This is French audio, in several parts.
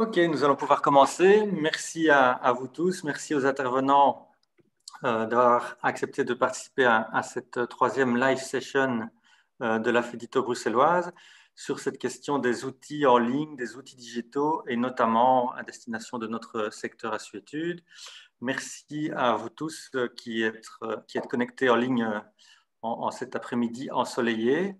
Ok, nous allons pouvoir commencer. Merci à, vous tous, merci aux intervenants euh, d'avoir accepté de participer à, cette troisième live session euh, de la FEDITO bruxelloise sur cette question des outils en ligne, des outils digitaux et notamment à destination de notre secteur à Suétude. Merci à vous tous euh, qui êtes connectés en ligne en, cet après-midi ensoleillé.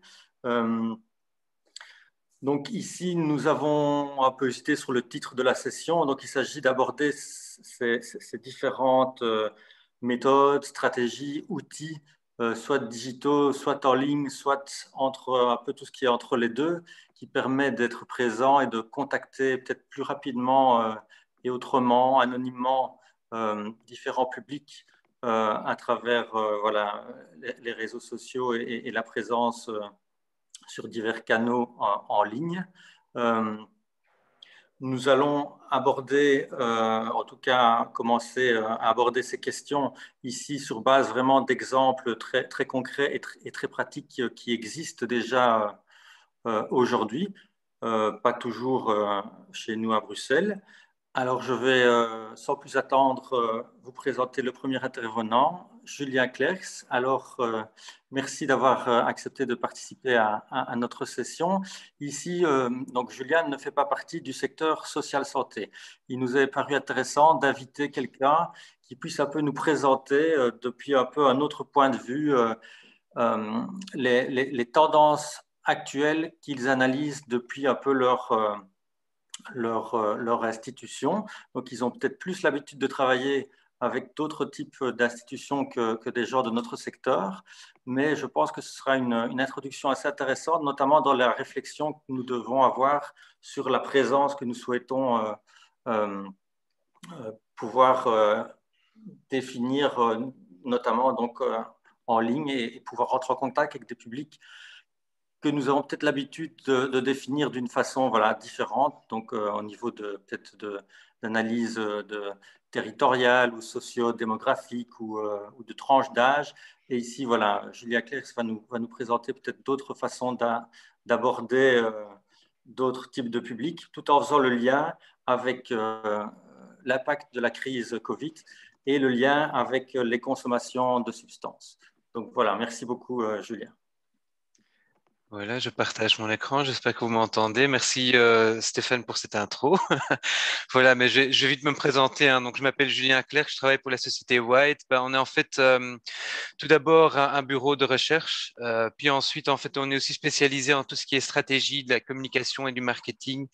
Donc ici, nous avons un peu hésité sur le titre de la session. Donc il s'agit d'aborder ces, différentes euh, méthodes, stratégies, outils, euh, soit digitaux, soit en ligne, soit entre un peu tout ce qui est entre les deux, qui permet d'être présent et de contacter peut-être plus rapidement euh, et autrement, anonymement, différents publics à travers voilà, les, réseaux sociaux et, et la présence sur divers canaux en, ligne. Euh, nous allons aborder, euh, en tout cas commencer euh, à aborder ces questions ici sur base vraiment d'exemples très, très concrets et, très pratiques qui existent déjà aujourd'hui, pas toujours chez nous à Bruxelles. Alors, je vais, sans plus attendre, vous présenter le premier intervenant, Julien Clerks. Alors, euh, merci d'avoir euh, accepté de participer à, notre session. Ici, euh, donc Julien ne fait pas partie du secteur social santé. Il nous avait paru intéressant d'inviter quelqu'un qui puisse un peu nous présenter depuis un peu un autre point de vue les, tendances actuelles qu'ils analysent depuis un peu leur, leur, leur institution. Donc, ils ont peut-être plus l'habitude de travailler avec d'autres types d'institutions que, des gens de notre secteur. Mais je pense que ce sera une, introduction assez intéressante, notamment dans la réflexion que nous devons avoir sur la présence que nous souhaitons euh, euh, euh, pouvoir définir, notamment donc, en ligne, et, pouvoir rentrer en contact avec des publics que nous avons peut-être l'habitude de, définir d'une façon voilà, différente, donc au niveau peut-être d'analyse de, territoriale ou socio-démographique ou, euh, ou, de tranche d'âge. Et ici, voilà, Julia Clerc va nous, va nous présenter peut-être d'autres façons d'aborder euh, d'autres types de publics, tout en faisant le lien avec euh, l'impact de la crise Covid et le lien avec les consommations de substances. Donc voilà, merci beaucoup, Julien. Voilà, je partage mon écran. J'espère que vous m'entendez. Merci euh, Stéphane pour cette intro. voilà, mais je, je, vais vite me présenter. Hein. Donc, je m'appelle Julien Clerc, je travaille pour la société White. Ben, on est en fait euh, tout d'abord un, bureau de recherche, euh, puis ensuite, en fait, on est aussi spécialisé en tout ce qui est stratégie de la communication et du marketing.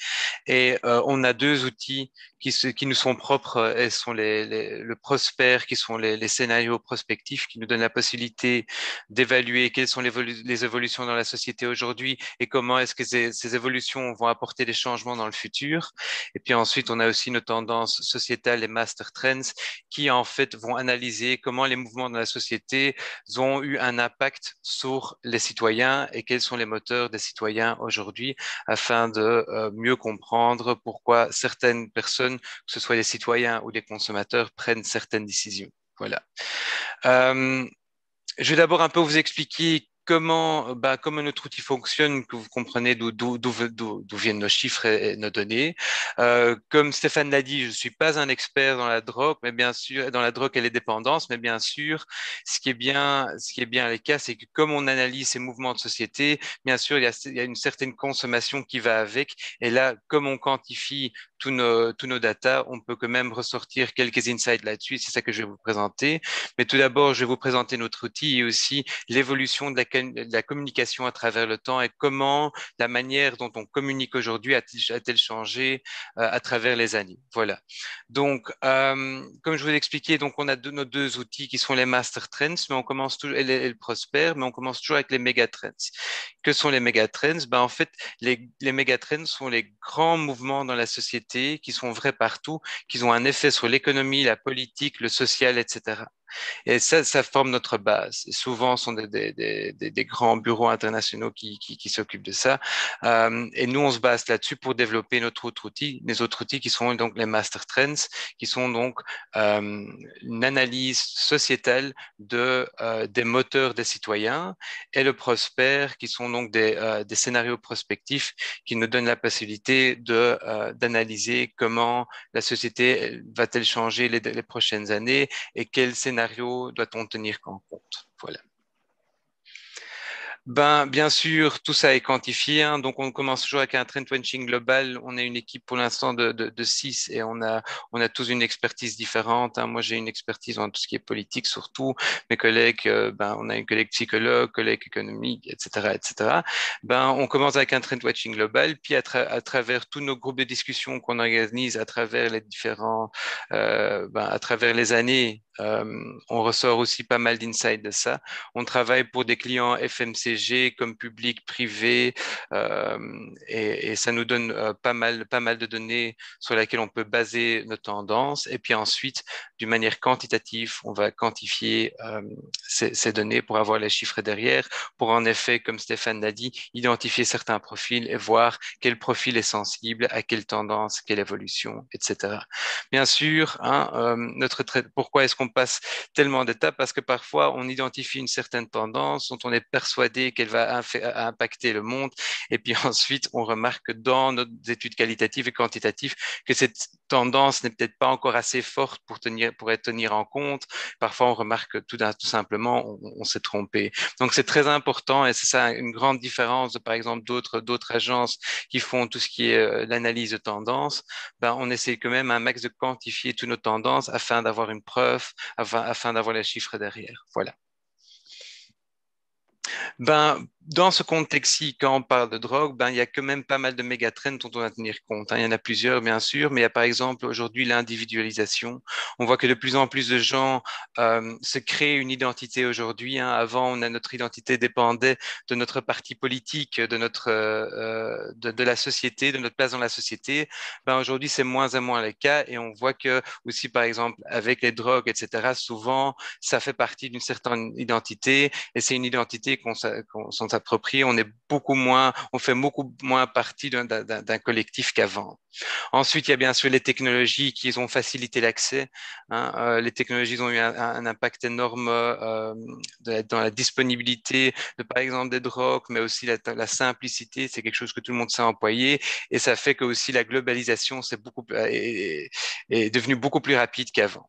Et euh, on a deux outils qui, qui nous sont propres, et sont les, les, le Prosper, qui sont les, les, scénarios prospectifs, qui nous donnent la possibilité d'évaluer quelles sont les évolutions dans la société aujourd'hui et comment est-ce que ces, évolutions vont apporter des changements dans le futur. Et puis ensuite, on a aussi nos tendances sociétales et master trends qui en fait vont analyser comment les mouvements dans la société ont eu un impact sur les citoyens et quels sont les moteurs des citoyens aujourd'hui afin de euh, mieux comprendre pourquoi certaines personnes, que ce soit les citoyens ou les consommateurs, prennent certaines décisions. Voilà. Euh, je vais d'abord un peu vous expliquer comment, bah, comment notre outil fonctionne, que vous comprenez d'où viennent nos chiffres et, nos données. Euh, comme Stéphane l'a dit, je ne suis pas un expert dans la drogue, mais bien sûr, dans la drogue et les dépendances, mais bien sûr, ce qui est bien, ce qui est bien les cas, c'est que comme on analyse ces mouvements de société, bien sûr, il y, a, il y a une certaine consommation qui va avec. Et là, comme on quantifie tous nos, tous nos data, on peut quand même ressortir quelques insights là-dessus. C'est ça que je vais vous présenter. Mais tout d'abord, je vais vous présenter notre outil et aussi l'évolution de la, la communication à travers le temps et comment la manière dont on communique aujourd'hui a-t-elle changé euh, à travers les années. Voilà. Donc, euh, comme je vous l'ai expliqué, donc on a deux, nos deux outils qui sont les master trends, mais on commence toujours, et, le prosper, mais on commence toujours avec les méga trends. Que sont les méga trends? Ben en fait, les, les trends sont les grands mouvements dans la société qui sont vrais partout, qui ont un effet sur l'économie, la politique, le social, etc. Et ça, ça forme notre base. Souvent, ce sont des, grands bureaux internationaux qui, s'occupent de ça. Euh, et nous, on se base là-dessus pour développer notre autre outil, les autres outils qui sont donc les Master Trends, qui sont donc euh, une analyse sociétale euh, des moteurs des citoyens et le Prosper, qui sont donc des, scénarios prospectifs qui nous donnent la possibilité de d'analyser comment la société va-t-elle changer les, les prochaines années et quels scénarios doit-on tenir en compte? Voilà. Ben, bien sûr, tout ça est quantifié. Hein. Donc, on commence toujours avec un trend watching global. On est une équipe pour l'instant de, six et on a, on a tous une expertise différente. Hein. Moi, j'ai une expertise en tout ce qui est politique surtout. Mes collègues, euh, ben, on a une collègue psychologue, collègue économique, etc., etc. Ben, on commence avec un trend watching global. Puis, à travers tous nos groupes de discussion qu'on organise, à travers les différents, euh, ben, à travers les années, euh, on ressort aussi pas mal d'insights de ça. On travaille pour des clients FMCG comme public, privé, euh, et, ça nous donne euh, pas mal, pas mal de données sur lesquelles on peut baser nos tendances. Et puis ensuite, d'une manière quantitative, on va quantifier ces, données pour avoir les chiffres derrière, pour en effet, comme Stéphane l'a dit, identifier certains profils et voir quel profil est sensible à quelle tendance, quelle évolution, etc. Bien sûr, hein, notre pourquoi est-ce qu'on on passe tellement d'étapes parce que parfois on identifie une certaine tendance dont on est persuadé qu'elle va impacter le monde et puis ensuite on remarque dans nos études qualitatives et quantitatives que cette tendance n'est peut-être pas encore assez forte pour tenir pour être tenir en compte. Parfois on remarque tout, tout simplement on s'est trompé. Donc c'est très important et c'est ça une grande différence de, par exemple d'autres d'autres agences qui font tout ce qui est euh, l'analyse de tendance. Ben, on essaie quand même un max de quantifier toutes nos tendances afin d'avoir une preuve afin, d'avoir les chiffres derrière. Voilà. Ben, dans ce contexte-ci, quand on parle de drogue, ben, il y a quand même pas mal de mégatrends dont on va tenir compte. Hein. Il y en a plusieurs, bien sûr, mais il y a par exemple aujourd'hui l'individualisation. On voit que de plus en plus de gens euh, se créent une identité aujourd'hui. Hein. Avant, on a notre identité dépendait de notre parti politique, de notre euh, de, de, la société, de notre place dans la société. Ben, aujourd'hui, c'est moins et moins le cas, et on voit que aussi, par exemple, avec les drogues, etc., souvent, ça fait partie d'une certaine identité, et c'est une identité qu'on qu on est beaucoup moins, on fait beaucoup moins partie d'un collectif qu'avant. Ensuite, il y a bien sûr les technologies qui ont facilité l'accès. Hein. Euh, les technologies ont eu un, impact énorme euh, dans la disponibilité de, par exemple, des drogues, mais aussi la, simplicité. C'est quelque chose que tout le monde sait employer, et ça fait que aussi la globalisation est devenue beaucoup plus rapide qu'avant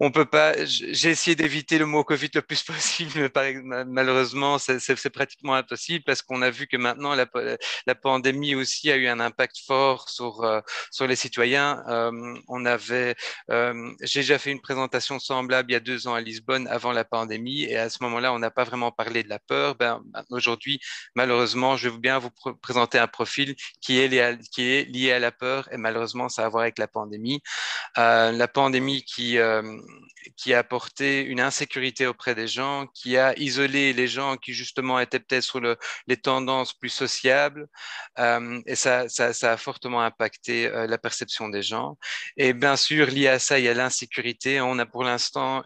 on peut pas. J'ai essayé d'éviter le mot Covid le plus possible, mais malheureusement, c'est pratiquement impossible parce qu'on a vu que maintenant la, pandémie aussi a eu un impact fort sur euh, sur les citoyens. Euh, on avait, euh, j'ai déjà fait une présentation semblable il y a deux ans à Lisbonne avant la pandémie et à ce moment-là, on n'a pas vraiment parlé de la peur. Ben aujourd'hui, malheureusement, je vais bien vous pr présenter un profil qui est lié à, la peur et malheureusement, ça a à voir avec la pandémie. La pandémie qui qui a apporté une insécurité auprès des gens, qui a isolé les gens qui justement étaient peut-être sur le, les tendances plus sociables, euh, et ça, a fortement impacté euh, la perception des gens. Et bien sûr, lié à ça, il y a l'insécurité. On a pour l'instant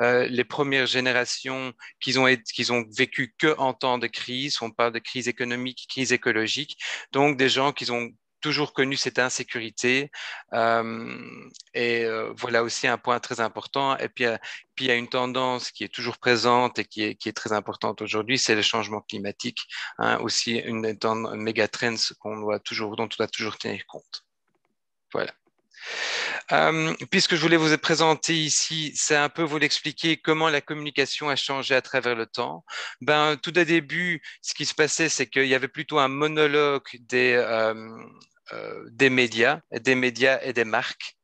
euh, les premières générations qui ont ont vécu que en temps de crise. On parle de crise économique, crise écologique, donc des gens qui ont toujours connu cette insécurité. Euh, et euh, voilà aussi un point très important. Et puis, puis, il y a une tendance qui est toujours présente et qui est, qui est très importante aujourd'hui, c'est le changement climatique. Hein, aussi une, méga trend qu'on doit toujours, dont on doit toujours tenir compte. Voilà. Euh, puisque je voulais vous présenter ici, c'est un peu vous l'expliquer comment la communication a changé à travers le temps. Ben, tout au début, ce qui se passait, c'est qu'il y avait plutôt un monologue des, euh, euh, des médias, des médias et des marques euh,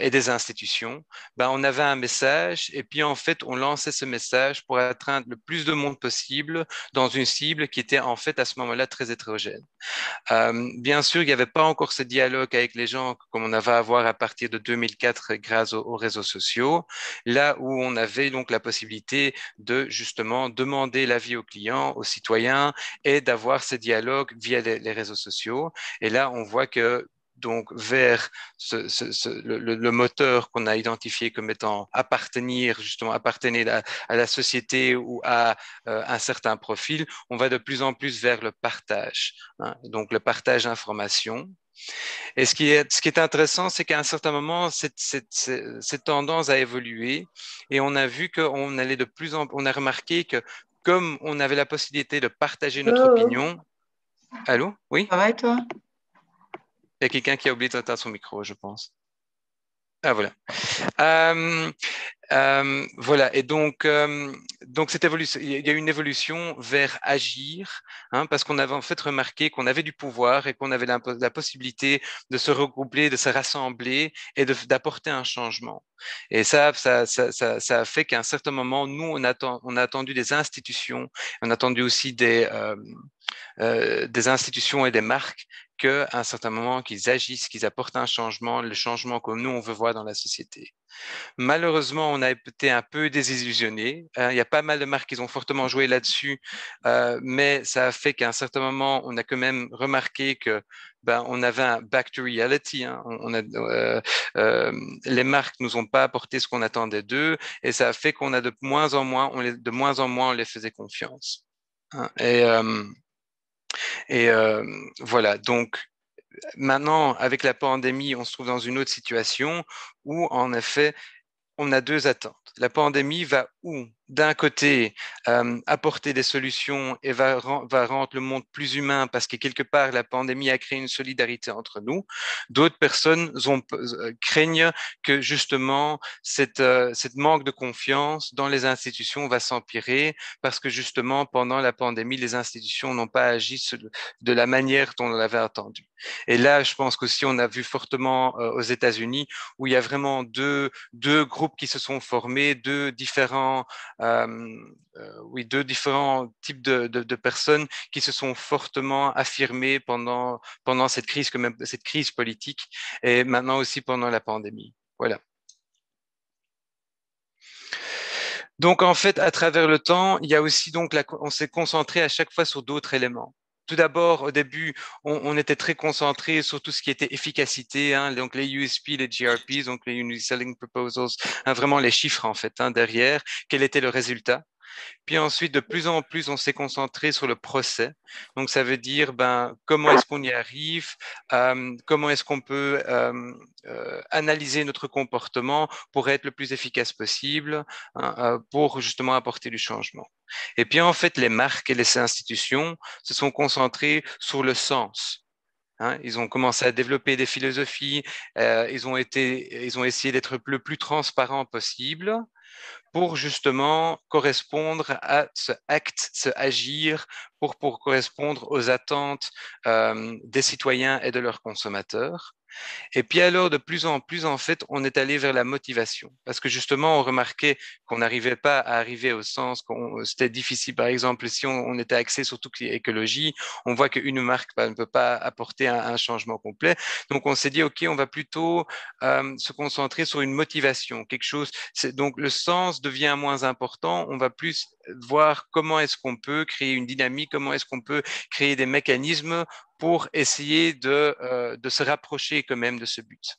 et des institutions, ben, on avait un message et puis en fait, on lançait ce message pour atteindre le plus de monde possible dans une cible qui était en fait à ce moment-là très hétérogène. Euh, bien sûr, il n'y avait pas encore ce dialogue avec les gens comme on avait à avoir à partir de 2004 grâce aux, aux, réseaux sociaux, là où on avait donc la possibilité de justement demander l'avis aux clients, aux citoyens et d'avoir ce dialogue via les réseaux sociaux. Et là, on voit que donc vers le, moteur qu'on a identifié comme étant appartenir justement appartenir à, la société ou à euh, un certain profil, on va de plus en plus vers le partage. Hein. donc le partage d'informations. Et ce qui est, ce qui est intéressant, c'est qu'à un certain moment, cette, cette, cette, tendance a évolué et on a vu qu'on allait de plus en on a remarqué que comme on avait la possibilité de partager notre opinion. Allô? Oui? Ça va et toi? Il y a quelqu'un qui a oublié d'éteindre son micro, je pense. Ah voilà. Euh, euh, voilà. Et donc, euh, donc cette évolution, il y a une évolution vers agir, hein, parce qu'on avait en fait remarqué qu'on avait du pouvoir et qu'on avait la, possibilité de se regrouper, de se rassembler et d'apporter un changement. Et ça, ça, ça, ça a fait qu'à un certain moment, nous, on a, on a attendu des institutions, on a attendu aussi des, des institutions et des marques qu'à un certain moment, qu'ils agissent, qu'ils apportent un changement, le changement que nous, on veut voir dans la société. Malheureusement, on a été un peu désillusionnés. Hein. il y a pas mal de marques qui ont fortement joué là-dessus, euh, mais ça a fait qu'à un certain moment, on a quand même remarqué que ben, on avait un back to reality. Hein. On, euh, euh, les marques nous ont pas apporté ce qu'on attendait d'eux, et ça a fait qu'on a de moins en moins, on les, de moins en moins, on les faisait confiance. Hein. Et et euh, voilà, donc maintenant, avec la pandémie, on se trouve dans une autre situation où, en effet, on a deux attentes. La pandémie va où? D'un côté, euh, apporter des solutions et va, rendre le monde plus humain parce que quelque part, la pandémie a créé une solidarité entre nous. D'autres personnes euh, craignent que justement, cette, euh, cette manque de confiance dans les institutions va s'empirer parce que justement, pendant la pandémie, les institutions n'ont pas agi de la manière dont on l'avait attendu. Et là, je pense qu'aussi, on a vu fortement aux États-Unis où il y a vraiment deux, groupes qui se sont formés, deux différents euh, euh, oui, deux différents types de, personnes qui se sont fortement affirmées pendant, pendant cette, crise, cette crise politique et maintenant aussi pendant la pandémie. Voilà. Donc en fait, à travers le temps, il y a aussi donc on s'est concentré à chaque fois sur d'autres éléments. Tout d'abord, au début, on, était très concentré sur tout ce qui était efficacité, hein, donc les USP, les GRPs, donc les Unique Selling Proposals, hein, vraiment les chiffres en fait hein, derrière, quel était le résultat? Puis ensuite, de plus en plus, on s'est concentré sur le procès. Donc, ça veut dire ben, comment est-ce qu'on y arrive, euh, comment est-ce qu'on peut euh, euh, analyser notre comportement pour être le plus efficace possible, hein, pour justement apporter du changement. Et puis, en fait, les marques et les institutions se sont concentrées sur le sens. Hein, ils ont commencé à développer des philosophies, ils, ont été, ils ont essayé d'être le plus transparent possible pour justement correspondre à ce acte, ce agir, pour, correspondre aux attentes euh, des citoyens et de leurs consommateurs. Et puis alors, de plus en plus, en fait, on est allé vers la motivation. Parce que justement, on remarquait qu'on n'arrivait pas à arriver au sens qu'on c'était difficile. Par exemple, si on, était axé sur toute l'écologie, on voit qu'une marque bah, ne peut pas apporter un, changement complet. Donc, on s'est dit, OK, on va plutôt euh, se concentrer sur une motivation, quelque chose. Donc, le sens devient moins important. On va plus voir comment est-ce qu'on peut créer une dynamique, comment est-ce qu'on peut créer des mécanismes pour essayer de, euh, de se rapprocher quand même de ce but.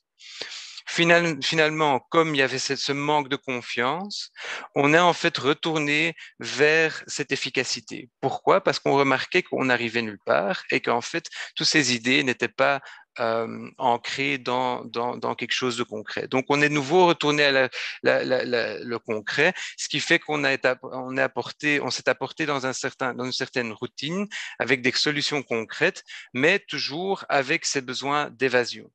finalement, comme il y avait ce manque de confiance, on est en fait retourné vers cette efficacité. Pourquoi? Parce qu'on remarquait qu'on n'arrivait nulle part et qu'en fait, toutes ces idées n'étaient pas euh, ancré dans, dans, dans, quelque chose de concret. Donc, on est nouveau retourné à la, la, la, le concret, ce qui fait qu'on a on est apporté, on s'est apporté dans un certain, dans une certaine routine avec des solutions concrètes, mais toujours avec ces besoins d'évasion.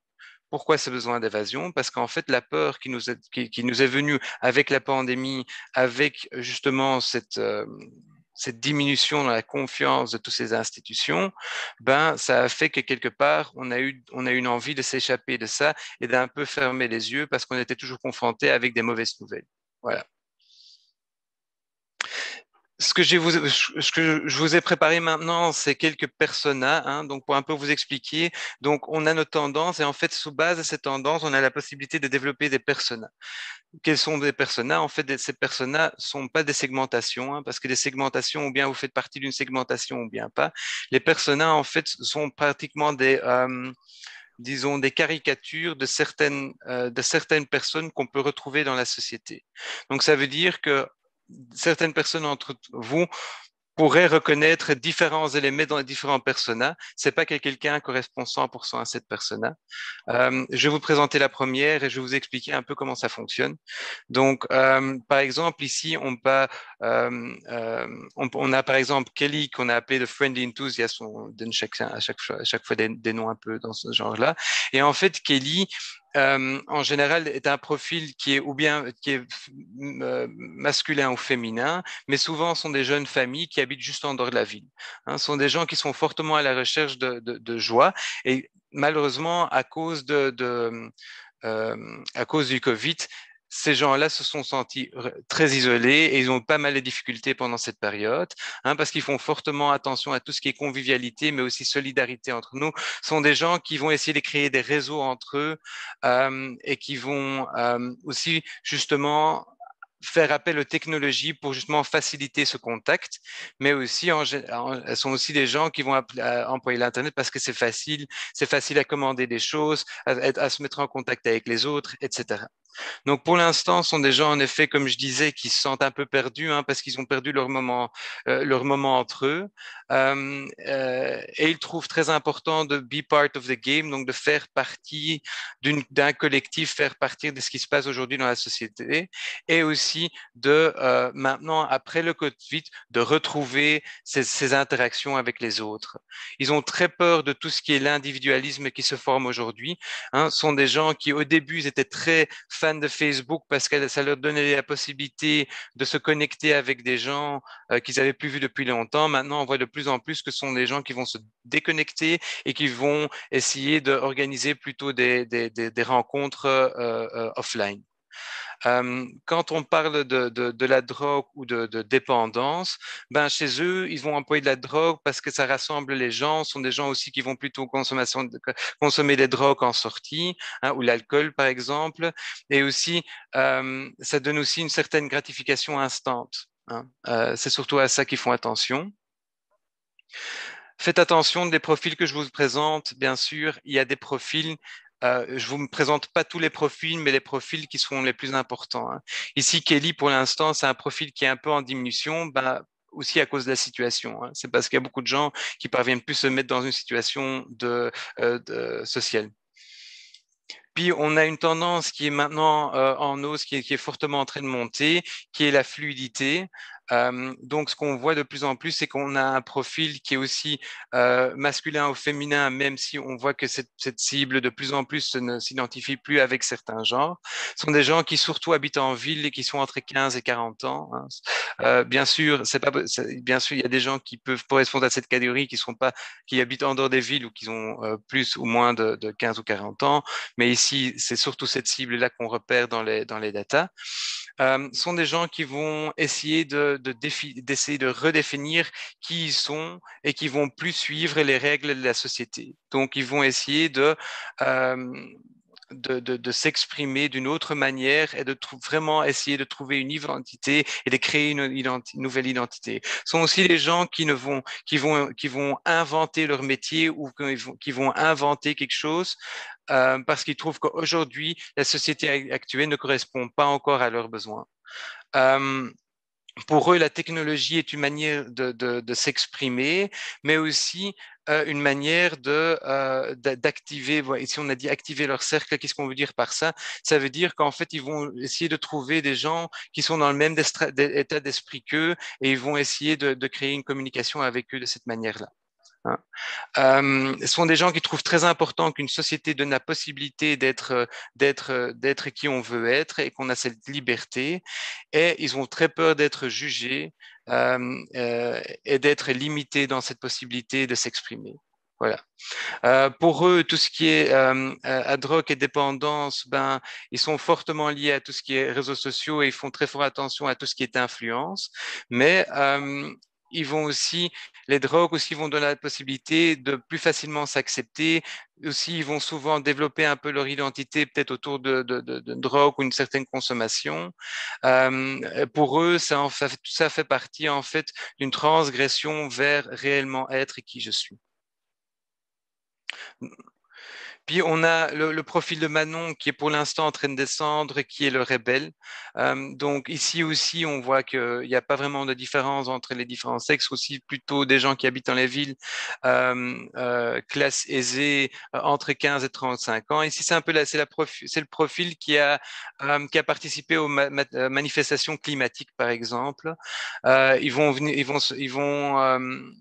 Pourquoi ce besoin d'évasion? Parce qu'en fait, la peur qui nous, est, qui, qui, nous est venue avec la pandémie, avec justement cette, euh, cette diminution dans la confiance de toutes ces institutions, ben, ça a fait que quelque part, on a eu, on a eu une envie de s'échapper de ça et d'un peu fermer les yeux parce qu'on était toujours confronté avec des mauvaises nouvelles. Voilà ce que, je vous, ai préparé maintenant, c'est quelques personas, hein, donc pour un peu vous expliquer. Donc, on a nos tendances et en fait, sous base de ces tendances, on a la possibilité de développer des personas. Quels sont des personas? En fait, ces personas sont pas des segmentations, hein, parce que des segmentations, ou bien vous faites partie d'une segmentation, ou bien pas. Les personas, en fait, sont pratiquement des, euh, disons, des caricatures de certaines, de certaines personnes qu'on peut retrouver dans la société. Donc, ça veut dire que certaines personnes entre vous pourrait reconnaître différents éléments dans les différents personas. C'est pas que quelqu'un correspond 100% à cette persona. Euh, je vais vous présenter la première et je vais vous expliquer un peu comment ça fonctionne. Donc, euh, par exemple, ici, euh, euh on, on, a par exemple Kelly qu'on a appelé le friendly enthusiast. On donne à chaque fois, à chaque fois des noms un peu dans ce genre-là. Et en fait, Kelly, euh, en général est un profil qui est ou bien qui est euh, masculin ou féminin, mais souvent sont des jeunes familles qui habitent juste en dehors de la ville. Hein, sont des gens qui sont fortement à la recherche de, joie et malheureusement à cause de euh, à cause du Covid, ces gens-là se sont sentis très isolés et ils ont pas mal de difficultés pendant cette période, hein, parce qu'ils font fortement attention à tout ce qui est convivialité, mais aussi solidarité entre nous. Ce sont des gens qui vont essayer de créer des réseaux entre eux euh, et qui vont euh, aussi justement faire appel aux technologies pour justement faciliter ce contact, mais aussi elles sont aussi des gens qui vont employer l'internet parce que c'est facile, c'est facile à commander des choses, à, à, se mettre en contact avec les autres, etc. Donc pour l'instant, ce sont des gens en effet, comme je disais, qui se sentent un peu perdus hein, parce qu'ils ont perdu leur moment, euh, leur moment entre eux, euh, euh, et ils trouvent très important de be part of the game, donc de faire partie d'un collectif, faire partie de ce qui se passe aujourd'hui dans la société, et aussi de euh, maintenant après le Covid de retrouver ces, interactions avec les autres. Ils ont très peur de tout ce qui est l'individualisme qui se forme aujourd'hui. Hein, sont des gens qui au début étaient très fans de Facebook parce que ça leur donnait la possibilité de se connecter avec des gens euh, qu'ils avaient plus vus depuis longtemps. Maintenant, on voit de plus en plus que ce sont des gens qui vont se déconnecter et qui vont essayer d'organiser plutôt des, des, rencontres euh, offline. Euh, quand on parle de, la drogue ou de, dépendance, ben chez eux, ils vont employer de la drogue parce que ça rassemble les gens. Ce sont des gens aussi qui vont plutôt consommer des drogues en sortie, hein, ou l'alcool par exemple. Et aussi, euh, ça donne aussi une certaine gratification instante. Hein. Euh, C'est surtout à ça qu'ils font attention. Faites attention des profils que je vous présente. Bien sûr, il y a des profils euh, je vous présente pas tous les profils, mais les profils qui seront les plus importants. Hein. Ici, Kelly, pour l'instant, c'est un profil qui est un peu en diminution. Bah, aussi à cause de la situation. Hein. C'est parce qu'il y a beaucoup de gens qui parviennent plus se mettre dans une situation de, euh, sociale. Puis on a une tendance qui est maintenant euh, en hausse, qui est, fortement en train de monter, qui est la fluidité. Euh, donc ce qu'on voit de plus en plus, c'est qu'on a un profil qui est aussi euh, masculin ou féminin, même si on voit que cette, cette cible de plus en plus ne s'identifie plus avec certains genres. Ce sont des gens qui surtout habitent en ville et qui sont entre 15 et 40 ans. Hein. Euh, bien sûr, c'est pas bien sûr, il y a des gens qui peuvent correspondre à cette catégorie qui sont pas qui habitent en dehors des villes ou qui ont euh, plus ou moins de, de 15 ou 40 ans, mais ici c'est surtout cette cible-là qu'on repère dans les, dans les datas, euh, sont des gens qui vont essayer de, de, d'essayer de redéfinir qui ils sont et qui vont plus suivre les règles de la société. Donc, ils vont essayer de, euh, de, s'exprimer d'une autre manière et de vraiment essayer de trouver une identité et de créer une, nouvelle identité. Ce sont aussi les gens qui ne vont qui vont qui vont inventer leur métier ou qui vont inventer quelque chose euh, parce qu'ils trouvent qu'aujourd'hui la société actuelle ne correspond pas encore à leurs besoins. Euh, pour eux, la technologie est une manière de, s'exprimer, mais aussi euh, une manière de euh, d'activer. Ici, on a dit activer leur cercle. Qu'est-ce qu'on veut dire par ça? Ça veut dire qu'en fait, ils vont essayer de trouver des gens qui sont dans le même état d'esprit qu'eux et ils vont essayer de créer une communication avec eux de cette manière-là. Hein. Euh, sont des gens qui trouvent très important qu'une société donne la possibilité d'être, d'être, d'être qui on veut être et qu'on a cette liberté. Et ils ont très peur d'être jugés euh, euh, et d'être limités dans cette possibilité de s'exprimer. Voilà. Euh, pour eux, tout ce qui est euh, drogue et dépendance, ben, ils sont fortement liés à tout ce qui est réseaux sociaux et ils font très fort attention à tout ce qui est influence. Mais euh, ils vont aussi, les drogues aussi vont donner la possibilité de plus facilement s'accepter. Aussi, ils vont souvent développer un peu leur identité, peut-être autour de, de, drogue ou une certaine consommation. Euh, pour eux, ça, ça, ça fait partie en fait d'une transgression vers réellement être et qui je suis. Puis on a le, profil de Manon qui est pour l'instant en train de descendre, qui est le rebelle. Euh, donc ici aussi, on voit qu'il n'y a pas vraiment de différence entre les différents sexes, aussi plutôt des gens qui habitent dans les villes, euh, euh, classe aisée, entre 15 et 35 ans. Ici, c'est un peu c'est le profil qui a, qui a participé aux manifestations climatiques, par exemple. ils vont venir, ils vont, ils vont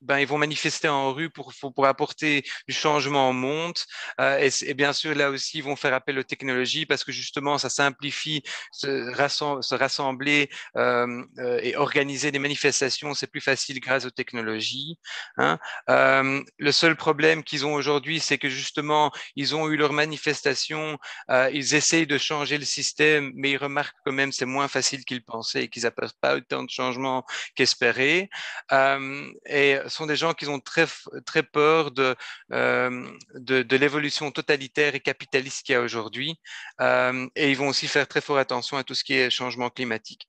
ben, ils vont manifester en rue pour, pour, apporter du changement au monde. Euh, et, bien sûr, là aussi, ils vont faire appel aux technologies parce que justement, ça simplifie se, se rassembler euh, euh, et organiser des manifestations. C'est plus facile grâce aux technologies. Hein. Le seul problème qu'ils ont aujourd'hui, c'est que justement, ils ont eu leur manifestation, euh, ils essayent de changer le système, mais ils remarquent quand même c'est moins facile qu'ils pensaient et qu'ils n'apportent pas autant de changements qu'espérés. Et sont des gens qui ont très, peur de, euh, de l'évolution totalitaire et capitaliste qu'il y a aujourd'hui. Euh, et ils vont aussi faire très fort attention à tout ce qui est changement climatique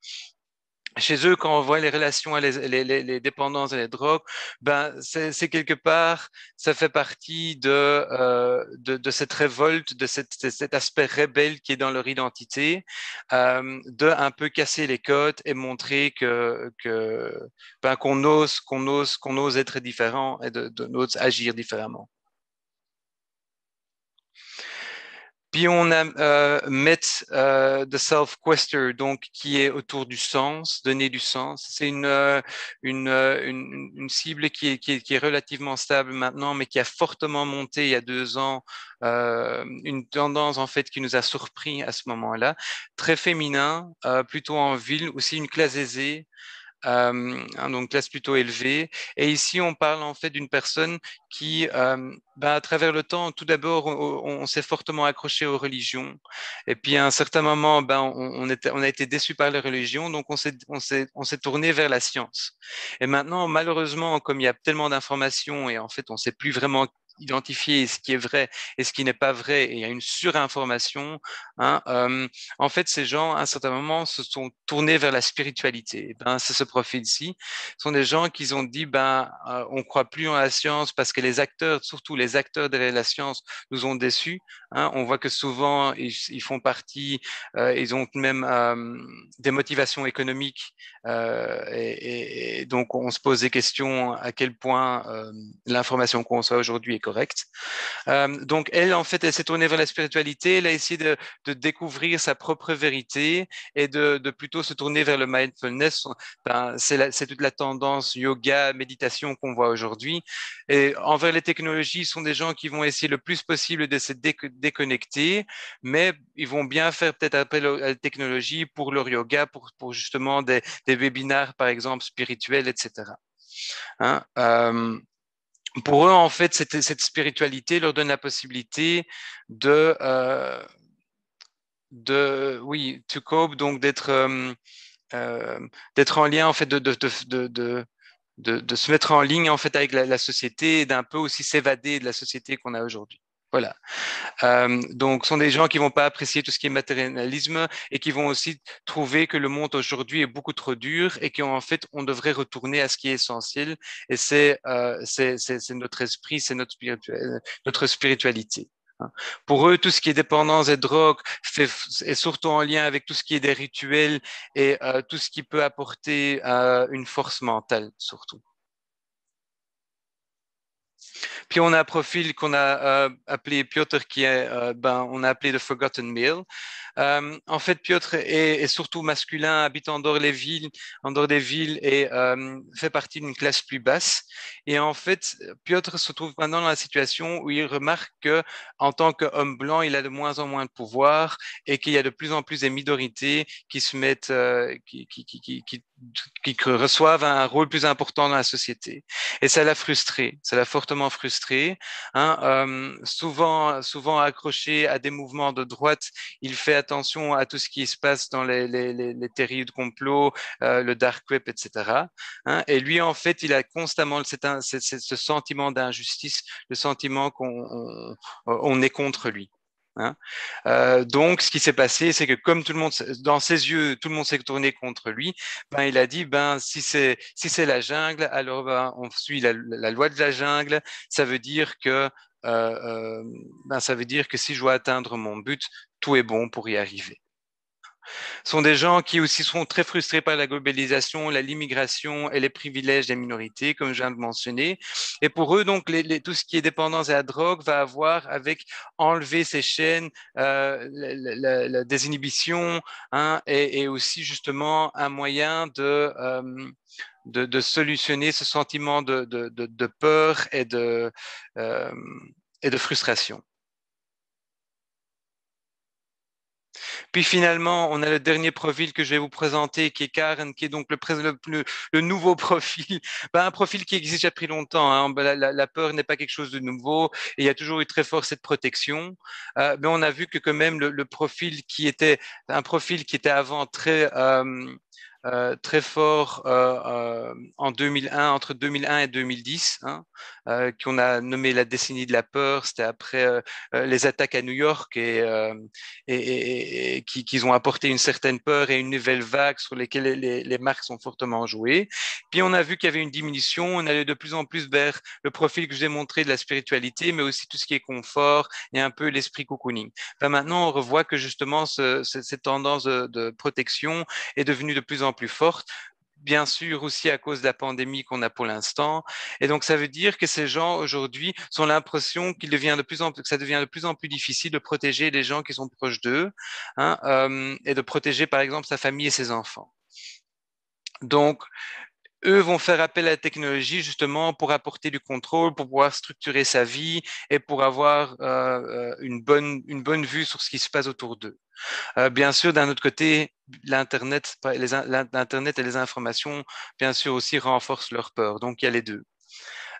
chez eux, quand on voit les relations, les, dépendances et les drogues, ben c'est quelque part, ça fait partie de, euh, de, cette révolte, de cet aspect rebelle qui est dans leur identité, euh, de un peu casser les codes et montrer que que ben, qu'on ose, qu'on ose, qu'on ose être différent et de, de, de agir différemment. Puis on a euh, Met euh, the Self-Quester, donc qui est autour du sens, donner du sens. C'est une, euh, une, euh, une, une, cible qui est, qui, est, qui est, relativement stable maintenant, mais qui a fortement monté il y a deux ans. Euh, une tendance en fait qui nous a surpris à ce moment-là. Très féminin, plutôt en ville, aussi une classe aisée. Euh, donc classe plutôt élevée. Et ici, on parle en fait d'une personne qui, ben, à travers le temps, tout d'abord, on, s'est fortement accroché aux religions. Et puis à un certain moment, ben, on, a été déçu par les religions, donc on s'est tourné vers la science. Et maintenant, malheureusement, comme il y a tellement d'informations et en fait, on ne sait plus vraiment identifier ce qui est vrai et ce qui n'est pas vrai, et il y a une surinformation, hein, en fait, ces gens, à un certain moment, se sont tournés vers la spiritualité. ben, c'est ce profil-ci. Ce sont des gens qui ont dit, ben, on croit plus en la science parce que les acteurs, surtout les acteurs de la science, nous ont déçus. Hein. On voit que souvent, ils, font partie, ils ont même des motivations économiques, et, donc on se pose des questions à quel point l'information qu'on reçoit aujourd'hui est Euh, donc elle, en fait, elle s'est tournée vers la spiritualité, elle a essayé de, découvrir sa propre vérité et de, plutôt se tourner vers le mindfulness. Ben, c'est toute la tendance yoga, méditation qu'on voit aujourd'hui. Et envers les technologies, sont des gens qui vont essayer le plus possible de se déconnecter, mais ils vont bien faire peut-être appel à la technologie pour leur yoga, pour, justement des, des webinaires, par exemple, spirituels, etc. pour eux, en fait, cette, spiritualité leur donne la possibilité de, euh, de oui, to cope, donc d'être euh, euh, d'être en lien, en fait, de, se mettre en ligne en fait avec la société et d'un peu aussi s'évader de la société qu'on a aujourd'hui. Voilà. Euh, donc, ce sont des gens qui vont pas apprécier tout ce qui est matérialisme et qui vont aussi trouver que le monde aujourd'hui est beaucoup trop dur et qu'en fait, on devrait retourner à ce qui est essentiel et c'est euh, notre esprit, c'est notre, spirituel, notre spiritualité. Hein. Pour eux, tout ce qui est dépendance et drogue est surtout en lien avec tout ce qui est des rituels et euh, tout ce qui peut apporter euh, une force mentale, surtout. Puis on a un profil qu'on a euh, appelé Piotr, qui est, euh, ben, on a appelé The Forgotten Male. Euh, en fait, Piotr est, surtout masculin, habite en dehors des villes, en des villes et fait partie d'une classe plus basse. Et en fait, Piotr se trouve maintenant dans la situation où il remarque que, en tant qu'homme blanc, il a de moins en moins de pouvoir et qu'il y a de plus en plus des minorités qui se mettent, qui, qui, qui, qui reçoivent un rôle plus important dans la société. Et ça l'a frustré, ça l'a fortement frustré. Hein, euh, souvent, souvent accroché à des mouvements de droite, il fait attention à tout ce qui se passe dans les, les, les, théories de complot, euh, le dark web, etc. Hein, et lui, en fait, il a constamment ce sentiment d'injustice, le sentiment qu'on on, on est contre lui. Hein euh, donc, ce qui s'est passé, c'est que comme tout le monde, dans ses yeux, tout le monde s'est tourné contre lui, ben, il a dit, ben, si c'est si c'est la jungle, alors ben, on suit la, la, loi de la jungle. Ça veut dire que ben, ça veut dire que si je dois atteindre mon but, tout est bon pour y arriver sont des gens qui aussi sont très frustrés par la globalisation, l'immigration et les privilèges des minorités, comme je viens de mentionner. Et pour eux, donc, tout ce qui est dépendance à la drogue va avoir avec enlever ces chaînes, euh, la, désinhibition, hein, et, aussi justement un moyen de, euh, solutionner ce sentiment de, peur et de, euh, et de frustration. Puis finalement, on a le dernier profil que je vais vous présenter, qui est Karen, qui est donc le, nouveau profil, ben, un profil qui existe depuis longtemps. Hein. Ben, la, peur n'est pas quelque chose de nouveau, il y a toujours eu très fort cette protection. Euh, mais on a vu que quand même le, profil qui était un profil qui était avant très euh, euh, très fort euh, euh, en 2001, entre 2001 et 2010, hein, qu'on a nommé la décennie de la peur. C'était après les attaques à New York et, et, et, qui, ont apporté une certaine peur et une nouvelle vague sur lesquelles les, marques sont fortement jouées. Puis on a vu qu'il y avait une diminution. On allait de plus en plus vers le profil que je vous ai montré de la spiritualité, mais aussi tout ce qui est confort et un peu l'esprit cocooning. maintenant, on revoit que justement ce, cette tendance de, de protection est devenue de plus en plus forte bien sûr aussi à cause de la pandémie qu'on a pour l'instant. Et donc, ça veut dire que ces gens aujourd'hui ont l'impression qu'il devient de plus en plus, que ça devient de plus en plus difficile de protéger les gens qui sont proches d'eux hein, euh, et de protéger, par exemple, sa famille et ses enfants. Donc, eux vont faire appel à la technologie justement pour apporter du contrôle, pour pouvoir structurer sa vie et pour avoir euh, euh, une, bonne, une bonne vue sur ce qui se passe autour d'eux. Euh, bien sûr, d'un autre côté, l'Internet, et les informations, bien sûr, aussi renforcent leur peur. Donc, il y a les deux.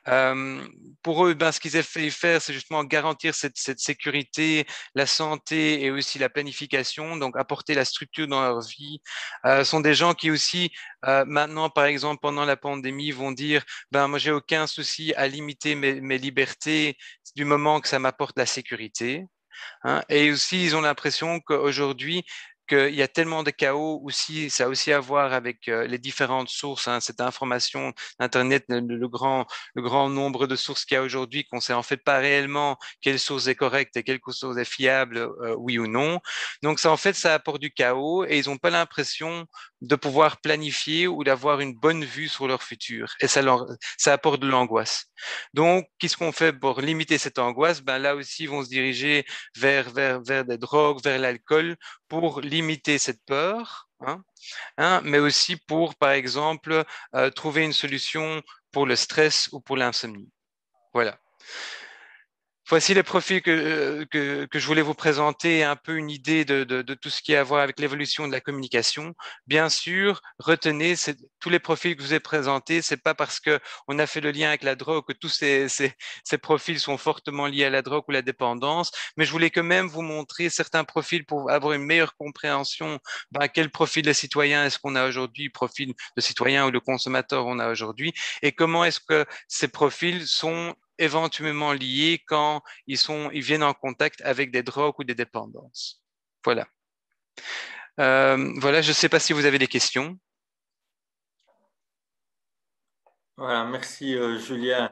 Euh, pour eux, ben, ce qu'ils fait faire, c'est justement garantir cette, sécurité, la santé et aussi la planification, donc apporter la structure dans leur vie. Euh, sont des gens qui aussi, euh, maintenant, par exemple, pendant la pandémie, vont dire, ben, moi, j'ai aucun souci à limiter mes libertés du moment que ça m'apporte la sécurité. Hein. Et aussi, ils ont l'impression qu'aujourd'hui, qu'il y a tellement de chaos aussi, ça a aussi à voir avec euh, les différentes sources, hein, cette information d'Internet, le, grand, nombre de sources qu'il y a aujourd'hui, qu'on ne sait en fait pas réellement quelle source est correcte et quelle source est fiable, euh, oui ou non. Donc ça, en fait, ça apporte du chaos et ils n'ont pas l'impression de pouvoir planifier ou d'avoir une bonne vue sur leur futur. Et ça, apporte de l'angoisse. Donc, qu'est-ce qu'on fait pour limiter cette angoisse? Ben, Là aussi, ils vont se diriger vers des drogues, vers l'alcool, pour limiter cette peur, hein, hein, mais aussi pour, par exemple, euh, trouver une solution pour le stress ou pour l'insomnie. Voilà. Voici les profils que, que, que, je voulais vous présenter, un peu une idée de, de, tout ce qui a à voir avec l'évolution de la communication. Bien sûr, retenez tous les profils que je vous ai présentés, c'est pas parce que on a fait le lien avec la drogue que tous ces, ces, ces, profils sont fortement liés à la drogue ou la dépendance, mais je voulais quand même vous montrer certains profils pour avoir une meilleure compréhension ben, quel profil de citoyen est-ce qu'on a aujourd'hui, profil de citoyen ou de consommateur on a aujourd'hui, et comment est-ce que ces profils sont éventuellement liés quand ils, sont, ils viennent en contact avec des drogues ou des dépendances. Voilà. Euh, voilà, je ne sais pas si vous avez des questions. Voilà, merci euh, Julien.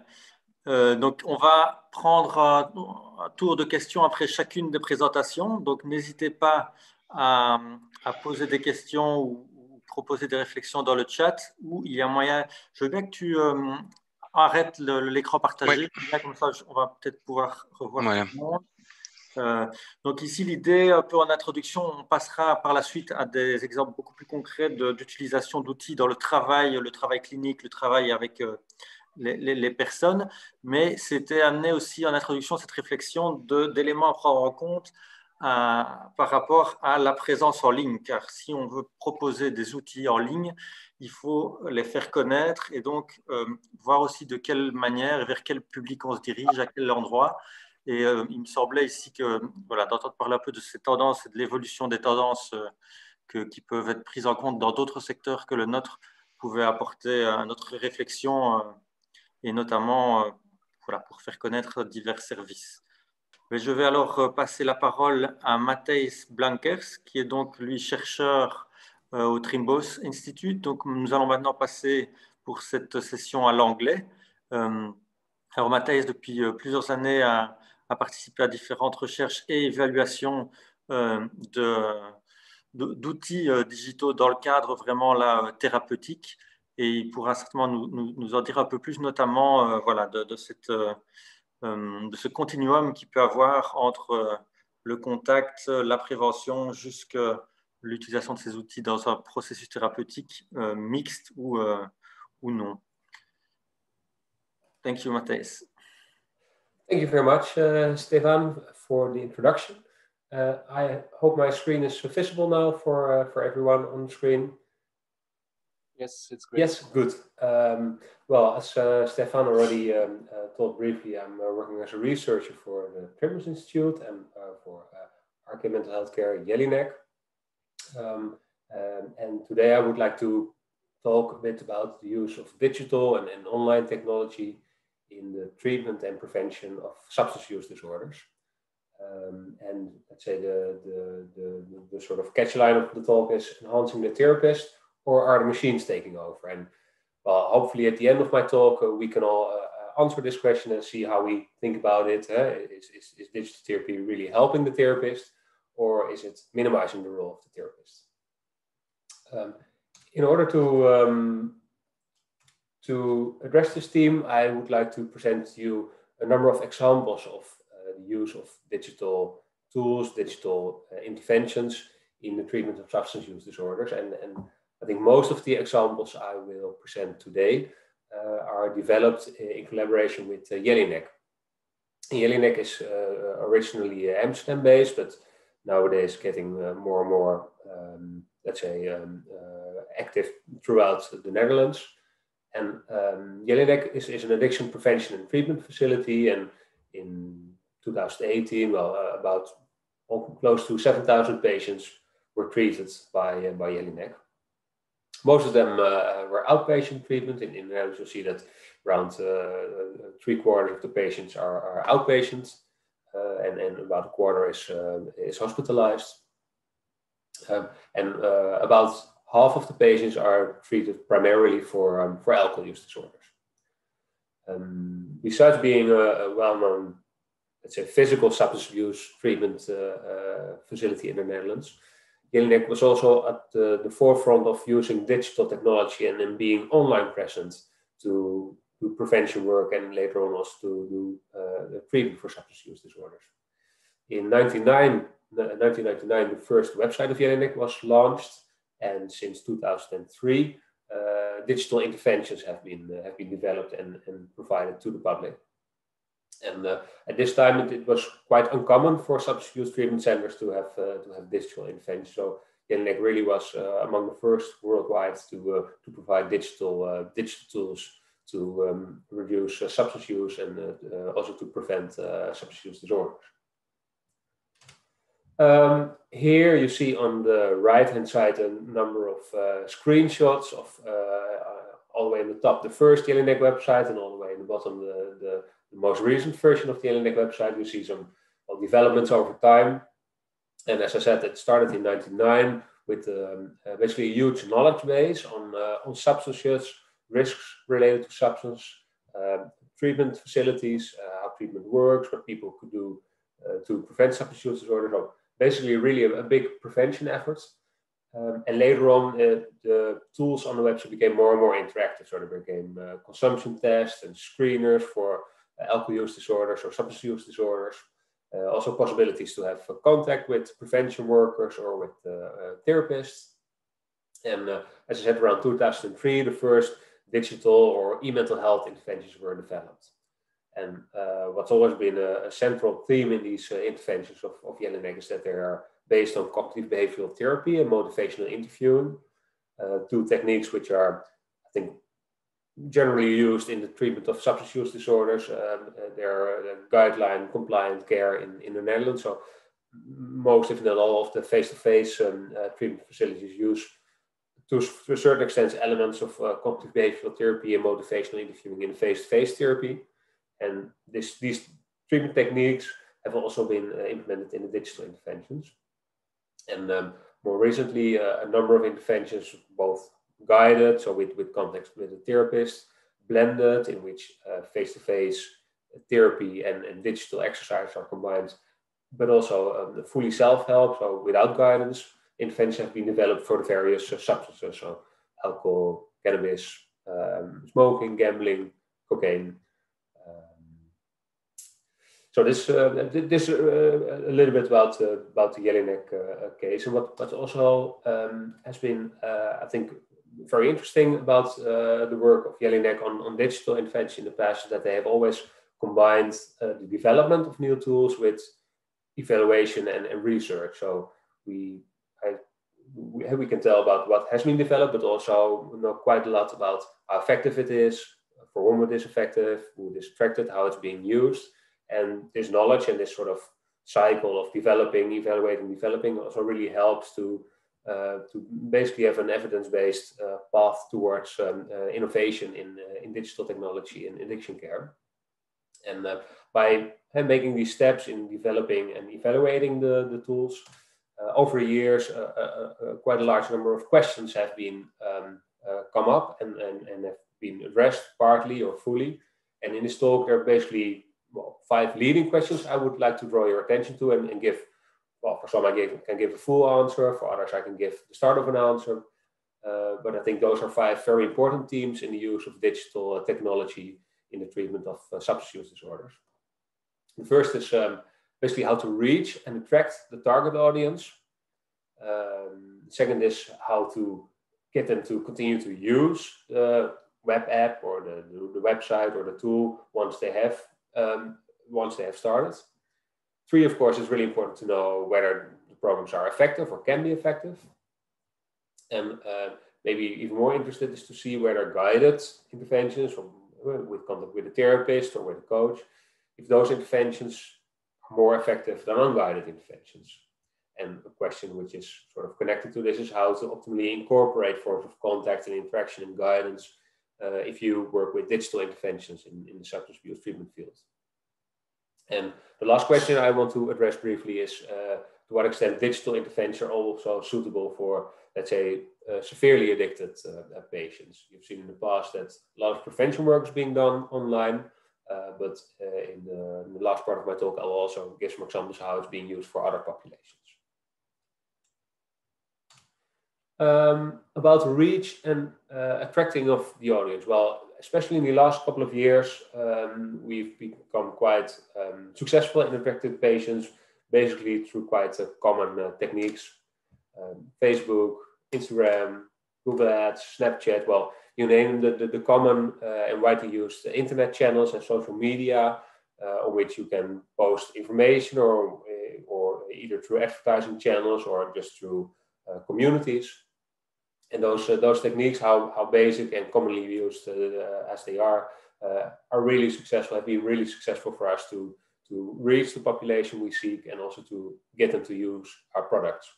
Euh, donc, on va prendre un, tour de questions après chacune des présentations. Donc, n'hésitez pas à, poser des questions ou, proposer des réflexions dans le chat. Ou il y a moyen. Je veux bien que tu arrête l'écran partagé. Comme ça, on va peut-être pouvoir revoir tout le monde. Euh, donc ici, l'idée, un peu en introduction, on passera par la suite à des exemples beaucoup plus concrets d'utilisation d'outils dans le travail, le travail clinique, le travail avec euh, les, personnes. Mais c'était amené aussi en introduction cette réflexion d'éléments à prendre en compte euh, par rapport à la présence en ligne. Car si on veut proposer des outils en ligne, il faut les faire connaître et donc euh, voir aussi de quelle manière vers quel public on se dirige, à quel endroit. Et euh, il me semblait ici que voilà, d'entendre parler un peu de ces tendances et de l'évolution des tendances euh, qui peuvent être prises en compte dans d'autres secteurs que le nôtre pouvait apporter à notre réflexion et notamment voilà, pour faire connaître divers services. Mais je vais alors passer la parole à Matthijs Blankers, qui est donc lui chercheur au Trimbos Institute. Donc, nous allons maintenant passer pour cette session à l'anglais. Euh, Alors Matthijs, depuis plusieurs années, a, participé à différentes recherches et évaluations d'outils digitaux dans le cadre vraiment là, thérapeutique et il pourra certainement nous, en dire un peu plus, notamment voilà, de, de, cette, de ce continuum qu'il peut avoir entre le contact, la prévention, jusqu'à l'utilisation de ces outils dans un processus thérapeutique euh, mixte ou, euh, ou non. Thank you, Matthijs. Thank you very much, uh, Stefan, for the introduction. Uh, I hope my screen is visible now for, uh, for everyone on the screen. Yes, it's great. Yes, good. Um, well, as uh, Stefan already um, uh, told briefly, I'm uh, working as a researcher for the Primrose Institute and uh, for uh, RK Mental Health Care Jelinek. Um, um, and today I would like to talk a bit about the use of digital and, and online technology in the treatment and prevention of substance use disorders. Um, and let's say the, the, the, the, sort of catch line of the talk is enhancing the therapist or are the machines taking over? And well, hopefully at the end of my talk, uh, we can all uh, answer this question and see how we think about it. Uh, is, is, is digital therapy really helping the therapist or is it minimizing the role of the therapist? Um, in order to, um, to address this theme, I would like to present you a number of examples of uh, the use of digital tools, digital uh, interventions in the treatment of substance use disorders. And, and I think most of the examples I will present today uh, are developed in collaboration with uh, Jelinek. Jelinek is uh, originally Amsterdam based, but nowadays getting uh, more and more, um, let's say, um, uh, active throughout the Netherlands. And um, Jelinek is, is an addiction prevention and treatment facility. And in 2018, well, uh, about close to 7,000 patients were treated by, by Jelinek. Most of them uh, were outpatient treatment. In, in the Netherlands, you'll see that around uh, uh, three quarters of the patients are, are outpatient, and, and about a quarter is, is hospitalized. Um, and about half of the patients are treated primarily for, um, for alcohol use disorders. Besides being a, a well-known, let's say, physical substance abuse treatment uh, uh, facility in the Netherlands, Jelinek was also at the, the, forefront of using digital technology and, and being online present to do prevention work and later on also to do uh, the treatment for substance use disorders. In 1999, the first website of Jelinek was launched, and since 2003, uh, digital interventions have been uh, have been developed and, and provided to the public. And uh, at this time, it, it, was quite uncommon for substance use treatment centers to have uh, to have digital interventions. So Jelinek really was uh, among the first worldwide to uh, to provide digital uh, digital tools to um, reduce uh, substance use and also to prevent substance use disorders. Um, here you see on the right hand side a number of screenshots of all the way in the top the first Jelinek website and all the way in the bottom the, the the most recent version of the Jelinek website. You see some developments over time. And as I said, it started in 1999 with um, uh, basically a huge knowledge base on, uh, on substances, risks related to substance, uh, treatment facilities, uh, how treatment works, what people could do uh, to prevent substance use disorder. So basically, really a, a big prevention effort. Um, and later on, uh, the tools on the website became more and more interactive. So there became consumption tests and screeners for alcohol use disorders or substance use disorders. Uh, also possibilities to have contact with prevention workers or with uh, therapists. And as I said, around 2003, the first digital or e-mental health interventions were developed. And uh, what's always been a, a, central theme in these uh, interventions of, of Jelinek is that they are based on cognitive behavioral therapy and motivational interviewing, uh, two techniques which are, I think, generally used in the treatment of substance use disorders. Um, uh, they're uh, guideline compliant care in, in the Netherlands. So most, if not all, of the face-to-face um, uh, treatment facilities use to, a certain extent elements of uh, cognitive behavioral therapy and motivational interviewing in face-to-face therapy. And this, these treatment techniques have also been uh, implemented in the digital interventions. And um, more recently, uh, a number of interventions, both guided, so with, with context with a therapist, blended, in which face to face therapy and, and digital exercise are combined, but also um, fully self-help, so without guidance, interventions have been developed for the various uh, substances, so alcohol, cannabis, um, smoking, gambling, cocaine. Um, so this uh, this uh, a little bit about uh, about the Jelinek uh, case, and what what also um, has been I think very interesting about the work of Jelinek on, on digital intervention in the past is that they have always combined the development of new tools with evaluation and, and research. So we we, we can tell about what has been developed, but also know quite a lot about how effective it is, for whom it is effective, who is affected, how it's being used. And this knowledge and this sort of cycle of developing, evaluating, developing also really helps to uh, to basically have an evidence-based uh, path towards um, uh, innovation in, uh, in digital technology and addiction care. And uh, by uh, making these steps in developing and evaluating the, the tools, uh, over years, uh, uh, quite a large number of questions have been um, come up and, and, and have been addressed partly or fully. And in this talk, there are basically well, five leading questions I would like to draw your attention to and, and give. Well, for some, I can give a full answer. For others, I can give the start of an answer. Uh, but I think those are five very important themes in the use of digital technology in the treatment of uh, substance use disorders. The first is um, basically how to reach and attract the target audience. Um, second is how to get them to continue to use the web app or the, the, website or the tool once they have um, once they have started. Three, of course, is really important to know whether the programs are effective or can be effective. And uh, maybe even more interested is to see whether guided interventions from, with contact with a therapist or with a coach, if those interventions more effective than unguided interventions. And a question which is sort of connected to this is how to optimally incorporate forms of contact and interaction and guidance uh, if you work with digital interventions in, in the substance abuse treatment field. And the last question I want to address briefly is uh, to what extent digital interventions are also suitable for, let's say, uh, severely addicted uh, patients. You've seen in the past that a lot of prevention work is being done online, but uh, in the, in, the, last part of my talk, I'll also give some examples how it's being used for other populations. Um, about reach and uh, attracting of the audience. Well, especially in the last couple of years, um, we've become quite um, successful in attracting patients, basically through quite common uh, techniques. Um, Facebook, Instagram, Google Ads, Snapchat. Well, you name the, the, the common uh, and widely used internet channels and social media uh, on which you can post information or, uh, or either through advertising channels or just through communities. And those, those techniques, how, how basic and commonly used as they are, are really successful, have been really successful for us to, to reach the population we seek and also to get them to use our products.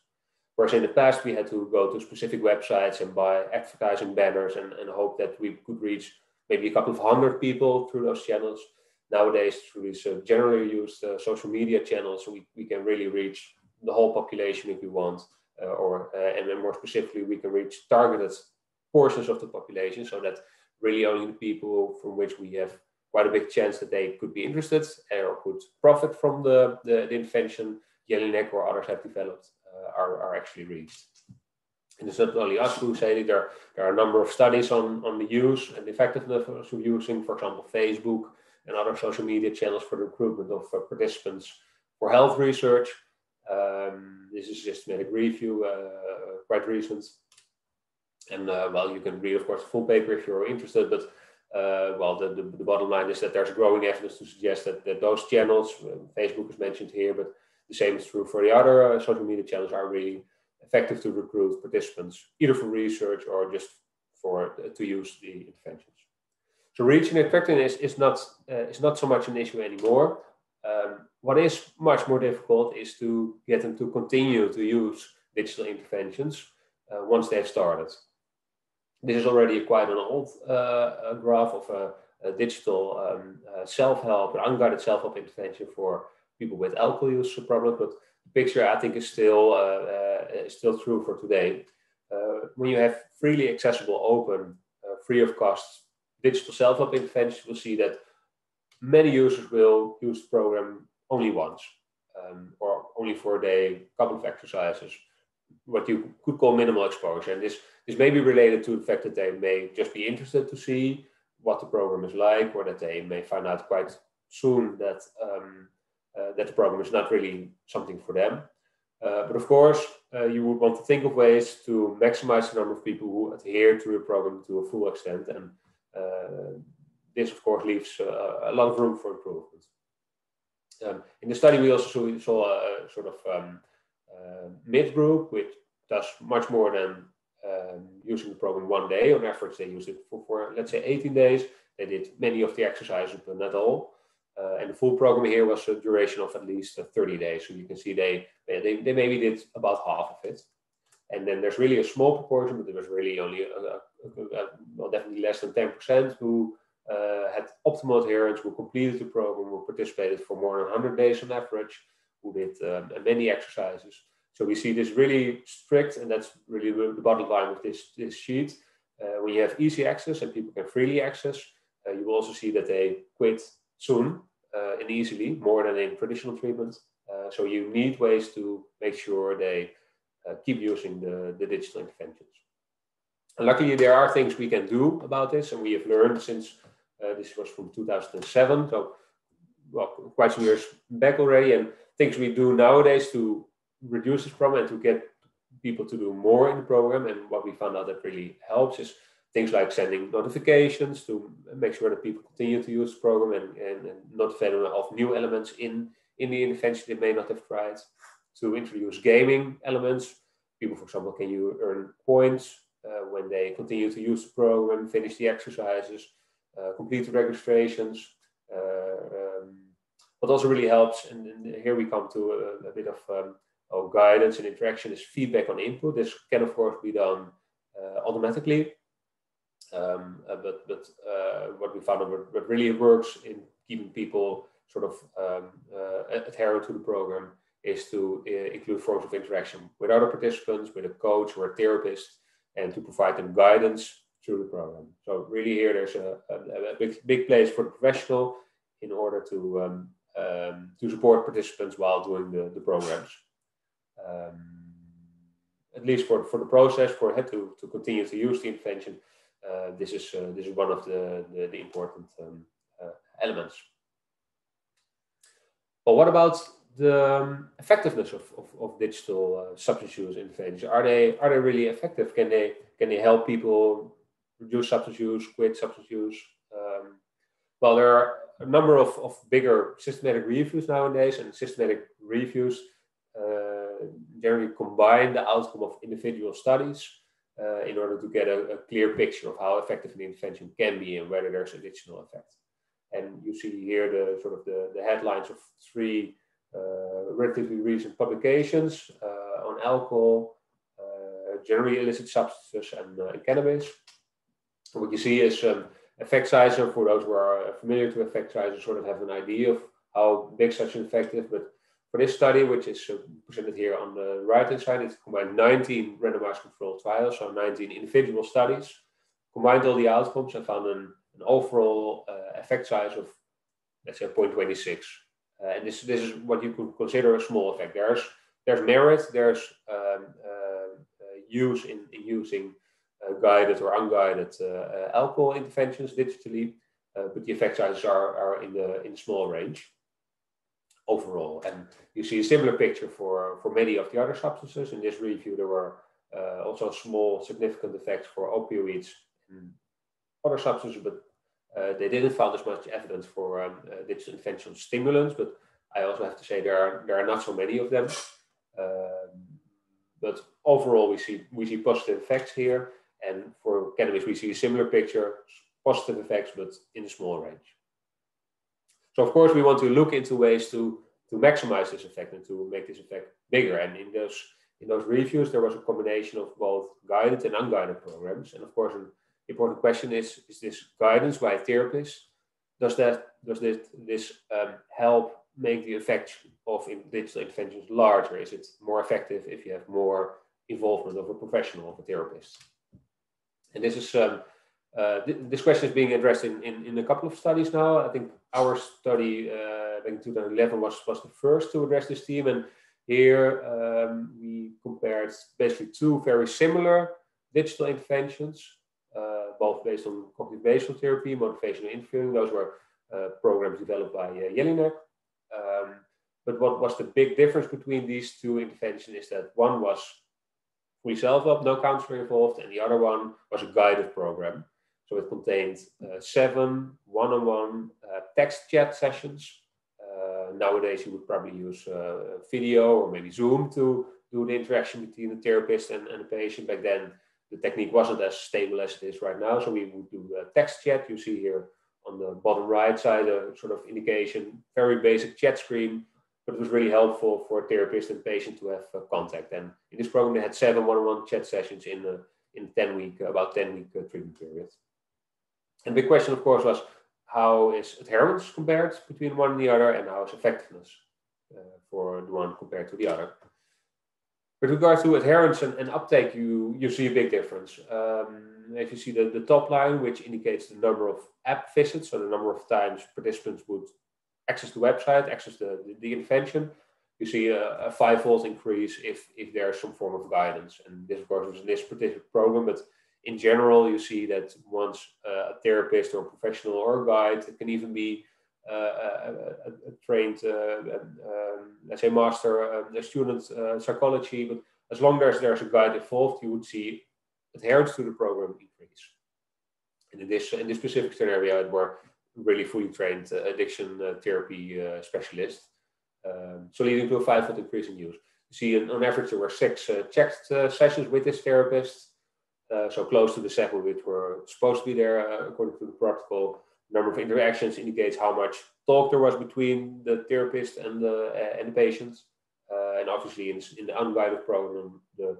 Whereas in the past, we had to go to specific websites and buy advertising banners and, and hope that we could reach maybe a couple of hundred people through those channels. Nowadays, through these uh, generally used uh, social media channels, we, we can really reach the whole population if we want. Uh, or uh, And then more specifically, we can reach targeted portions of the population so that really only the people from which we have quite a big chance that they could be interested or could profit from the, the, the intervention Jelinek or others have developed uh, are, are actually reached. And it's not only us who say that there, there are a number of studies on, on the use and effectiveness of using, for example, Facebook and other social media channels for the recruitment of uh, participants for health research. Um, this is a systematic review, uh, quite recent. And uh, well, you can read, of course, the full paper if you're interested, but uh, well, the, the, the, bottom line is that there's growing evidence to suggest that, that those channels, uh, Facebook is mentioned here, but the same is true for the other uh, social media channels are really effective to recruit participants, either for research or just for uh, to use the interventions. So reach and effectiveness is not uh, is not so much an issue anymore. Um, what is much more difficult is to get them to continue to use digital interventions uh, once they've started. This is already quite an old uh, graph of a, a digital um, uh, self-help, an unguided self-help intervention for people with alcohol use problems, but the picture I think is still uh, uh, still true for today. Uh, when you have freely accessible, open, free of cost digital self-help interventions, you'll see that many users will use the program only once um, or only for a day, couple of exercises, what you could call minimal exposure. And this, this may be related to the fact that they may just be interested to see what the program is like, or that they may find out quite soon that um, uh, that the program is not really something for them. Uh, but of course, uh, you would want to think of ways to maximize the number of people who adhere to your program to a full extent. And uh, this, of course, leaves uh, a lot of room for improvement. Um, in the study, we also saw a, sort of um, uh, mid group, which does much more than um, using the program one day. On average, they used it for, for, let's say, 18 days. They did many of the exercises, but not all. Uh, and the full program here was a duration of at least uh, 30 days. So you can see they, they, they maybe did about half of it. And then there's really a small proportion, but there was really only, a, a, a, well, definitely less than 10% who uh, had optimal adherence, who completed the program, who participated for more than 100 days on average, who did um, many exercises. So we see this really strict, and that's really the, bottom line of this, this sheet. Uh, when you have easy access and people can freely access, uh, you will also see that they quit soon uh, and easily, more than in traditional treatment. Uh, so you need ways to make sure they uh, keep using the, the digital interventions. And luckily, there are things we can do about this, and we have learned since uh, this was from 2007, so well, quite some years back already, and things we do nowadays to reduce this problem and to get people to do more in the program. And what we found out that really helps is things like sending notifications to make sure that people continue to use the program and, and, and them of new elements in, in the intervention they may not have tried. To introduce gaming elements. People, for example, can you earn points uh, when they continue to use the program, finish the exercises, uh, complete the registrations. Uh, um, what also really helps, and, and, here we come to a, a bit of um, guidance and interaction is feedback on input. This can of course be done uh, automatically, um, uh, but but uh, what we found what, what really works in keeping people sort of um, uh, adherent to the program is to include forms of interaction with other participants, with a coach or a therapist, and to provide them guidance through the program. So really here there's a, a, a big, big place for the professional in order to um, um, to support participants while doing the, the programs um, at least for, for the process, for to, to continue to use the intervention, this is uh, this is one of the, the, the important um, uh, elements. But what about the um, effectiveness of, of, of digital uh, substance use interventions? Are they are they really effective? Can they can they help people reduce substance use, quit substance use? Um, well, there are a number of, of bigger systematic reviews nowadays, and systematic reviews generally combine the outcome of individual studies uh, in order to get a, a, clear picture of how effective an intervention can be and whether there's additional effect. And you see here the sort of the, the headlines of three uh, relatively recent publications uh, on alcohol, uh, generally illicit substances, and, uh, cannabis. And what you see is um, effect size, and for those who are familiar to effect size, sort of have an idea of how big such an effect is, but for this study, which is uh, presented here on the right-hand side, it combined 19 randomized controlled trials, so 19 individual studies, combined all the outcomes and found an, an overall uh, effect size of, let's say, 0.26. Uh, and this, this is what you could consider a small effect. There's, there's merit, there's um, uh, uh, use in, in using uh, guided or unguided alcohol interventions digitally, but the effect sizes are, are in the in small range overall. And you see a similar picture for, for many of the other substances. In this review, there were uh, also small significant effects for opioids and other substances, but uh, they didn't find as much evidence for um, uh, stimulants. But I also have to say there are there are not so many of them. Um, but overall, we see we see positive effects here, and for cannabis, we see a similar picture, positive effects, but in a small range. So of course we want to look into ways to to maximize this effect and to make this effect bigger. And in those in those reviews, there was a combination of both guided and unguided programs. And of course, an important question is: Is this guidance by a therapist? Does that does this this um, help make the effect of digital interventions larger? Is it more effective if you have more involvement of a professional, of a therapist? And this is um, uh, th this question is being addressed in, in, in a couple of studies now. I think our study uh, back in 2011 was, was the first to address this theme. And here um, we compared basically two very similar digital interventions, uh, both based on cognitive behavioral therapy, motivational interviewing. Those were uh, programs developed by uh, Jelinek. Um, but what was the big difference between these two interventions is that one was self-help, no counselor involved, and the other one was a guided program. So it contained uh, seven one-on-one text chat sessions. Uh, nowadays, you would probably use uh, video or maybe Zoom to do the interaction between the therapist and, and the patient. Back then, the technique wasn't as stable as it is right now. So we would do a text chat. You see here on the bottom right side a sort of indication, very basic chat screen but it was really helpful for therapist and patient to have uh, contact. And in this program, they had seven one-on-one chat sessions in uh, in 10 week, about 10 week uh, treatment period. And the question, of course, was how is adherence compared between one and the other, and how is effectiveness uh, for the one compared to the other. With regard to adherence and, and uptake, you, you see a big difference. Um, if you see the, the top line, which indicates the number of app visits, so the number of times participants would access the website, access the, the, the you see a, a five-fold increase if, if there's some form of guidance. And this, of course, was in this particular program, but in general, you see that once uh, a therapist or a professional or a guide, it can even be uh, a, a, trained, uh, um, let's say, master, um, a student uh, psychology, but as long as there's a guide involved, you would see adherence to the program increase. And in this, in this specific scenario, it were really fully trained uh, addiction uh, therapy uh, specialist. Um, so leading to a five-fold increase in use. You see, on average, there were six checked sessions with this therapist. So close to the seven which were supposed to be there according to the protocol. Number of interactions indicates how much talk there was between the therapist and the and the patients. And obviously, in, in, the unguided program, the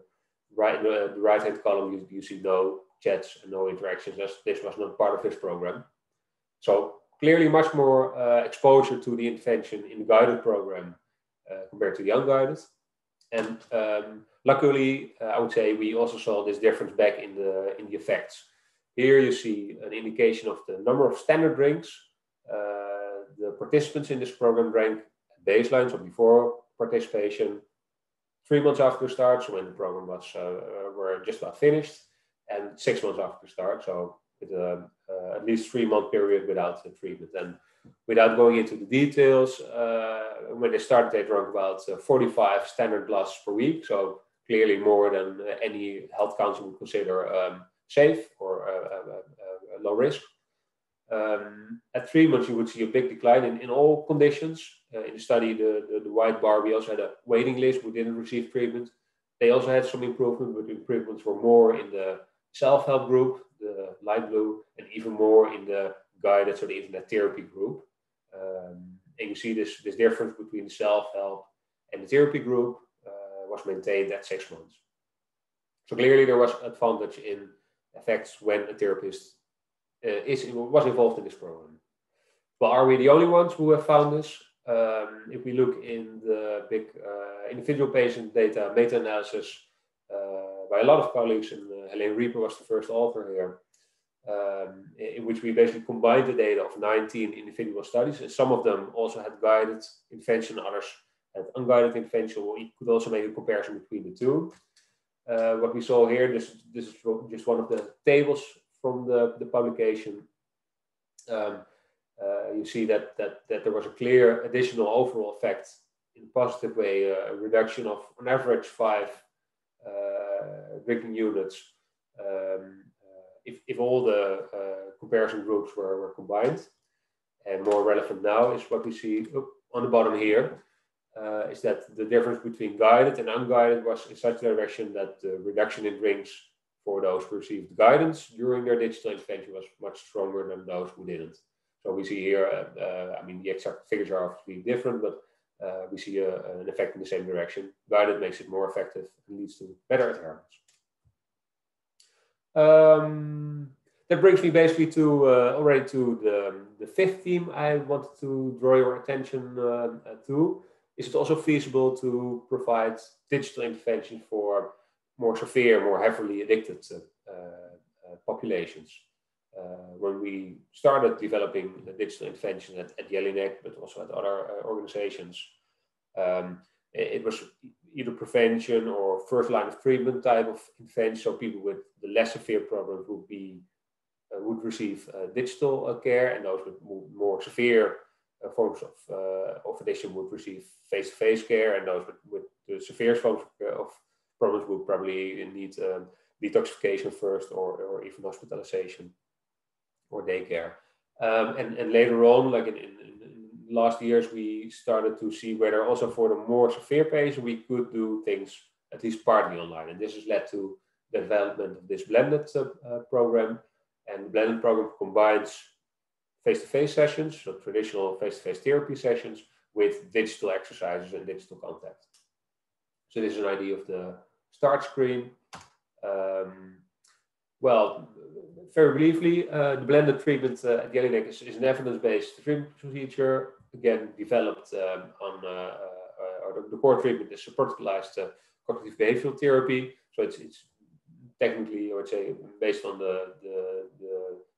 right the right hand column you, you, see no chats and no interactions. As this was not part of this program. So clearly much more uh, exposure to the intervention in the guided program uh, compared to the unguided. And um, luckily, uh, I would say we also saw this difference back in the, in the effects. Here you see an indication of the number of standard drinks uh, the participants in this program drank baseline, so before participation, three months after start, so when the program was uh, were just about finished, and six months after start, so with a, uh, at least three month period without the treatment. And without going into the details, uh, when they started, they drank about uh, 45 standard glasses per week. So clearly more than any health council would consider um, safe or low risk. Um, at three months, you would see a big decline in, in all conditions. Uh, in the study, the, the, the, white bar, we also had a waiting list who didn't receive treatment. They also had some improvement, but the improvements were more in the self help group the light blue, and even more in the guided, so the internet therapy group. Um, and you see this, this difference between the self-help and the therapy group uh, was maintained at six months. So clearly there was advantage in effects when a therapist uh, is, was involved in this program. Well, are we the only ones who have found this? Um, if we look in the big uh, individual patient data meta-analysis uh, by a lot of colleagues, and uh, Helene Rieper was the first author here, um, in which we basically combined the data of 19 individual studies. And some of them also had guided intervention, others had unguided intervention. We could also make a comparison between the two. Uh, what we saw here, this, this is just one of the tables from the, the publication. Um, uh, you see that, that, that there was a clear additional overall effect in a positive way, uh, a reduction of on average five uh, drinking units um, if, if all the comparison groups were, were combined. And more relevant now is what we see on the bottom here, uh, is that the difference between guided and unguided was in such direction that the reduction in drinks for those who received guidance during their digital intervention was much stronger than those who didn't. So we see here, uh, uh, I mean, the exact figures are obviously different, but uh, we see a, an effect in the same direction. Guided makes it more effective and leads to better adherence. Um, that brings me basically to uh, already to the, the fifth theme I wanted to draw your attention uh, to. Is it also feasible to provide digital intervention for more severe, more heavily addicted uh, uh, populations? Uh, when we started developing digital intervention at, at Jelinek, but also at other uh, organizations, um, it, it, was either prevention or first line of treatment type of intervention. So people with the less severe problems would be uh, would receive uh, digital uh, care, and those with more severe forms of, of addiction would receive face-to-face care, and those with, with the severe forms of problems would probably need um, detoxification first or, or even hospitalization or daycare. Um, and, and later on, like in, in, in, last years, we started to see whether also for the more severe patients, we could do things at least partly online. And this has led to the development of this blended uh, uh, program. And the blended program combines face-to-face sessions, so traditional face-to-face therapy sessions, with digital exercises and digital contact. So this is an idea of the start screen. Um, well, very briefly, uh, the blended treatment uh, at Jelinek is, is, an evidence-based treatment procedure, again developed um, on, uh, uh or the, core treatment is uh, cognitive behavioral therapy. So it's, it's technically, I would say, based on the, the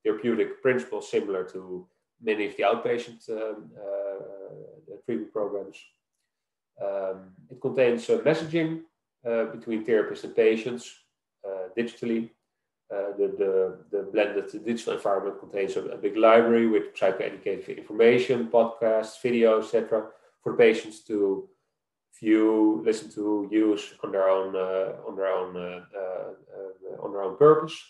therapeutic principles similar to many of the outpatient um, uh, treatment programs. Um, it contains messaging between therapists and patients digitally uh, the, the, the blended digital environment contains a, a big library with psychoeducative information, podcasts, videos, etc., for patients to view, listen to, use on their own uh, on their own uh, uh, on their own purpose.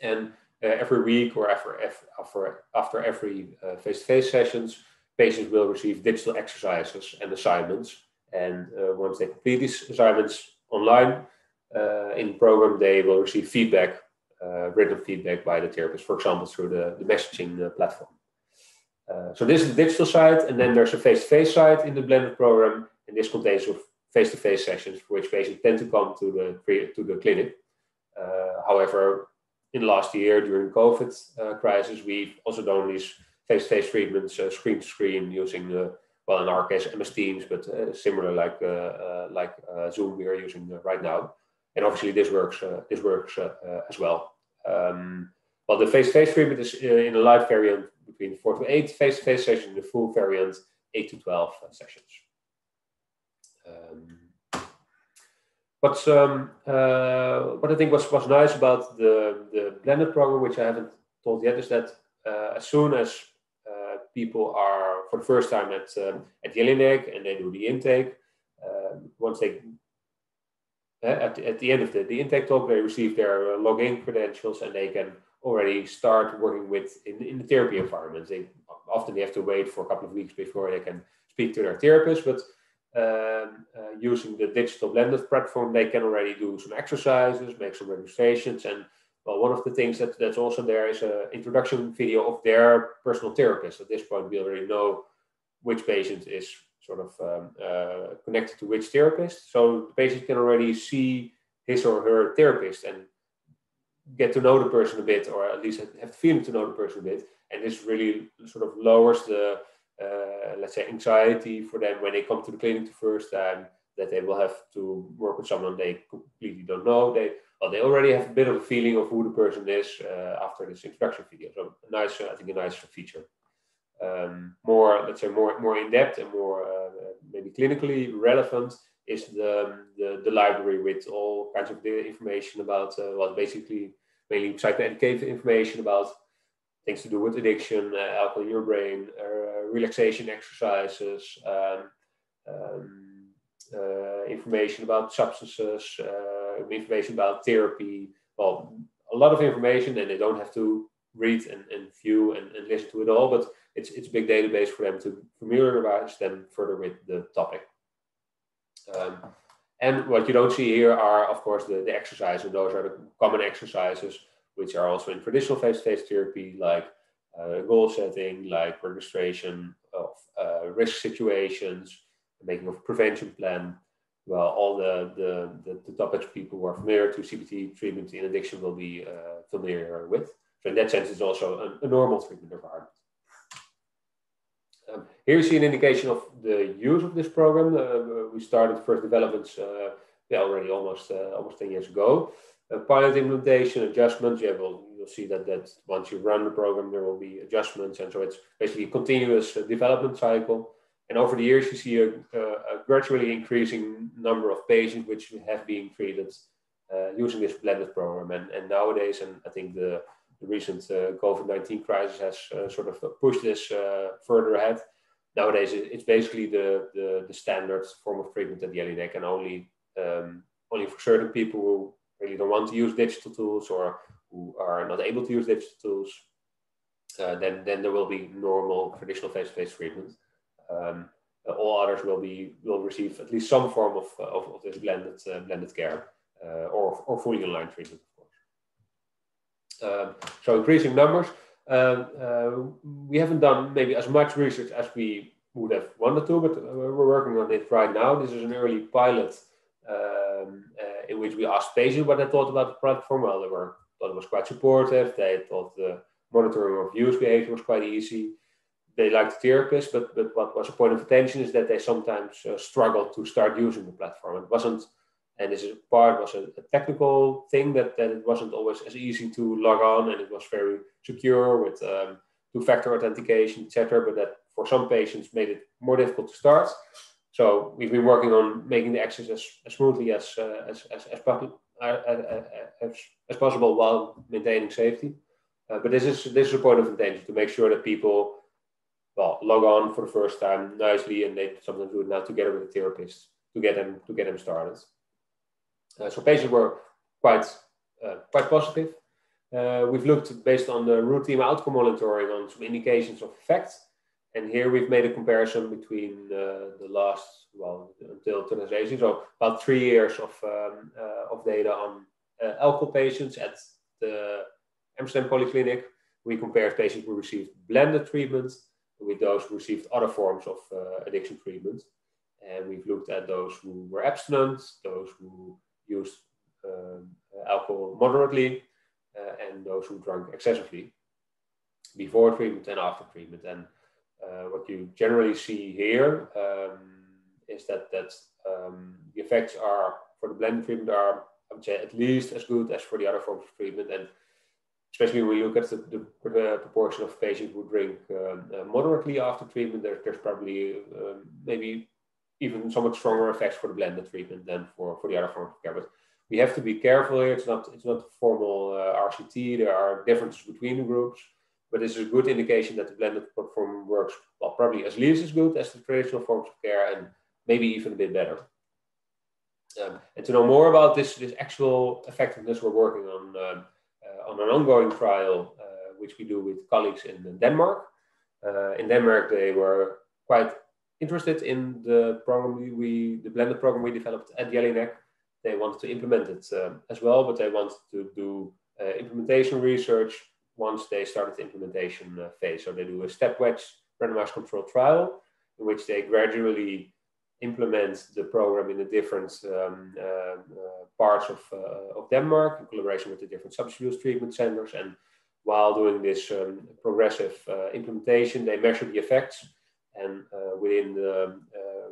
And every week or after after after every face-to-face sessions, patients will receive digital exercises and assignments. And once they complete these assignments online, uh, in the program, they will receive feedback, uh, written feedback by the therapist, for example, through the, the messaging uh, platform. so this is the digital side, and then there's a face-to-face side in the blended program, and this contains of face-to-face sessions for which patients tend to come to the to the clinic. however, in the last year during COVID uh, crisis, we've also done these face-to-face treatments, uh, screen to screen, using uh, well in our case MS Teams, but similar like like Zoom we are using right now and obviously this works uh, this works uh, uh, as well. Um, well, the face-to-face treatment is in a light variant between four to eight face-to-face sessions, the full variant eight to twelve sessions. Um, what's um, uh, what I think was was nice about the the blended program, which I haven't told yet, is that uh, as soon as uh, people are for the first time at um, at Jelinek and they do the intake, um, once they at, the, at the end of the, the intake talk, they receive their uh, login credentials and they can already start working with in, in the therapy environment. They often they have to wait for a couple of weeks before they can speak to their therapist, but um, uh, using the digital blended platform, they can already do some exercises, make some registrations, and well, one of the things that, that's also there is an introduction video of their personal therapist. At this point, we already know which patient is sort of um, uh, connected to which therapist. So the patient can already see his or her therapist and get to know the person a bit, or at least have the feeling to know the person a bit. And this really sort of lowers the, uh, let's say, anxiety for them when they come to the clinic the first time that they will have to work with someone they completely don't know. They well, they already have a bit of a feeling of who the person is uh, after this introduction video. So nice, I think, a nice feature um, more, let's say, more more in depth and more uh, maybe clinically relevant is the, the, the library with all kinds of information about uh, well, basically mainly psychoeducative information about things to do with addiction, uh, alcohol in your brain, uh, relaxation exercises, um, um, uh, information about substances, information about therapy. Well, a lot of information, and they don't have to read and, and view and, and listen to it all, but it's, it's a big database for them to familiarize them further with the topic. Um, and what you don't see here are, of course, the, the exercises. Those are the common exercises, which are also in traditional face-to-face therapy, like uh, goal setting, like registration of uh, risk situations, making of prevention plan. Well, all the, the, the, the, topics people who are familiar to CBT treatment in addiction will be uh, familiar with. So in that sense, it's also a, a normal treatment environment. Um, here you see an indication of the use of this program. Uh, we started first developments uh, yeah, already almost uh, almost 10 years ago. Uh, pilot implementation, adjustments. Yeah, well, you'll see that, that once you run the program, there will be adjustments. And so it's basically a continuous uh, development cycle. And over the years, you see a, a, gradually increasing number of patients which have been treated uh, using this blended program. And, and nowadays, and I think the, the recent uh, COVID-19 crisis has uh, sort of pushed this uh, further ahead. Nowadays, it's basically the, the, the, standard form of treatment at the Jelinek and only, um, only for certain people who really don't want to use digital tools or who are not able to use digital tools, uh, then, then there will be normal traditional face-to-face treatment. Um, uh, all others will be will receive at least some form of, of, of this blended uh, blended care uh, or, or fully online treatment, of course. Um, so increasing numbers. Um, uh, we haven't done maybe as much research as we would have wanted to, but we're working on it right now. This is an early pilot um, uh, in which we asked patients what they thought about the platform. Well, they were thought it was quite supportive. They thought the monitoring of use behavior was quite easy. They liked the therapist, but, but what was a point of attention is that they sometimes uh, struggled to start using the platform. It wasn't, and this is part was a, a, technical thing that, that it wasn't always as easy to log on, and it was very secure with um, two-factor authentication, etc. But that for some patients made it more difficult to start. So we've been working on making the access as, as smoothly as, uh, as, as, as, as, as, possible while maintaining safety. Uh, but this is this is a point of intention to make sure that people well log on for the first time nicely, and they sometimes do it now together with the therapist to get them to get them started. Uh, so patients were quite uh, quite positive. Uh, we've looked based on the routine outcome monitoring on some indications of effect. And here we've made a comparison between uh, the last, well, until 2018, so about three years of, um, uh, of data on uh, alcohol patients at the Amsterdam Polyclinic. We compared patients who received blended treatment with those who received other forms of uh, addiction treatment. And we've looked at those who were abstinent, those who used um, alcohol moderately, uh, and those who drank excessively before treatment and after treatment. And what you generally see here um, is that that um, the effects are for the blended treatment are I would say at least as good as for the other forms of treatment, and especially when you look at the, the, the proportion of patients who drink um, uh, moderately after treatment, there, there's probably um, maybe even somewhat stronger effects for the blended treatment than for, for the other forms of care. But we have to be careful here. It's not it's not formal uh, RCT. There are differences between the groups but this is a good indication that the blended platform works well, probably as least as good as the traditional forms of care and maybe even a bit better. Um, and to know more about this, this actual effectiveness, we're working on, um, uh, on an ongoing trial, uh, which we do with colleagues in Denmark. Uh, in Denmark, they were quite interested in the program we, we the blended program we developed at Jelinek. They wanted to implement it um, as well, but they wanted to do uh, implementation research once they started the implementation uh, phase. So they do a stepwise randomized controlled trial in which they gradually implement the program in the different um, uh, uh, parts of, uh, of Denmark in collaboration with the different substance abuse treatment centers. And while doing this um, progressive uh, implementation, they measure the effects. And uh, within the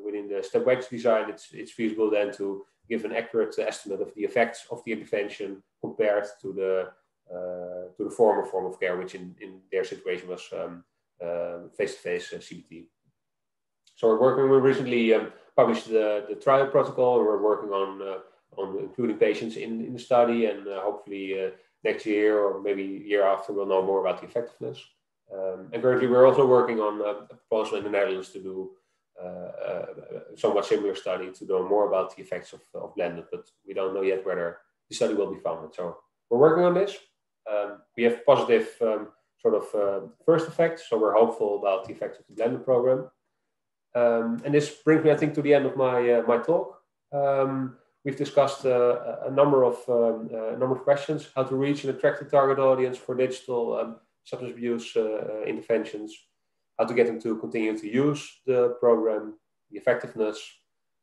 within the stepwise design, it's it's feasible then to give an accurate estimate of the effects of the intervention compared to the to the former form of care, which in, in their situation was um, uh, face-to-face uh, CBT. So we're working, we recently um, published the, the trial protocol, we're working on, on including patients in, in the study, and hopefully next year or maybe year after we'll know more about the effectiveness. Um, and currently we're also working on a proposal in the Netherlands to do uh, a somewhat similar study to know more about the effects of, of blended, but we don't know yet whether the study will be funded. So we're working on this um, we have positive um, sort of uh, first effects, so we're hopeful about the effects of the blended program. Um, and this brings me, I think, to the end of my uh, my talk. Um, we've discussed uh, a number of um, uh, number of questions: how to reach and attract the target audience for digital um, substance abuse uh, uh, interventions, how to get them to continue to use the program, the effectiveness,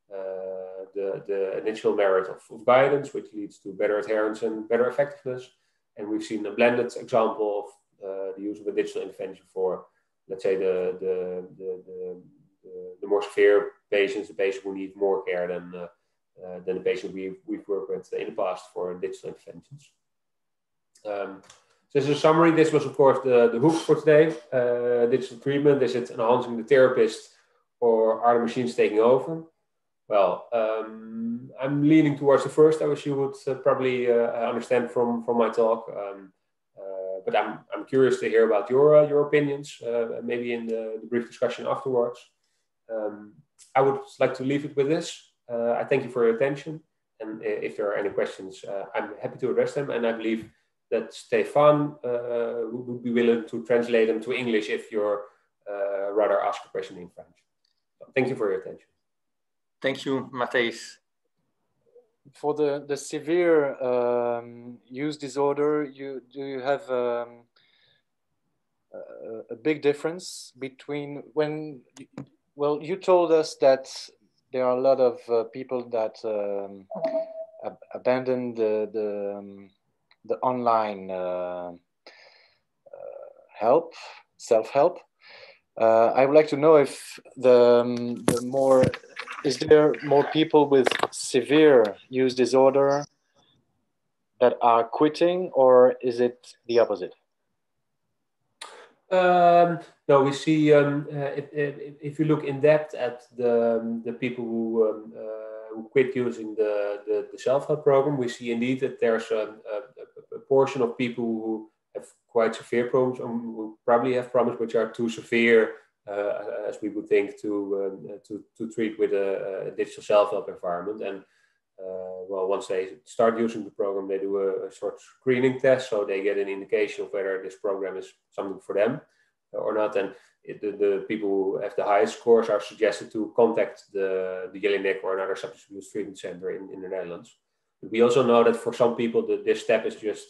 the the initial merit of, of guidance, which leads to better adherence and better effectiveness and we've seen a blended example of uh, the use of a digital intervention for, let's say, the, the, the, the, the more severe patients, the patients who need more care than, uh, uh, than the patient we've, we've worked with in the past for digital interventions. Um, so as a summary, this was of course the, the hook for today. Uh, digital treatment, is it enhancing the therapist or are the machines taking over? Well, um, I'm leaning towards the first, as you would uh, probably uh, understand from, from my talk. Um, uh, but I'm, I'm curious to hear about your, uh, your opinions, maybe in the, the, brief discussion afterwards. Um, I would like to leave it with this. I thank you for your attention. And if there are any questions, I'm happy to address them. And I believe that Stefan uh, would be willing to translate them to English if you're uh, rather ask a question in French. Thank you for your attention. Thank you, Matthijs. For the, the severe um, use disorder, you do you have um, a, a, big difference between when, well, you told us that there are a lot of uh, people that um, ab abandon the, the, um, the online uh, uh, help, self-help. Uh, I would like to know if the, um, the more is there more people with severe use disorder that are quitting, or is it the opposite? Um, no, we see um, uh, if, if, if, you look in depth at the, um, the people who, um, uh, who quit using the, the, the self help program, we see indeed that there's a, a, a, portion of people who have quite severe problems, um, who probably have problems which are too severe uh, as we would think to um, to, to treat with a, a digital self-help environment. And uh, well, once they start using the program, they do a, a, sort of screening test, so they get an indication of whether this program is something for them or not. And it, the, the people who have the highest scores are suggested to contact the, the Jelinek or another substance abuse treatment center in, in the Netherlands. We also know that for some people, the, this step is just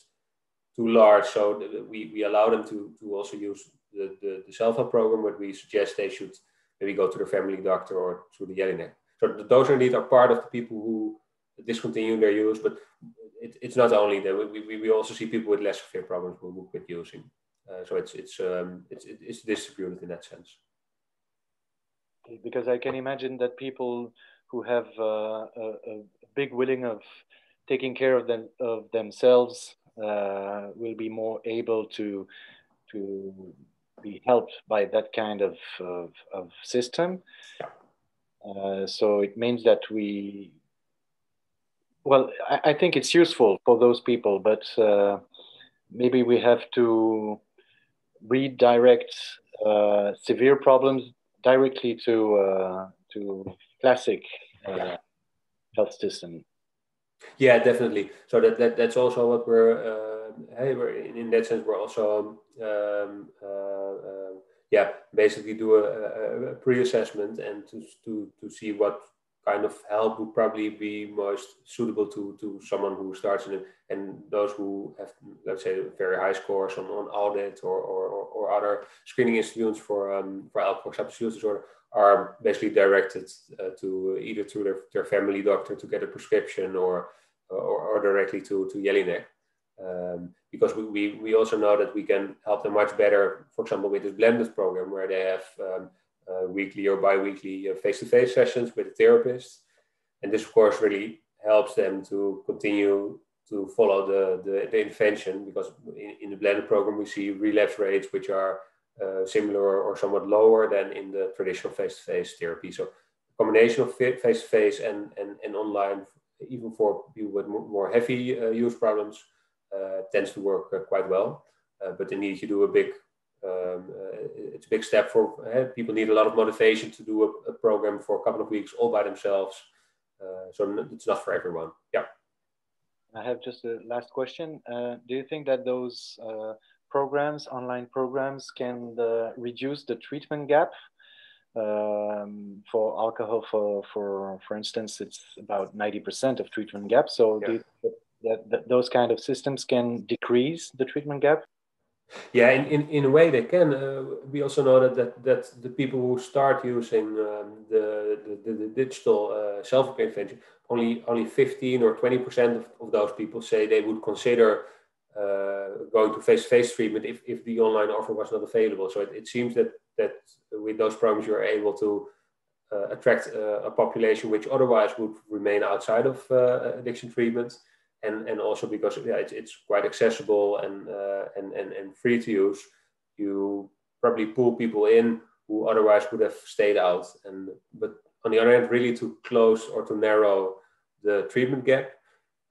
too large, so we, we allow them to, to also use the, the, the self-help program, but we suggest they should maybe go to their family doctor or to the Jelinek. So those indeed are part of the people who discontinue their use, but it, it's not only that. We, we, we also see people with less severe problems who will quit using. Uh, so it's it's um, it's it's distributed in that sense. Because I can imagine that people who have uh, a, a, big willing of taking care of them of themselves uh, will be more able to to be helped by that kind of, of, of system. Uh, so it means that we, well, I, I, think it's useful for those people, but uh, maybe we have to redirect uh, severe problems directly to uh, to classic uh, health system. Yeah, definitely. So that, that that's also what we're uh, hey, we're in that sense we're also um, uh, uh, yeah basically do a, a, pre-assessment and to, to to see what kind of help would probably be most suitable to to someone who starts in it and those who have let's say very high scores on, on audit or, or, or other screening institutes for um, for alcohol substance use disorder are basically directed uh, to either to their, their family doctor to get a prescription or or, or directly to to Jelinek. Um, because we, we, we also know that we can help them much better, for example, with this blended program where they have um, uh, weekly or bi-weekly uh, face-to-face sessions with a therapist. And this, of course, really helps them to continue to follow the, the, the intervention because in, in, the blended program, we see relapse rates which are uh, similar or somewhat lower than in the traditional face-to-face therapy. So combination of face-to-face and, and, and online, even for people with more heavy uh, use problems, tends to work uh, quite well. Uh, but indeed, you do a big um, it's a big step for people need a lot of motivation to do a, a, program for a couple of weeks all by themselves. so it's not for everyone. Yeah. I have just a last question. Uh, do you think that those uh, programs, online programs, can uh, reduce the treatment gap um, for alcohol? For for for instance, it's about ninety percent of treatment gap. So yeah. do you, that, that those kind of systems can decrease the treatment gap? Yeah, in, in, in a way they can. Uh, we also know that, that, that the people who start using um, the, the, the, digital uh, self intervention, only only 15 or 20% of, of those people say they would consider uh, going to face-to-face treatment if, if the online offer was not available. So it, it seems that, that with those programs you're able to uh, attract uh, a population which otherwise would remain outside of uh, addiction treatment. And, and also because yeah, it's, it's quite accessible and, and, and, and free to use, you probably pull people in who otherwise would have stayed out. And but on the other hand, really to close or to narrow the treatment gap,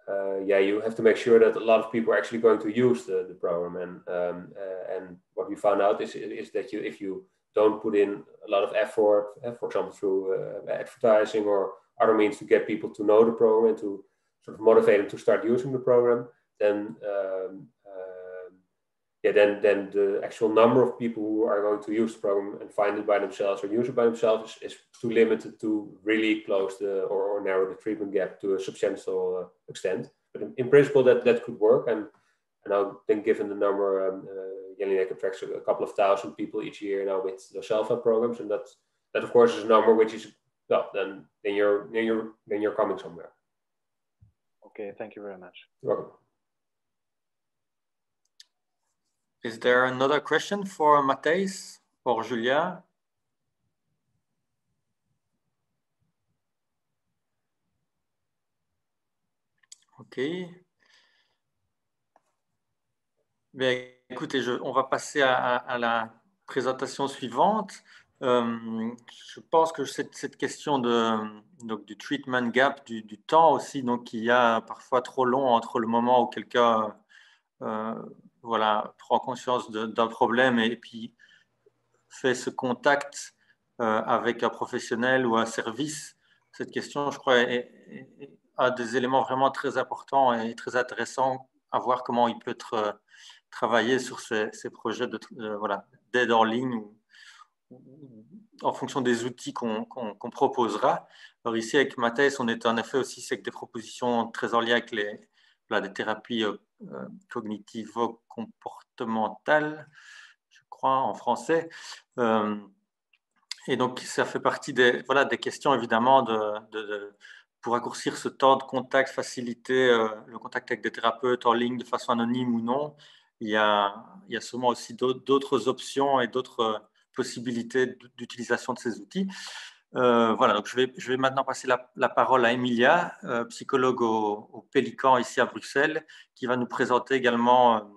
uh, yeah, you have to make sure that a lot of people are actually going to use the, the program. And um, uh, and what we found out is is that you if you don't put in a lot of effort, uh, for example, through uh, advertising or other means to get people to know the program and to sort of motivate them to start using the program, then um, um, yeah, then then the actual number of people who are going to use the program and find it by themselves or use it by themselves is, is too limited to really close the or, or narrow the treatment gap to a substantial uh, extent. But in, in, principle, that that could work. And and I think given the number um, uh, Jelinek attracts a couple of thousand people each year now with the self-help programs, and that that of course is a number which is well then then you're then you're then you're coming somewhere. Okay, thank you very much. You're welcome. Is there another question for Matthijs or Julia? Okay. Bien, écoutez, on va passer à, la présentation suivante. Euh, je pense que cette, question de, donc, du treatment gap, du, temps aussi, donc il y a parfois trop long entre le moment où quelqu'un euh, voilà, prend conscience d'un problème et, puis fait ce contact euh, avec un professionnel ou un service. Cette question, je crois, a des éléments vraiment très importants et très intéressants à voir comment il peut être travailler sur ces, projets d'aide de, voilà, en ligne en fonction des outils qu'on proposera. Alors ici, avec Matthès, on est en effet aussi avec des propositions très en lien avec les, des thérapies euh, euh, cognitivo-comportementales, je crois, en français. Euh, et donc, ça fait partie des, voilà, des questions, évidemment, de, pour raccourcir ce temps de contact, faciliter le contact avec des thérapeutes en ligne de façon anonyme ou non, il y a, il y a sûrement aussi d'autres options et d'autres euh, possibilités d'utilisation de ces outils. Euh, voilà, donc je vais, je vais maintenant passer la, parole à Emilia, euh, psychologue au, Pélican ici à Bruxelles, qui va nous présenter également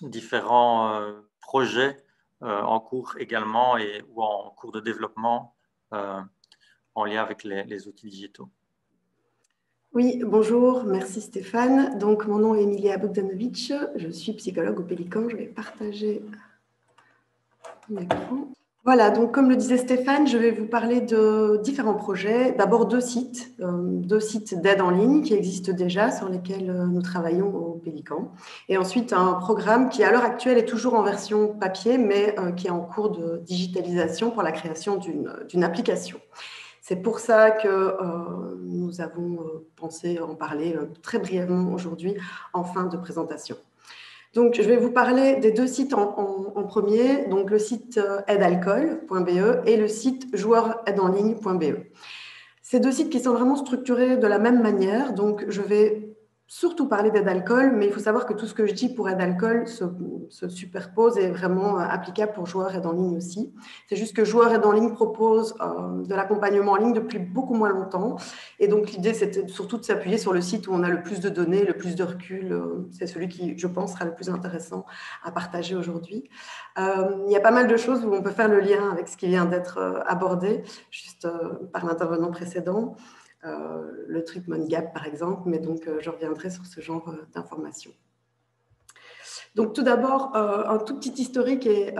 différents projets en cours également et, ou en cours de développement en lien avec les, les outils digitaux. Oui, bonjour, merci Stéphane. Donc, mon nom est Emilia Bogdanovic, je suis psychologue au Pélican. Je vais partager. Voilà, donc comme le disait Stéphane, je vais vous parler de différents projets. D'abord deux sites, euh, deux sites d'aide en ligne qui existent déjà, sur lesquels euh, nous travaillons au Pélican. Et ensuite un programme qui à l'heure actuelle est toujours en version papier, mais euh, qui est en cours de digitalisation pour la création d'une application. C'est pour ça que nous avons pensé en parler très brièvement aujourd'hui en fin de présentation. Donc, je vais vous parler des deux sites en, premier, donc le site aidealcool.be et le site joueureidenligne.be. Ces deux sites qui sont vraiment structurés de la même manière, donc je vais surtout parler d'aide alcool, mais il faut savoir que tout ce que je dis pour aide alcool se, superpose et est vraiment euh, applicable pour joueurs aide en ligne aussi. C'est juste que joueurs aide en ligne propose euh, de l'accompagnement en ligne depuis beaucoup moins longtemps. Et donc l'idée, c'était surtout de s'appuyer sur le site où on a le plus de données, le plus de recul. Euh, c'est celui qui, je pense, sera le plus intéressant à partager aujourd'hui. il y a pas mal de choses où on peut faire le lien avec ce qui vient d'être abordé, juste par l'intervenant précédent. Euh, le treatment gap, par exemple, mais donc euh, je reviendrai sur ce genre euh, d'informations. Donc tout d'abord, un tout petit historique et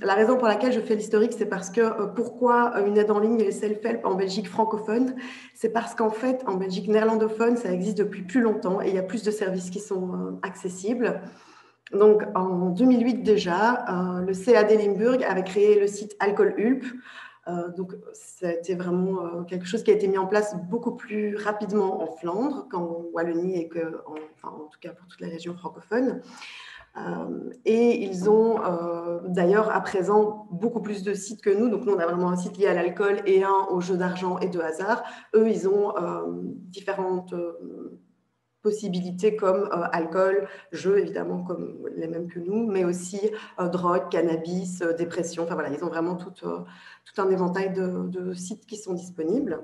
la raison pour laquelle je fais l'historique, c'est parce que pourquoi une aide en ligne et le self-help en Belgique francophone? C'est parce qu'en fait, en Belgique néerlandophone, ça existe depuis plus longtemps et il y a plus de services qui sont accessibles. Donc en 2008 déjà, le CAD Limburg avait créé le site Alcool Hulp euh, donc, ça a été vraiment euh, quelque chose qui a été mis en place beaucoup plus rapidement en Flandre qu'en Wallonie et que, en, tout cas pour toutes les régions francophones. Euh, et ils ont d'ailleurs à présent beaucoup plus de sites que nous. Donc nous, on a vraiment un site lié à l'alcool et un aux jeux d'argent et de hasard. Eux, ils ont différentes comme alcool, jeux évidemment comme les mêmes que nous, mais aussi drogue, cannabis, dépression. Enfin voilà, ils ont vraiment tout, un éventail de, sites qui sont disponibles.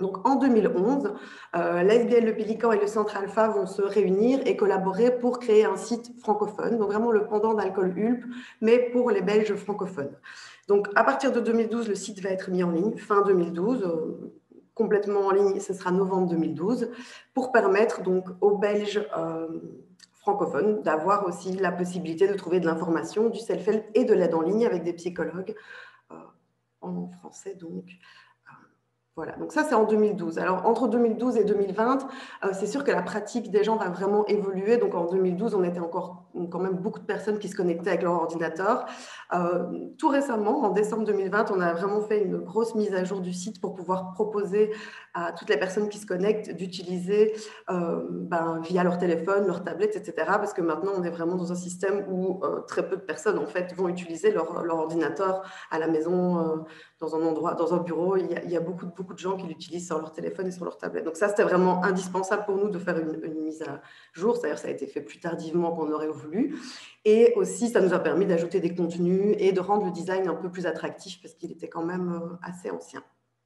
Donc en 2011, euh, l'ASBL Le Pélican et le Centre Alpha vont se réunir et collaborer pour créer un site francophone, donc vraiment le pendant d'Alcool Hulp, mais pour les Belges francophones. Donc à partir de 2012, le site va être mis en ligne, fin 2012, euh, complètement en ligne, ce sera novembre 2012, pour permettre donc aux Belges euh, francophones d'avoir aussi la possibilité de trouver de l'information, du self-help et de l'aide en ligne avec des psychologues euh, en français donc. Voilà, donc ça c'est en 2012. Alors entre 2012 et 2020, euh, c'est sûr que la pratique des gens va vraiment évoluer. Donc en 2012, on était encore quand même beaucoup de personnes qui se connectaient avec leur ordinateur. Euh, tout récemment, en décembre 2020, on a vraiment fait une grosse mise à jour du site pour pouvoir proposer à toutes les personnes qui se connectent d'utiliser euh, ben, via leur téléphone, leur tablette, etc. Parce que maintenant, on est vraiment dans un système où très peu de personnes en fait vont utiliser leur, leur ordinateur à la maison dans un endroit, dans un bureau, il y a, beaucoup, beaucoup de gens qui l'utilisent sur leur téléphone et sur leur tablette. Donc ça, c'était vraiment indispensable pour nous de faire une, mise à jour. C'est-à-dire ça a été fait plus tardivement qu'on aurait voulu. Et aussi, ça nous a permis d'ajouter des contenus et de rendre le design un peu plus attractif parce qu'il était quand même euh, assez ancien.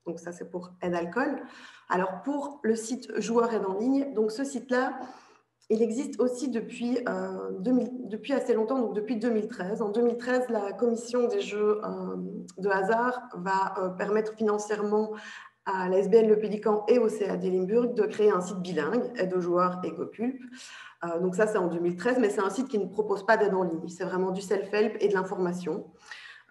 Donc ça, c'est pour Aide Alcool. Alors pour le site Joueur Aide en ligne, donc ce site-là, il existe aussi depuis, euh, depuis assez longtemps, donc depuis 2013. En 2013, la commission des jeux euh, de hasard va euh, permettre financièrement à la SBL Le Pélican et au CAD Limburg de créer un site bilingue, aide aux joueurs et Copulp. donc ça, c'est en 2013, mais c'est un site qui ne propose pas d'aide en ligne. C'est vraiment du self-help et de l'information.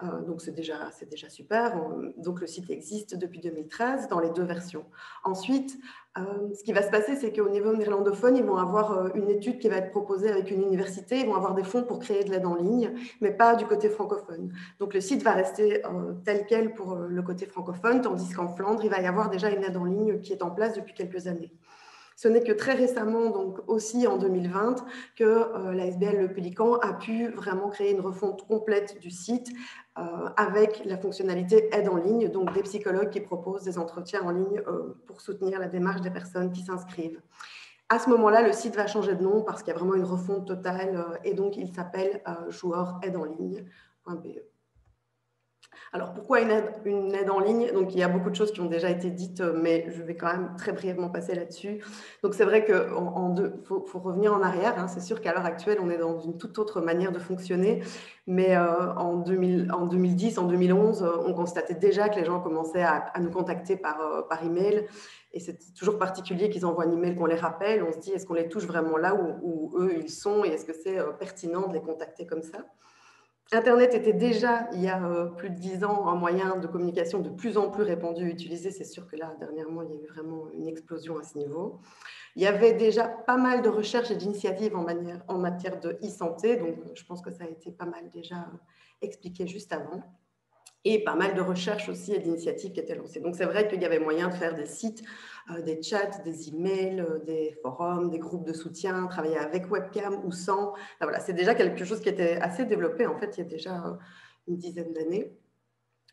Euh, donc c'est déjà, déjà super. Donc le site existe depuis 2013 dans les deux versions. Ensuite, euh, ce qui va se passer, c'est qu'au niveau néerlandophone, ils vont avoir euh, une étude qui va être proposée avec une université. Ils vont avoir des fonds pour créer de l'aide en ligne, mais pas du côté francophone. Donc le site va rester tel quel pour le côté francophone, tandis qu'en Flandre, il va y avoir déjà une aide en ligne qui est en place depuis quelques années. Ce n'est que très récemment, donc aussi en 2020, que euh, la Le Pélican a pu vraiment créer une refonte complète du site euh, avec la fonctionnalité aide en ligne, donc des psychologues qui proposent des entretiens en ligne euh, pour soutenir la démarche des personnes qui s'inscrivent. À ce moment-là, le site va changer de nom parce qu'il y a vraiment une refonte totale et donc il s'appelle joueur aide en ligne.be. Alors, pourquoi une aide, en ligne? Donc, il y a beaucoup de choses qui ont déjà été dites, euh, mais je vais quand même très brièvement passer là-dessus. Donc, c'est vrai qu'il faut, faut, revenir en arrière. Hein. C'est sûr qu'à l'heure actuelle, on est dans une toute autre manière de fonctionner. Mais euh, en, 2010, en 2011, euh, on constatait déjà que les gens commençaient à, nous contacter par, par email. Et c'est toujours particulier qu'ils envoient un email qu'on les rappelle. On se dit, est-ce qu'on les touche vraiment là où, où eux, ils sont? Et est-ce que c'est pertinent de les contacter comme ça? Internet était déjà, il y a euh, plus de dix ans, un moyen de communication de plus en plus répandu et utilisé. C'est sûr que là, dernièrement, il y a eu vraiment une explosion à ce niveau. Il y avait déjà pas mal de recherches et d'initiatives en, en, matière de e-santé, donc je pense que ça a été pas mal déjà expliqué juste avant et pas mal de recherches aussi et d'initiatives qui étaient lancées. Donc c'est vrai qu'il y avait moyen de faire des sites, euh, des chats, des emails, euh, des forums, des groupes de soutien, travailler avec webcam ou sans. voilà, c'est déjà quelque chose qui était assez développé en fait il y a déjà euh, une dizaine d'années,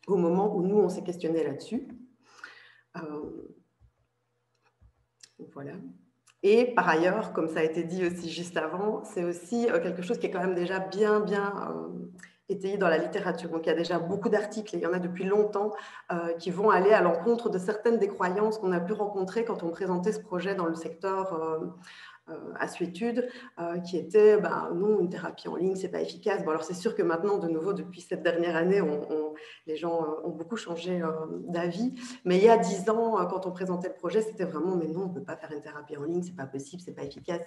au moment où nous on s'est questionné là-dessus. voilà. Et par ailleurs, comme ça a été dit aussi juste avant, c'est aussi quelque chose qui est quand même déjà bien, bien étayé dans la littérature. Donc il y a déjà beaucoup d'articles, il y en a depuis longtemps, euh, qui vont aller à l'encontre de certaines des croyances qu'on a pu rencontrer quand on présentait ce projet dans le secteur euh, à Suétude, euh, qui était bah, non, une thérapie en ligne, c'est pas efficace. Bon, alors c'est sûr que maintenant, de nouveau, depuis cette dernière année, les gens euh, ont beaucoup changé d'avis. Mais il y a dix ans, quand on présentait le projet, c'était vraiment mais non, on ne peut pas faire une thérapie en ligne, c'est pas possible, c'est pas efficace.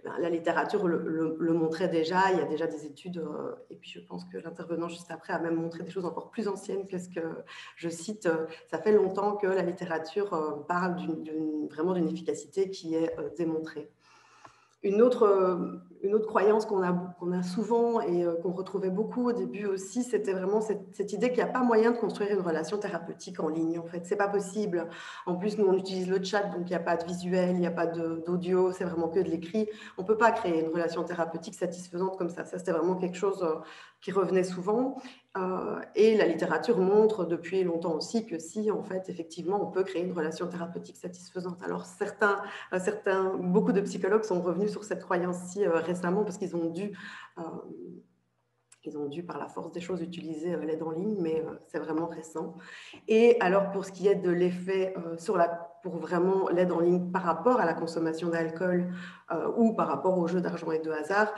Eh ben, la littérature le, montrait déjà, il y a déjà des études, et puis je pense que l'intervenant juste après a même montré des choses encore plus anciennes que ce que je cite. Ça fait longtemps que la littérature parle vraiment d'une efficacité qui est démontrée. Une autre, euh, une autre croyance qu'on a, a souvent et euh, qu'on retrouvait beaucoup au début aussi, c'était vraiment cette, idée qu'il n'y a pas moyen de construire une relation thérapeutique en ligne. En fait, c'est pas possible. En plus, nous, on utilise le chat, donc il n'y a pas de visuel, il n'y a pas d'audio, c'est vraiment que de l'écrit. On ne peut pas créer une relation thérapeutique satisfaisante comme ça. Ça, c'était vraiment quelque chose euh, qui revenait souvent. Et la littérature montre depuis longtemps aussi que si, en fait, effectivement, on peut créer une relation thérapeutique satisfaisante. Alors, certains, certains, beaucoup de psychologues sont revenus sur cette croyance-ci récemment parce qu'ils ont dû ils ont dû, par la force des choses, utiliser euh, l'aide en ligne, mais euh, c'est vraiment récent. Et alors, pour ce qui est de l'effet euh, sur la, pour vraiment l'aide en ligne par rapport à la consommation d'alcool ou par rapport aux jeux d'argent et de hasard,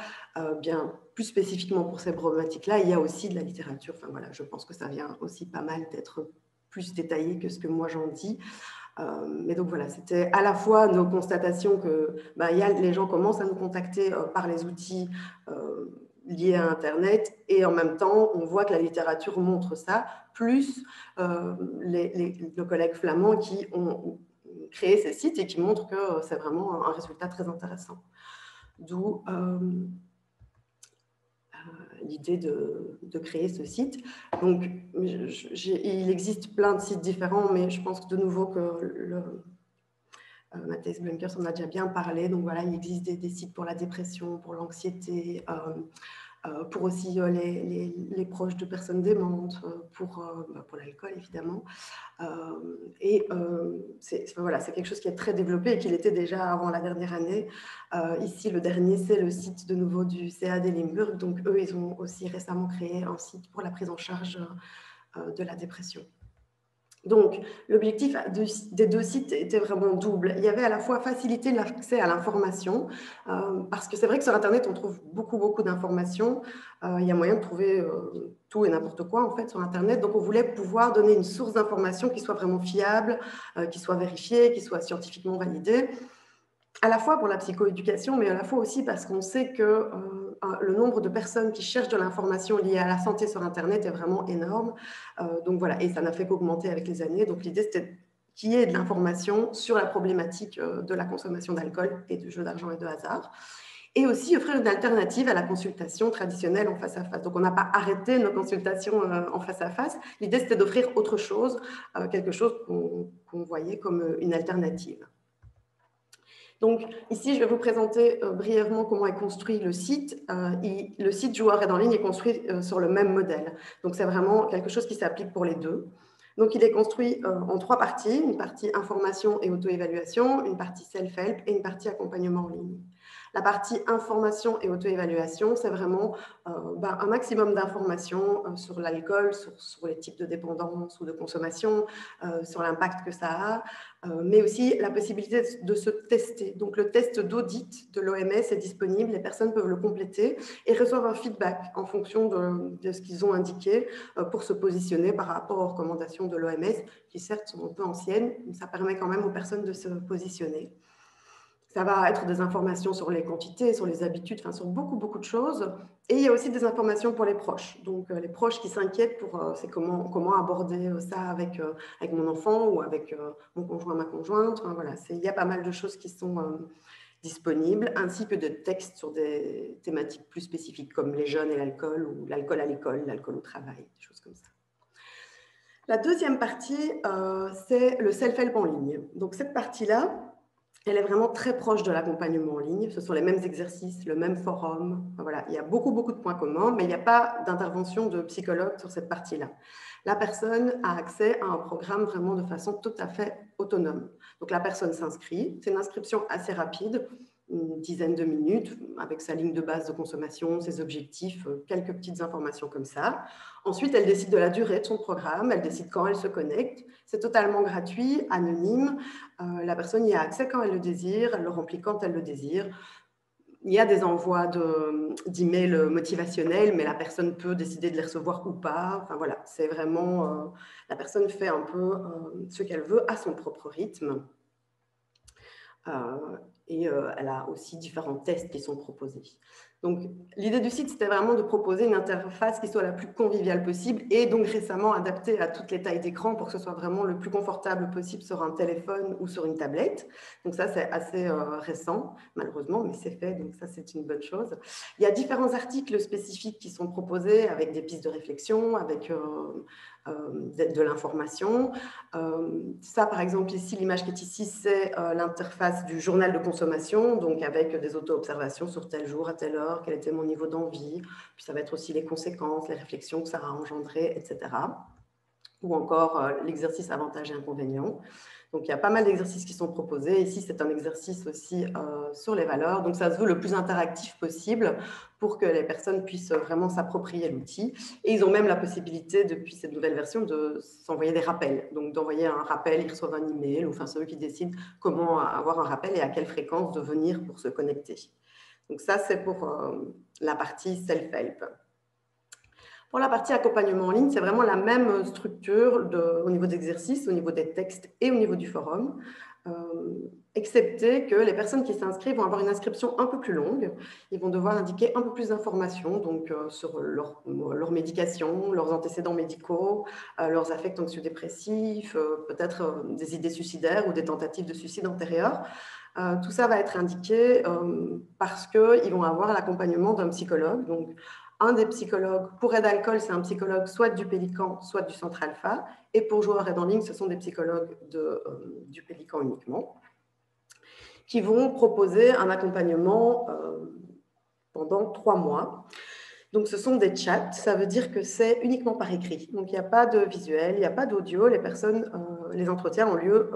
bien plus spécifiquement pour ces problématiques-là, il y a aussi de la littérature. Enfin voilà, je pense que ça vient aussi pas mal d'être plus détaillé que ce que moi j'en dis. mais donc voilà, c'était à la fois nos constatations que bah, y a, les gens commencent à nous contacter par les outils liées à Internet et en même temps, on voit que la littérature montre ça, plus euh, les, nos collègues flamands qui ont créé ces sites et qui montrent que c'est vraiment un résultat très intéressant. D'où euh, euh, l'idée de, de, créer ce site. Donc, il existe plein de sites différents, mais je pense de nouveau que le, euh, Matthijs Blunkers en a déjà bien parlé. Donc voilà, il existe des, sites pour la dépression, pour l'anxiété, euh, euh, pour aussi les, les, proches de personnes démentes, pour, bah, pour l'alcool évidemment. et c'est voilà, quelque chose qui est très développé et qui l'était déjà avant la dernière année. ici, le dernier, c'est le site de nouveau du CA d'Elimburg. Donc eux, ils ont aussi récemment créé un site pour la prise en charge de la dépression. Donc, l'objectif des deux sites était vraiment double. Il y avait à la fois faciliter l'accès à l'information, euh, parce que c'est vrai que sur Internet, on trouve beaucoup, beaucoup d'informations. Euh, il y a moyen de trouver euh, tout et n'importe quoi, en fait, sur Internet. Donc, on voulait pouvoir donner une source d'information qui soit vraiment fiable, qui soit vérifiée, qui soit scientifiquement validée à la fois pour la psychoéducation, mais à la fois aussi parce qu'on sait que le nombre de personnes qui cherchent de l'information liée à la santé sur Internet est vraiment énorme. Euh, donc voilà, et ça n'a fait qu'augmenter avec les années. Donc l'idée, c'était qu'il y ait de l'information sur la problématique euh, de la consommation d'alcool et de jeux d'argent et de hasard. Et aussi offrir une alternative à la consultation traditionnelle en face à face. Donc on n'a pas arrêté nos consultations en face à face. L'idée, c'était d'offrir autre chose, quelque chose qu'on voyait comme une alternative. Donc ici, je vais vous présenter euh, brièvement comment est construit le site. Euh, le site Joueur Aide en ligne est construit euh, sur le même modèle. Donc c'est vraiment quelque chose qui s'applique pour les deux. Donc il est construit en trois parties, une partie information et auto-évaluation, une partie self-help et une partie accompagnement en ligne. La partie information et auto-évaluation, c'est vraiment euh, ben, un maximum d'informations euh, sur l'alcool, sur, les types de dépendance ou de consommation, euh, sur l'impact que ça a, mais aussi la possibilité de se tester. Donc le test d'audit de l'OMS est disponible, les personnes peuvent le compléter et reçoivent un feedback en fonction de, de ce qu'ils ont indiqué pour se positionner par rapport aux recommandations de l'OMS, qui certes sont un peu anciennes, mais ça permet quand même aux personnes de se positionner. Ça va être des informations sur les quantités, sur les habitudes, enfin sur beaucoup, beaucoup de choses. Et il y a aussi des informations pour les proches. Donc, euh, les proches qui s'inquiètent pour euh, c'est comment, comment aborder euh, ça avec, avec mon enfant ou avec mon conjoint, ma conjointe. Voilà, il y a pas mal de choses qui sont disponibles, ainsi que de textes sur des thématiques plus spécifiques comme les jeunes et l'alcool ou l'alcool à l'école, l'alcool au travail, des choses comme ça. La deuxième partie, c'est le self-help en ligne. Donc, cette partie-là, elle est vraiment très proche de l'accompagnement en ligne. Ce sont les mêmes exercices, le même forum. Voilà, il y a beaucoup, beaucoup de points communs, mais il n'y a pas d'intervention de psychologue sur cette partie-là. La personne a accès à un programme vraiment de façon tout à fait autonome. Donc la personne s'inscrit, c'est une inscription assez rapide, une dizaine de minutes, avec sa ligne de base de consommation, ses objectifs, euh, quelques petites informations comme ça. Ensuite, elle décide de la durée de son programme, elle décide quand elle se connecte. C'est totalement gratuit, anonyme. Euh, la personne y a accès quand elle le désire, elle le remplit quand elle le désire. Il y a des envois d'emails motivationnels, mais la personne peut décider de les recevoir ou pas. Enfin voilà, c'est vraiment euh, la personne fait un peu ce qu'elle veut à son propre rythme. Et elle a aussi différents tests qui sont proposés. Donc, l'idée du site, c'était vraiment de proposer une interface qui soit la plus conviviale possible et donc récemment adaptée à toutes les tailles d'écran pour que ce soit vraiment le plus confortable possible sur un téléphone ou sur une tablette. Donc ça, c'est assez euh, récent, malheureusement, mais c'est fait, donc ça, c'est une bonne chose. Il y a différents articles spécifiques qui sont proposés avec des pistes de réflexion, avec euh, euh, de, l'information. ça, par exemple, ici, l'image qui est ici, c'est l'interface du journal de consommation, donc avec des auto-observations sur tel jour, à telle heure, quel était mon niveau d'envie, puis ça va être aussi les conséquences, les réflexions que ça a engendrées, etc. Ou encore euh, l'exercice avantage et inconvénient. Donc, il y a pas mal d'exercices qui sont proposés. Ici, c'est un exercice aussi euh, sur les valeurs. Donc, ça se veut le plus interactif possible pour que les personnes puissent vraiment s'approprier l'outil. Et ils ont même la possibilité, depuis cette nouvelle version, de s'envoyer des rappels. Donc, d'envoyer un rappel, ils reçoivent un email, ou enfin, c'est eux qui décident comment avoir un rappel et à quelle fréquence de venir pour se connecter. Donc, ça, c'est pour euh, la partie self-help. Pour la partie accompagnement en ligne, c'est vraiment la même structure au niveau des exercices, au niveau des textes et au niveau du forum, euh, excepté que les personnes qui s'inscrivent vont avoir une inscription un peu plus longue. Ils vont devoir indiquer un peu plus d'informations donc, euh, sur leur, leur, médication, leurs antécédents médicaux, euh, leurs affects anxio-dépressifs, peut-être des idées suicidaires ou des tentatives de suicide antérieures. tout ça va être indiqué parce qu'ils vont avoir l'accompagnement d'un psychologue. Un des psychologues, pour aide alcool, c'est un psychologue soit du Pélican, soit du Centre Alpha. Et pour joueurs aide en ligne, ce sont des psychologues de, euh, du Pélican uniquement, qui vont proposer un accompagnement euh, pendant trois mois. Donc, ce sont des chats, ça veut dire que c'est uniquement par écrit. Donc, il n'y a pas de visuel, il n'y a pas d'audio. Les personnes, euh, les entretiens ont lieu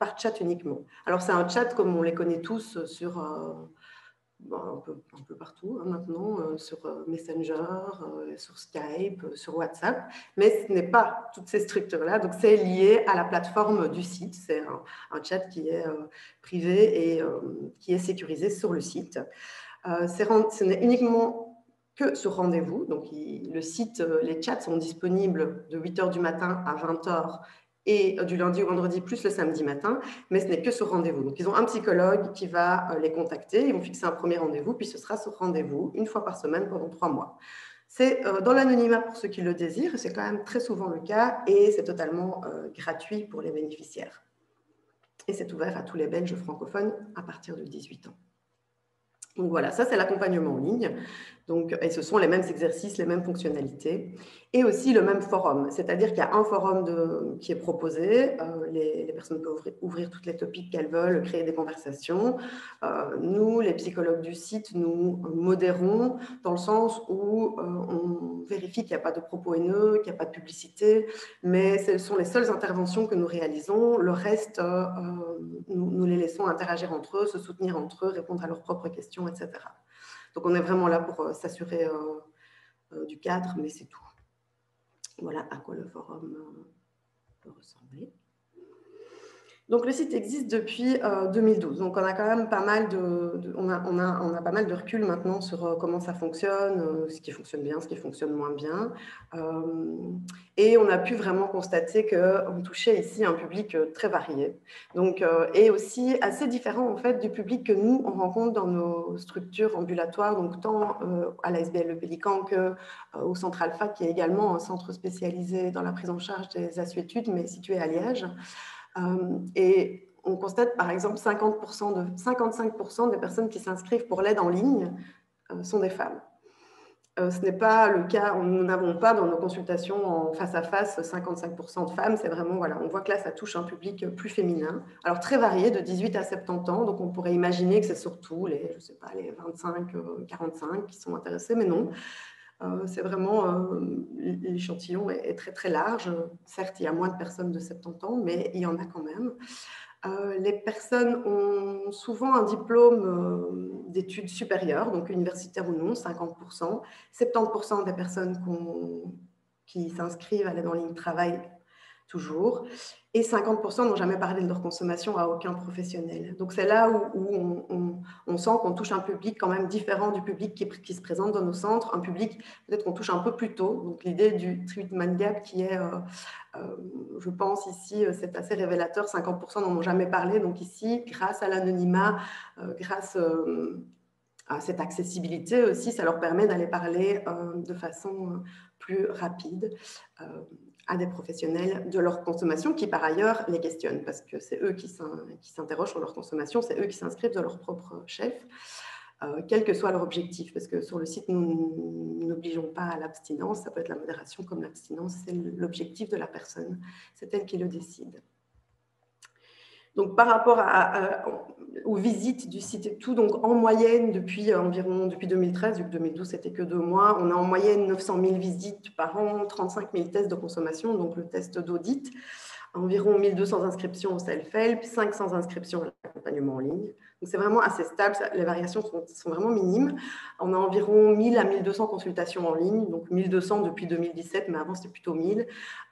par chat uniquement. Alors, c'est un chat comme on les connaît tous sur un, peu, un, peu, partout hein, maintenant, euh, sur euh, Messenger, euh, sur Skype, sur WhatsApp, mais ce n'est pas toutes ces structures-là. Donc, c'est lié à la plateforme du site. C'est un, chat qui est privé et qui est sécurisé sur le site. ce n'est uniquement que sur rendez-vous. Donc, le site, les chats sont disponibles de 8 h du matin à 20 h et euh, du lundi au vendredi plus le samedi matin, mais ce n'est que sur rendez-vous. Donc, ils ont un psychologue qui va euh, les contacter, ils vont fixer un premier rendez-vous, puis ce sera sur rendez-vous une fois par semaine pendant trois mois. C'est euh, dans l'anonymat pour ceux qui le désirent, c'est quand même très souvent le cas, et c'est totalement gratuit pour les bénéficiaires. Et c'est ouvert à tous les Belges francophones à partir de 18 ans. Donc voilà, ça c'est l'accompagnement en ligne. Donc, et ce sont les mêmes exercices, les mêmes fonctionnalités, et aussi le même forum. C'est-à-dire qu'il y a un forum qui est proposé, euh, les, personnes peuvent ouvrir, toutes les topics qu'elles veulent, créer des conversations. Euh, nous, les psychologues du site, nous modérons dans le sens où euh, on vérifie qu'il n'y a pas de propos haineux, qu'il n'y a pas de publicité, mais ce sont les seules interventions que nous réalisons. Le reste, nous, les laissons interagir entre eux, se soutenir entre eux, répondre à leurs propres questions, etc. Donc on est vraiment là pour s'assurer du cadre, mais c'est tout. Voilà à quoi le forum peut ressembler. Donc le site existe depuis 2012. Donc on a quand même pas mal de, on, a, on, a, on, a, pas mal de recul maintenant sur comment ça fonctionne, ce qui fonctionne bien, ce qui fonctionne moins bien. et on a pu vraiment constater qu'on touchait ici un public très varié. Donc, et aussi assez différent en fait du public que nous on rencontre dans nos structures ambulatoires, donc tant à la SBL Le Pélican que au Centre Alpha, qui est également un centre spécialisé dans la prise en charge des assuétudes, mais situé à Liège. Euh, et on constate par exemple 50% de, 55% des personnes qui s'inscrivent pour l'aide en ligne euh, sont des femmes. Euh, ce n'est pas le cas, nous n'avons pas dans nos consultations en face à face 55% de femmes, c'est vraiment, voilà, on voit que là, ça touche un public plus féminin, alors très varié, de 18 à 70 ans, donc on pourrait imaginer que c'est surtout les, je sais pas, les 25-45 qui sont intéressés, mais non. Euh, c'est vraiment, euh, l'échantillon est, très très large. Certes, il y a moins de personnes de 70 ans, mais il y en a quand même. Euh, les personnes ont souvent un diplôme d'études supérieures, donc universitaire ou non, 50%. 70% des personnes qui s'inscrivent à l'aide en ligne travaillent toujours et 50% n'ont jamais parlé de leur consommation à aucun professionnel. Donc c'est là où, on, sent qu'on touche un public quand même différent du public qui, se présente dans nos centres, un public peut-être qu'on touche un peu plus tôt. Donc l'idée du treatment gap qui est, euh, euh, je pense ici, euh, c'est assez révélateur, 50% n'en ont jamais parlé. Donc ici, grâce à l'anonymat, grâce à cette accessibilité aussi, ça leur permet d'aller parler de façon plus rapide à des professionnels de leur consommation qui, par ailleurs, les questionnent parce que c'est eux qui s'interrogent sur leur consommation, c'est eux qui s'inscrivent de leur propre chef, euh, quel que soit leur objectif. Parce que sur le site, nous n'obligeons pas à l'abstinence, ça peut être la modération comme l'abstinence, c'est l'objectif de la personne, c'est elle qui le décide. Donc, par rapport aux visites du site et tout, donc en moyenne, depuis environ depuis 2013, vu que 2012 c'était que deux mois, on a en moyenne 900 000 visites par an, 35 000 tests de consommation, donc le test d'audit, environ 1200 inscriptions au self-help, 500 inscriptions à l'accompagnement en ligne. C'est vraiment assez stable, les variations sont, vraiment minimes. On a environ 1000 à 1200 consultations en ligne, donc 1200 depuis 2017, mais avant c'était plutôt 1000,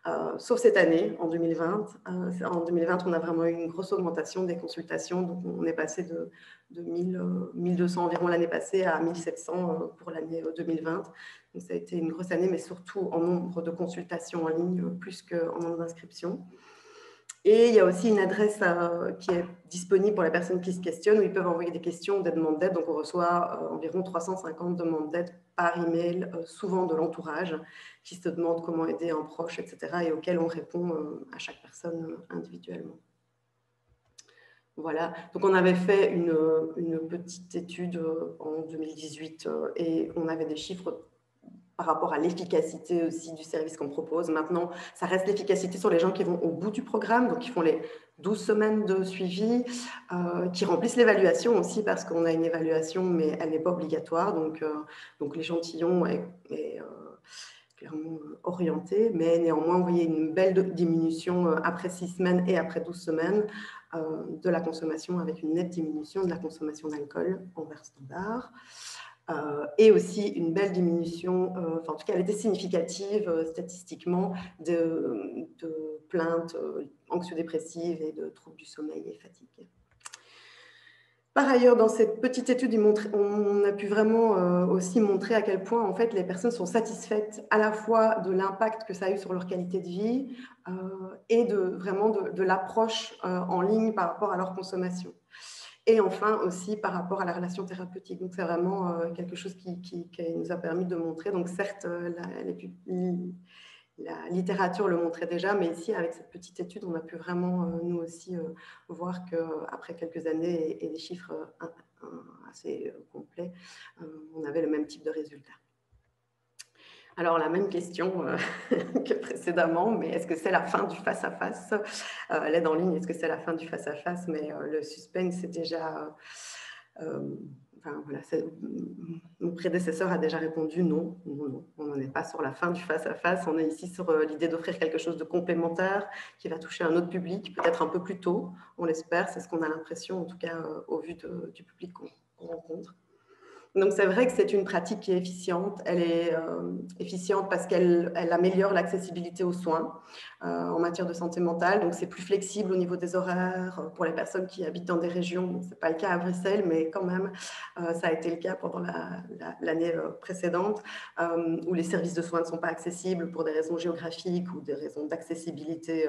euh, sauf cette année, en 2020. Euh, en 2020, on a vraiment eu une grosse augmentation des consultations, donc on est passé de, de 1000, 1200 euh, environ l'année passée à 1700 pour l'année 2020. Donc ça a été une grosse année, mais surtout en nombre de consultations en ligne, plus qu'en nombre d'inscriptions. Et il y a aussi une adresse euh, qui est disponible pour les personnes qui se questionnent, où ils peuvent envoyer des questions, des demandes d'aide. Donc, on reçoit euh, environ 350 demandes d'aide par email, euh, souvent de l'entourage, qui se demandent comment aider un proche, etc., et auxquelles on répond à chaque personne individuellement. Voilà, donc on avait fait une, une petite étude en 2018 et on avait des chiffres par rapport à l'efficacité aussi du service qu'on propose. Maintenant, ça reste l'efficacité sur les gens qui vont au bout du programme, donc qui font les 12 semaines de suivi, euh, qui remplissent l'évaluation aussi parce qu'on a une évaluation, mais elle n'est pas obligatoire. Donc, euh, donc l'échantillon est, euh, clairement orienté, mais néanmoins, vous voyez une belle diminution après 6 semaines et après 12 semaines de la consommation avec une nette diminution de la consommation d'alcool en verre standard. Euh, et aussi une belle diminution, euh, enfin en tout cas elle était significative euh, statistiquement de, plaintes anxio-dépressives et de troubles du sommeil et fatigue. Par ailleurs, dans cette petite étude, on a pu vraiment aussi montrer à quel point en fait, les personnes sont satisfaites à la fois de l'impact que ça a eu sur leur qualité de vie et de, vraiment de l'approche en ligne par rapport à leur consommation. Et enfin aussi par rapport à la relation thérapeutique. Donc c'est vraiment euh, quelque chose qui, nous a permis de montrer. Donc certes, euh, la, littérature le montrait déjà, mais ici avec cette petite étude, on a pu vraiment euh, nous aussi voir qu'après quelques années et, des chiffres assez complets, on avait le même type de résultats. Alors, la même question euh, que précédemment, mais est-ce que c'est la fin du face-à-face? Euh, L'aide en ligne, est-ce que c'est la fin du face-à-face? Mais euh, le suspense, c'est déjà... Voilà, mon prédécesseur a déjà répondu non, non, non, on n'en est pas sur la fin du face-à-face, on est ici sur l'idée d'offrir quelque chose de complémentaire qui va toucher un autre public, peut-être un peu plus tôt, on l'espère, c'est ce qu'on a l'impression, en tout cas au vu du public qu'on rencontre. Donc c'est vrai que c'est une pratique qui est efficiente. Elle est euh, efficiente parce qu'elle améliore l'accessibilité aux soins euh, en matière de santé mentale. Donc c'est plus flexible au niveau des horaires euh, pour les personnes qui habitent dans des régions. Ce n'est pas le cas à Bruxelles, mais quand même, ça a été le cas pendant l'année précédente où les services de soins ne sont pas accessibles pour des raisons géographiques ou des raisons d'accessibilité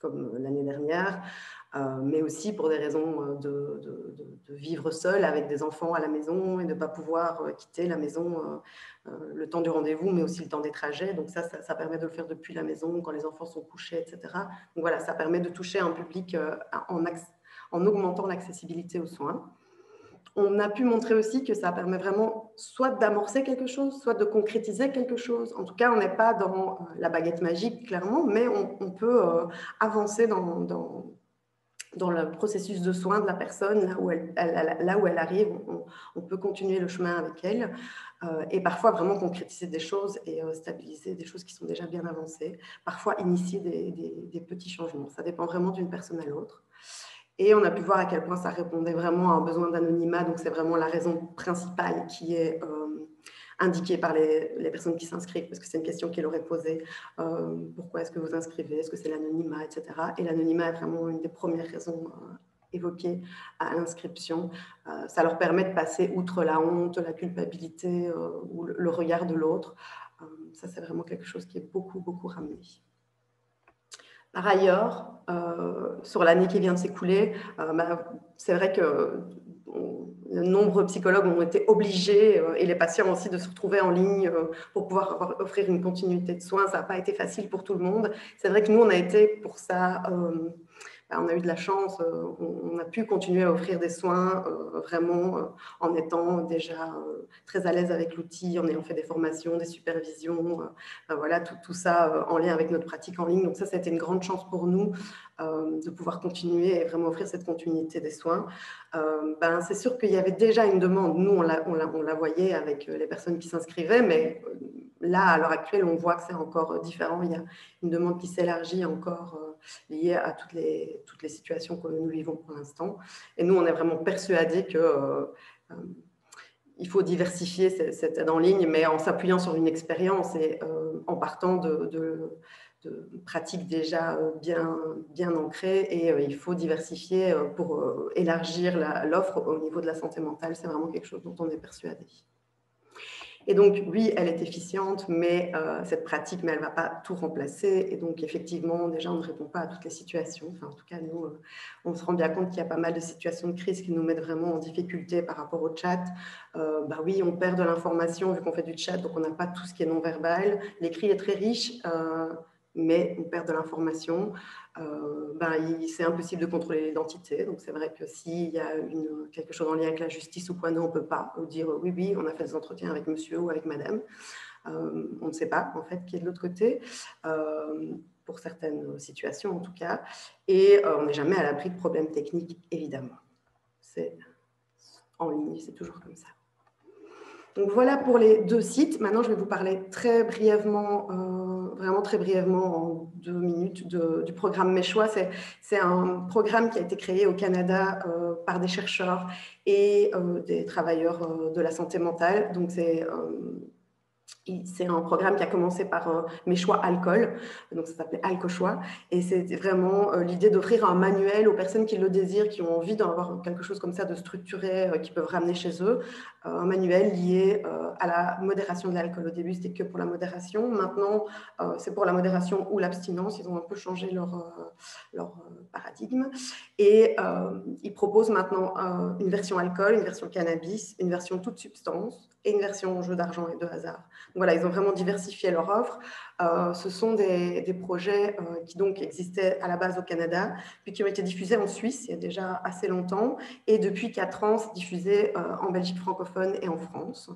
comme l'année dernière. Euh, mais aussi pour des raisons euh, de, vivre seul avec des enfants à la maison et de ne pas pouvoir euh, quitter la maison le temps du rendez-vous, mais aussi le temps des trajets. Donc ça, ça, permet de le faire depuis la maison, quand les enfants sont couchés, etc. Donc voilà, ça permet de toucher un public en, en augmentant l'accessibilité aux soins. On a pu montrer aussi que ça permet vraiment soit d'amorcer quelque chose, soit de concrétiser quelque chose. En tout cas, on n'est pas dans la baguette magique, clairement, mais on, peut avancer dans, dans dans le processus de soins de la personne, là où elle, là où elle arrive, on, peut continuer le chemin avec elle euh, et parfois vraiment concrétiser des choses et euh, stabiliser des choses qui sont déjà bien avancées, parfois initier des, petits changements. Ça dépend vraiment d'une personne à l'autre. Et on a pu voir à quel point ça répondait vraiment à un besoin d'anonymat, donc c'est vraiment la raison principale qui est... Euh, indiqué par les, personnes qui s'inscrivent, parce que c'est une question qu'elle aurait posée. Euh, pourquoi est-ce que vous inscrivez Est-ce que c'est l'anonymat, etc. Et l'anonymat est vraiment une des premières raisons euh, évoquées à l'inscription. Euh, ça leur permet de passer outre la honte, la culpabilité ou le, regard de l'autre. ça, c'est vraiment quelque chose qui est beaucoup, beaucoup ramené. Par ailleurs, sur l'année qui vient de s'écouler, bah, c'est vrai que de nombreux psychologues ont été obligés, euh, et les patients aussi, de se retrouver en ligne euh, pour pouvoir offrir une continuité de soins. Ça n'a pas été facile pour tout le monde. C'est vrai que nous, on a été pour ça, euh, on a eu de la chance, on, a pu continuer à offrir des soins vraiment en étant déjà très à l'aise avec l'outil, en ayant fait des formations, des supervisions, bah, voilà, tout, ça en lien avec notre pratique en ligne. Donc ça, ça a été une grande chance pour nous de pouvoir continuer et vraiment offrir cette continuité des soins. ben, c'est sûr qu'il y avait déjà une demande. Nous, on la voyait avec les personnes qui s'inscrivaient, mais là, à l'heure actuelle, on voit que c'est encore différent. Il y a une demande qui s'élargit encore euh, liée à toutes les, toutes les situations que nous vivons pour l'instant. Et nous, on est vraiment persuadés que euh, euh, il faut diversifier cette, aide en ligne, mais en s'appuyant sur une expérience et en partant de, de, pratiques déjà bien, bien ancrées. Et il faut diversifier pour élargir l'offre au niveau de la santé mentale. C'est vraiment quelque chose dont on est persuadé. Et donc, oui, elle est efficiente, mais euh, cette pratique, mais elle ne va pas tout remplacer. Et donc, effectivement, déjà, on ne répond pas à toutes les situations. Enfin, en tout cas, nous, euh, on se rend bien compte qu'il y a pas mal de situations de crise qui nous mettent vraiment en difficulté par rapport au chat. Euh, bah oui, on perd de l'information vu qu'on fait du chat, donc on n'a pas tout ce qui est non-verbal. L'écrit est très riche, mais on perd de l'information. Euh, ben, c'est impossible de contrôler l'identité. Donc, c'est vrai que s'il y a quelque chose en lien avec la justice ou quoi, non, on ne peut pas dire oui, oui, on a fait des entretiens avec monsieur ou avec madame. Euh, on ne sait pas, en fait, qui est de l'autre côté, euh, pour certaines situations en tout cas. Et on n'est jamais à l'abri de problèmes techniques, évidemment. C'est en ligne, c'est toujours comme ça. Donc voilà pour les deux sites. Maintenant, je vais vous parler très brièvement, euh, vraiment très brièvement, en deux minutes, du programme Mes Choix. C'est un programme qui a été créé au Canada euh, par des chercheurs et euh, des travailleurs de la santé mentale. Donc c'est c'est un programme qui a commencé par euh, mes choix alcool, donc ça s'appelait Alcochois, et c'était vraiment euh, l'idée d'offrir un manuel aux personnes qui le désirent, qui ont envie d'avoir quelque chose comme ça de structuré, euh, qui peuvent ramener chez eux, un manuel lié à la modération de l'alcool. Au début, c'était que pour la modération, maintenant, c'est pour la modération ou l'abstinence. Ils ont un peu changé leur, leur paradigme, et ils proposent maintenant une version alcool, une version cannabis, une version toute substance et une version jeu d'argent et de hasard voilà, ils ont vraiment diversifié leur offre. Euh, ce sont des, projets euh, qui donc existaient à la base au Canada, puis qui ont été diffusés en Suisse il y a déjà assez longtemps, et depuis quatre ans, diffusés euh, en Belgique francophone et en France.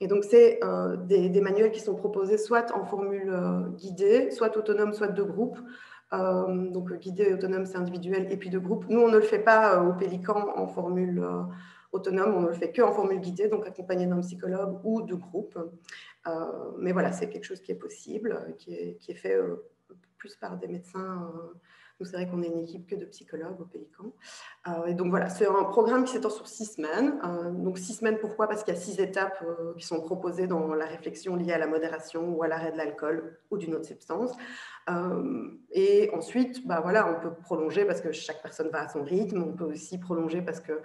et donc, c'est des, des, manuels qui sont proposés soit en formule guidée, soit autonome, soit de groupe. donc, guidé autonome, c'est individuel, et puis de groupe. Nous, on ne le fait pas au Pélican en formule autonome, on ne le fait que en formule guidée, donc accompagné d'un psychologue ou de groupe. Euh, mais voilà, c'est quelque chose qui est possible, qui est, qui est fait euh, plus par des médecins. Euh, nous, c'est vrai qu'on est une équipe que de psychologues au Pélican. et donc voilà, c'est un programme qui s'étend sur six semaines. donc six semaines, pourquoi? Parce qu'il y a six étapes qui sont proposées dans la réflexion liée à la modération ou à l'arrêt de l'alcool ou d'une autre substance. et ensuite, bah voilà, on peut prolonger parce que chaque personne va à son rythme. On peut aussi prolonger parce que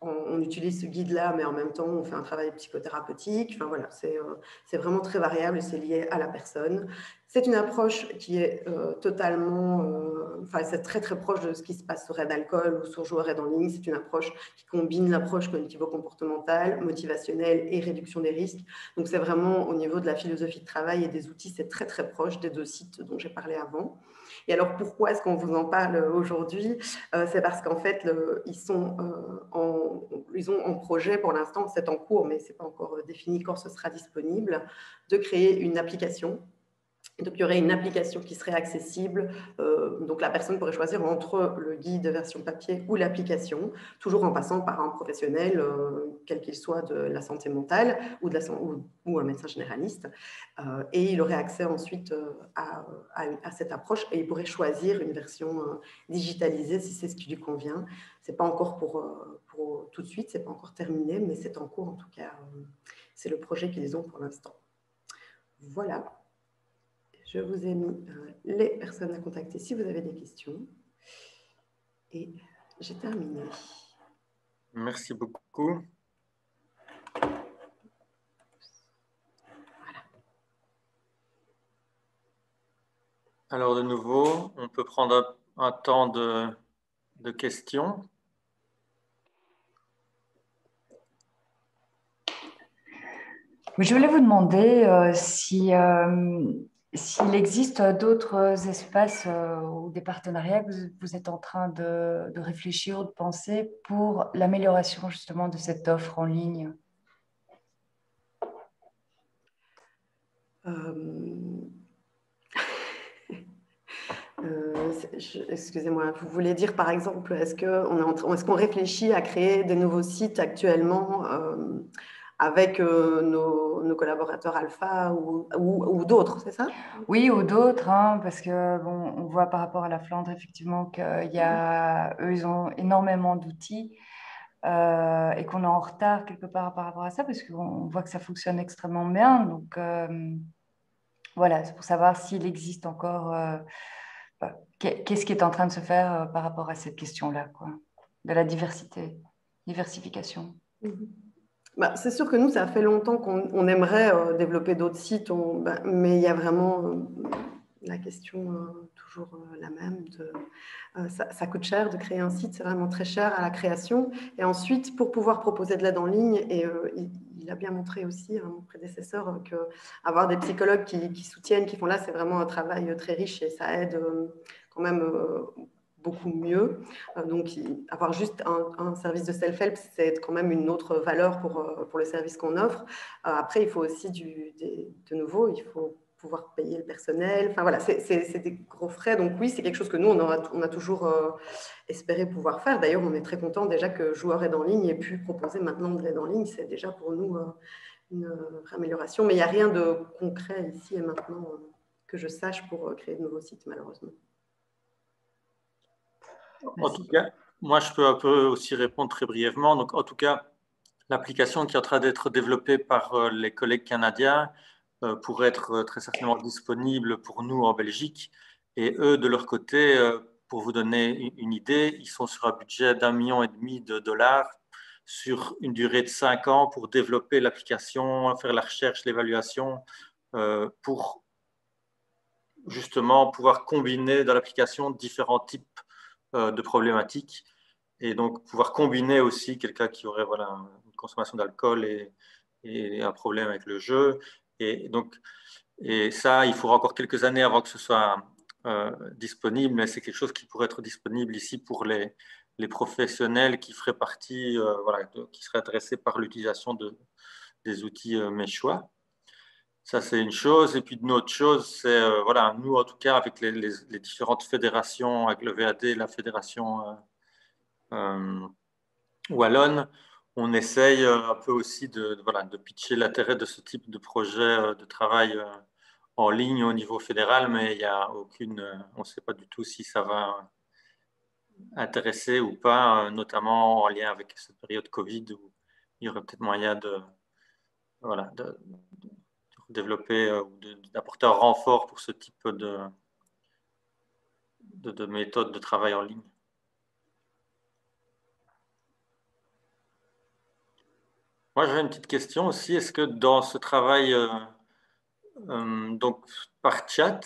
on, utilise ce guide-là, mais en même temps, on fait un travail psychothérapeutique. Enfin, voilà, c'est euh, vraiment très variable et c'est lié à la personne. C'est une approche qui est euh, totalement, euh, enfin, c'est très très proche de ce qui se passe sur Red Alcool ou sur Jouer Red en ligne. C'est une approche qui combine l'approche cognitivo-comportementale, motivationnelle et réduction des risques. Donc, c'est vraiment au niveau de la philosophie de travail et des outils, c'est très très proche des deux sites dont j'ai parlé avant. Et alors, pourquoi est-ce qu'on vous en parle aujourd'hui? Euh, C'est parce qu'en fait, ils, sont, euh, ils ont en projet, pour l'instant, c'est en cours, mais ce n'est pas encore défini quand ce sera disponible, de créer une application donc, il y aurait une application qui serait accessible. Euh, donc, la personne pourrait choisir entre le guide version papier ou l'application, toujours en passant par un professionnel, euh, quel qu'il soit, de la santé mentale ou, un médecin généraliste. Euh, et il aurait accès ensuite à, à, cette approche et il pourrait choisir une version digitalisée si c'est ce qui lui convient. Ce n'est pas encore pour, pour, tout de suite, ce n'est pas encore terminé, mais c'est en cours en tout cas. c'est le projet qu'ils ont pour l'instant. Voilà. Je vous ai mis euh, les personnes à contacter si vous avez des questions. Et j'ai terminé. Merci beaucoup. Alors de nouveau, on peut prendre un temps de, questions. Je voulais vous demander euh, si euh, S'il existe d'autres espaces ou des partenariats que vous, êtes en train de, réfléchir ou de penser pour l'amélioration justement de cette offre en ligne? Euh, excusez-moi, vous voulez dire par exemple, est-ce qu'on réfléchit à créer des nouveaux sites actuellement euh, avec euh, nos, collaborateurs alpha ou, d'autres, c'est ça? Oui, ou d'autres, hein, parce que bon, on voit par rapport à la Flandre effectivement qu'il y a, eux, ils ont énormément d'outils. et qu'on est en retard quelque part par rapport à ça, parce qu'on voit que ça fonctionne extrêmement bien. Donc, voilà, c'est pour savoir s'il existe encore qu'est-ce qui est en train de se faire euh, par rapport à cette question-là, quoi, de la diversité, diversification mhm. Bah, C'est sûr que nous, ça fait longtemps qu'on aimerait euh, développer d'autres sites, bah, mais il y a vraiment euh, la question toujours la même. De, ça, coûte cher de créer un site, c'est vraiment très cher à la création. Et ensuite, pour pouvoir proposer de l'aide en ligne, et il, a bien montré aussi, hein, mon prédécesseur, que avoir des psychologues qui, soutiennent, qui font là, c'est vraiment un travail très riche et ça aide quand même euh, beaucoup mieux. Euh, donc, avoir juste un, service de self-help, c'est quand même une autre valeur pour, euh, pour le service qu'on offre. Après, il faut aussi, du, de nouveau, il faut pouvoir payer le personnel. Enfin voilà, c'est des gros frais. Donc oui, c'est quelque chose que nous, on a, toujours espéré pouvoir faire. D'ailleurs, on est très content déjà que Joueur Aide en ligne ait pu proposer maintenant de l'aide en ligne. C'est déjà pour nous une amélioration. Mais il n'y a rien de concret ici et maintenant que je sache pour créer de nouveaux sites, malheureusement. En tout cas, moi, je peux un peu aussi répondre très brièvement. Donc, en tout cas, l'application qui est en train d'être développée par euh, les collègues canadiens euh, pourrait être euh, très certainement disponible pour nous en Belgique. Et eux, de leur côté, pour vous donner une idée, ils sont sur un budget d'un million et demi de dollars sur une durée de cinq ans pour développer l'application, faire la recherche, l'évaluation, pour justement pouvoir combiner dans l'application différents types de problématiques et donc pouvoir combiner aussi quelqu'un qui aurait voilà, une consommation d'alcool et, un problème avec le jeu. Et, donc, et ça, il faudra encore quelques années avant que ce soit euh, disponible, mais c'est quelque chose qui pourrait être disponible ici pour les, les professionnels qui feraient partie, euh, voilà, qui seraient intéressés par l'utilisation de, des outils Mes Choix. Ça, c'est une chose. Et puis, une autre chose, c'est, euh, voilà, nous, en tout cas, avec les, différentes fédérations, avec le VAD, la fédération euh, euh, Wallonne, on essaye un peu aussi de, voilà, de pitcher l'intérêt de ce type de projet de travail en ligne au niveau fédéral, mais il y a aucune, on ne sait pas du tout si ça va intéresser ou pas, notamment en lien avec cette période Covid où il y aurait peut-être moyen de, voilà, de, développer euh, ou d'apporter un renfort pour ce type de, de, méthode de travail en ligne. Moi, j'avais une petite question aussi. Est-ce que dans ce travail euh, euh, donc par chat,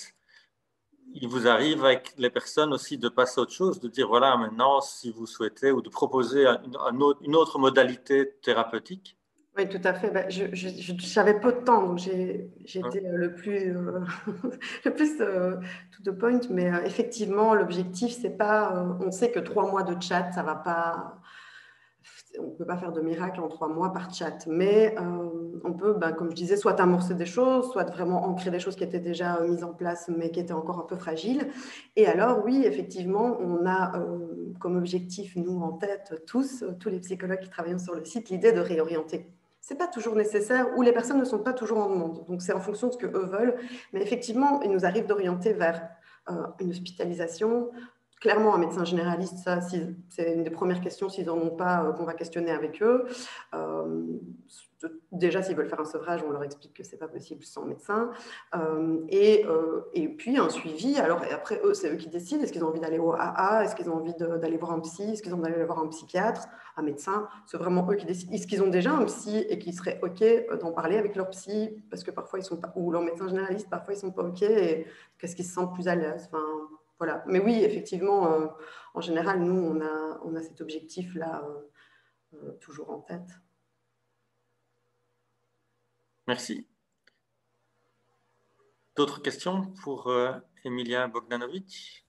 il vous arrive avec les personnes aussi de passer à autre chose, de dire voilà, maintenant, si vous souhaitez, ou de proposer une autre modalité thérapeutique oui, tout à fait. Ben, J'avais peu de temps, donc j'ai été le plus, euh, le plus euh, to the point. Mais euh, effectivement, l'objectif, c'est pas. on sait que trois mois de chat, ça va pas. On ne peut pas faire de miracle en trois mois par chat. Mais on peut, ben, comme je disais, soit amorcer des choses, soit vraiment ancrer des choses qui étaient déjà mises en place, mais qui étaient encore un peu fragiles. Et alors, oui, effectivement, on a comme objectif, nous en tête, tous, tous les psychologues qui travaillent sur le site, l'idée de réorienter c'est pas toujours nécessaire ou les personnes ne sont pas toujours en demande. Donc c'est en fonction de ce que eux veulent. Mais effectivement, il nous arrive d'orienter vers euh, une hospitalisation. Clairement, un médecin généraliste, ça, c'est une des premières questions s'ils n'en ont pas, euh, qu'on va questionner avec eux. Euh, déjà, s'ils veulent faire un sevrage, on leur explique que ce n'est pas possible sans médecin. Et, et, puis un suivi. Alors, après, eux, c'est eux qui décident. Est-ce qu'ils ont envie d'aller au AA Est-ce qu'ils ont envie d'aller voir un psy? Est-ce qu'ils ont envie d'aller voir un psychiatre? Un médecin C'est vraiment eux qui décident. Est-ce qu'ils ont déjà un psy et qu'ils seraient OK euh, d'en parler avec leur psy Parce que parfois, ils sont pas, ou leur médecin généraliste, parfois, ils ne sont pas OK. Et qu'est-ce qu'ils se sentent plus à l'aise enfin, voilà. Mais oui, effectivement, en général, nous, on a, on a cet objectif-là toujours en tête. Merci. D'autres questions pour euh, Emilia Bogdanovic?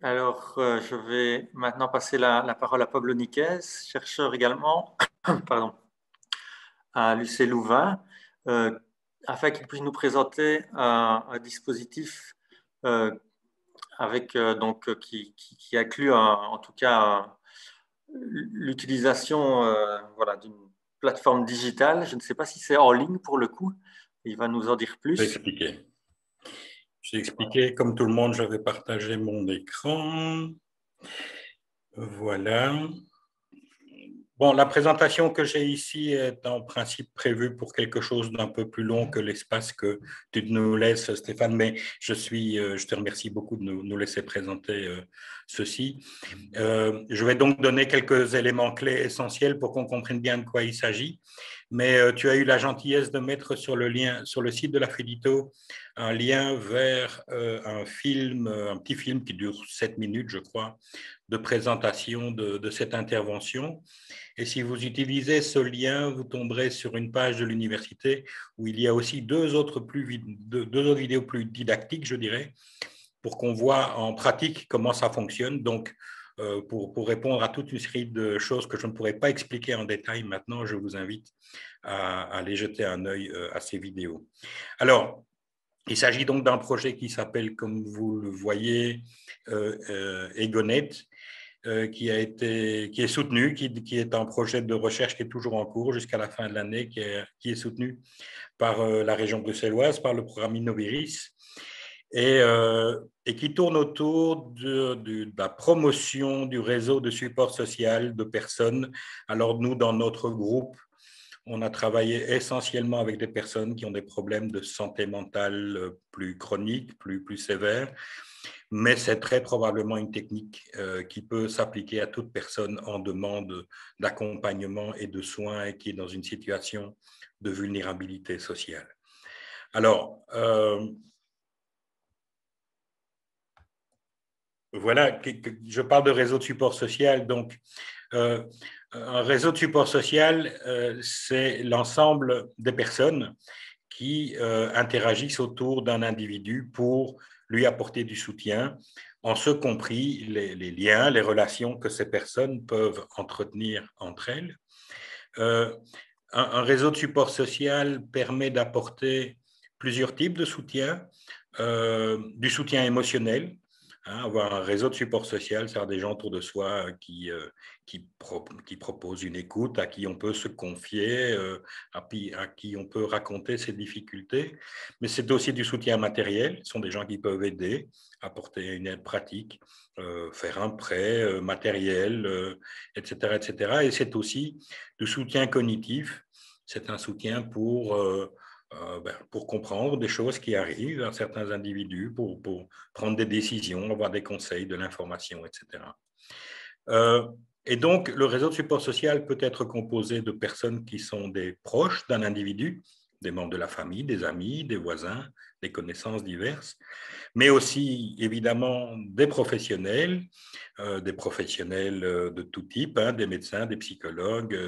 Alors, euh, je vais maintenant passer la, parole à Pablo Niquez, chercheur également pardon, à l'UC Louvain, euh, afin qu'il puisse nous présenter un, dispositif euh, avec, donc, qui, inclut en tout cas l'utilisation voilà, d'une plateforme digitale. Je ne sais pas si c'est en ligne pour le coup. Il va nous en dire plus. Expliquer. J'ai expliqué, comme tout le monde, je vais partager mon écran. Voilà. Bon, la présentation que j'ai ici est en principe prévue pour quelque chose d'un peu plus long que l'espace que tu nous laisses, Stéphane, mais je, suis, euh, je te remercie beaucoup de nous, laisser présenter euh, ceci. Euh, je vais donc donner quelques éléments clés essentiels pour qu'on comprenne bien de quoi il s'agit. Mais tu as eu la gentillesse de mettre sur le, lien, sur le site de la Fedito un lien vers un film, un petit film qui dure 7 minutes, je crois, de présentation de, cette intervention. Et si vous utilisez ce lien, vous tomberez sur une page de l'université où il y a aussi deux autres, plus, deux, autres vidéos plus didactiques, je dirais, pour qu'on voit en pratique comment ça fonctionne. Donc, euh, pour, pour, répondre à toute une série de choses que je ne pourrais pas expliquer en détail maintenant, je vous invite à, aller jeter un œil euh, à ces vidéos. Alors, il s'agit donc d'un projet qui s'appelle, comme vous le voyez, euh, Egonet, euh, qui, a été, qui est soutenu, qui, est un projet de recherche qui est toujours en cours jusqu'à la fin de l'année, qui est, soutenu par euh, la région bruxelloise, par le programme Innoviris, et, euh, et qui tourne autour de, la promotion du réseau de support social de personnes. Alors nous, dans notre groupe, on a travaillé essentiellement avec des personnes qui ont des problèmes de santé mentale plus chroniques, plus, plus sévères, mais c'est très probablement une technique euh, qui peut s'appliquer à toute personne en demande d'accompagnement et de soins et qui est dans une situation de vulnérabilité sociale. Alors, euh, voilà, je parle de réseau de support social. Donc, euh, un réseau de support social, c'est l'ensemble des personnes qui interagissent autour d'un individu pour lui apporter du soutien, en ce compris les, liens, les relations que ces personnes peuvent entretenir entre elles. Euh, un, réseau de support social permet d'apporter plusieurs types de soutien, euh, du soutien émotionnel, Hein, avoir un réseau de support social, c'est des gens autour de soi euh, qui, euh, qui, proposent une écoute, à qui on peut se confier, euh, à, à, qui on peut raconter ses difficultés. Mais c'est aussi du soutien matériel. Ce sont des gens qui peuvent aider, apporter une aide pratique, faire un prêt matériel, etc., etc. Et c'est aussi du soutien cognitif. C'est un soutien pour euh, ben, pour comprendre des choses qui arrivent à certains individus, pour, prendre des décisions, avoir des conseils, de l'information, etc. Euh, et donc, le réseau de support social peut être composé de personnes qui sont des proches d'un individu, des membres de la famille, des amis, des voisins, des connaissances diverses, mais aussi évidemment des professionnels, euh, des professionnels de tout type, hein, des médecins, des psychologues,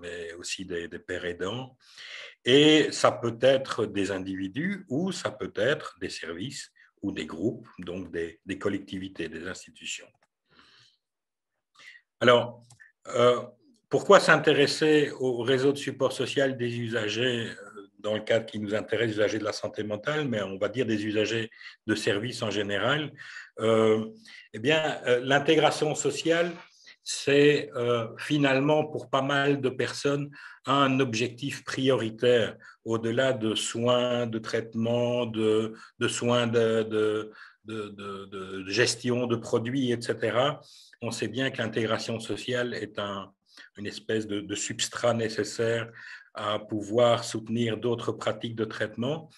mais aussi des, pères aidants, et ça peut être des individus ou ça peut être des services ou des groupes, donc des, collectivités, des institutions. Alors, euh, pourquoi s'intéresser au réseau de support social des usagers euh, dans le cadre qui nous intéresse, des usagers de la santé mentale, mais on va dire des usagers de services en général euh, Eh bien, l'intégration sociale, c'est finalement pour pas mal de personnes un objectif prioritaire au-delà de soins, de traitement, de, soins de, de, gestion de produits, etc. On sait bien que l'intégration sociale est un, une espèce de, substrat nécessaire à pouvoir soutenir d'autres pratiques de traitement.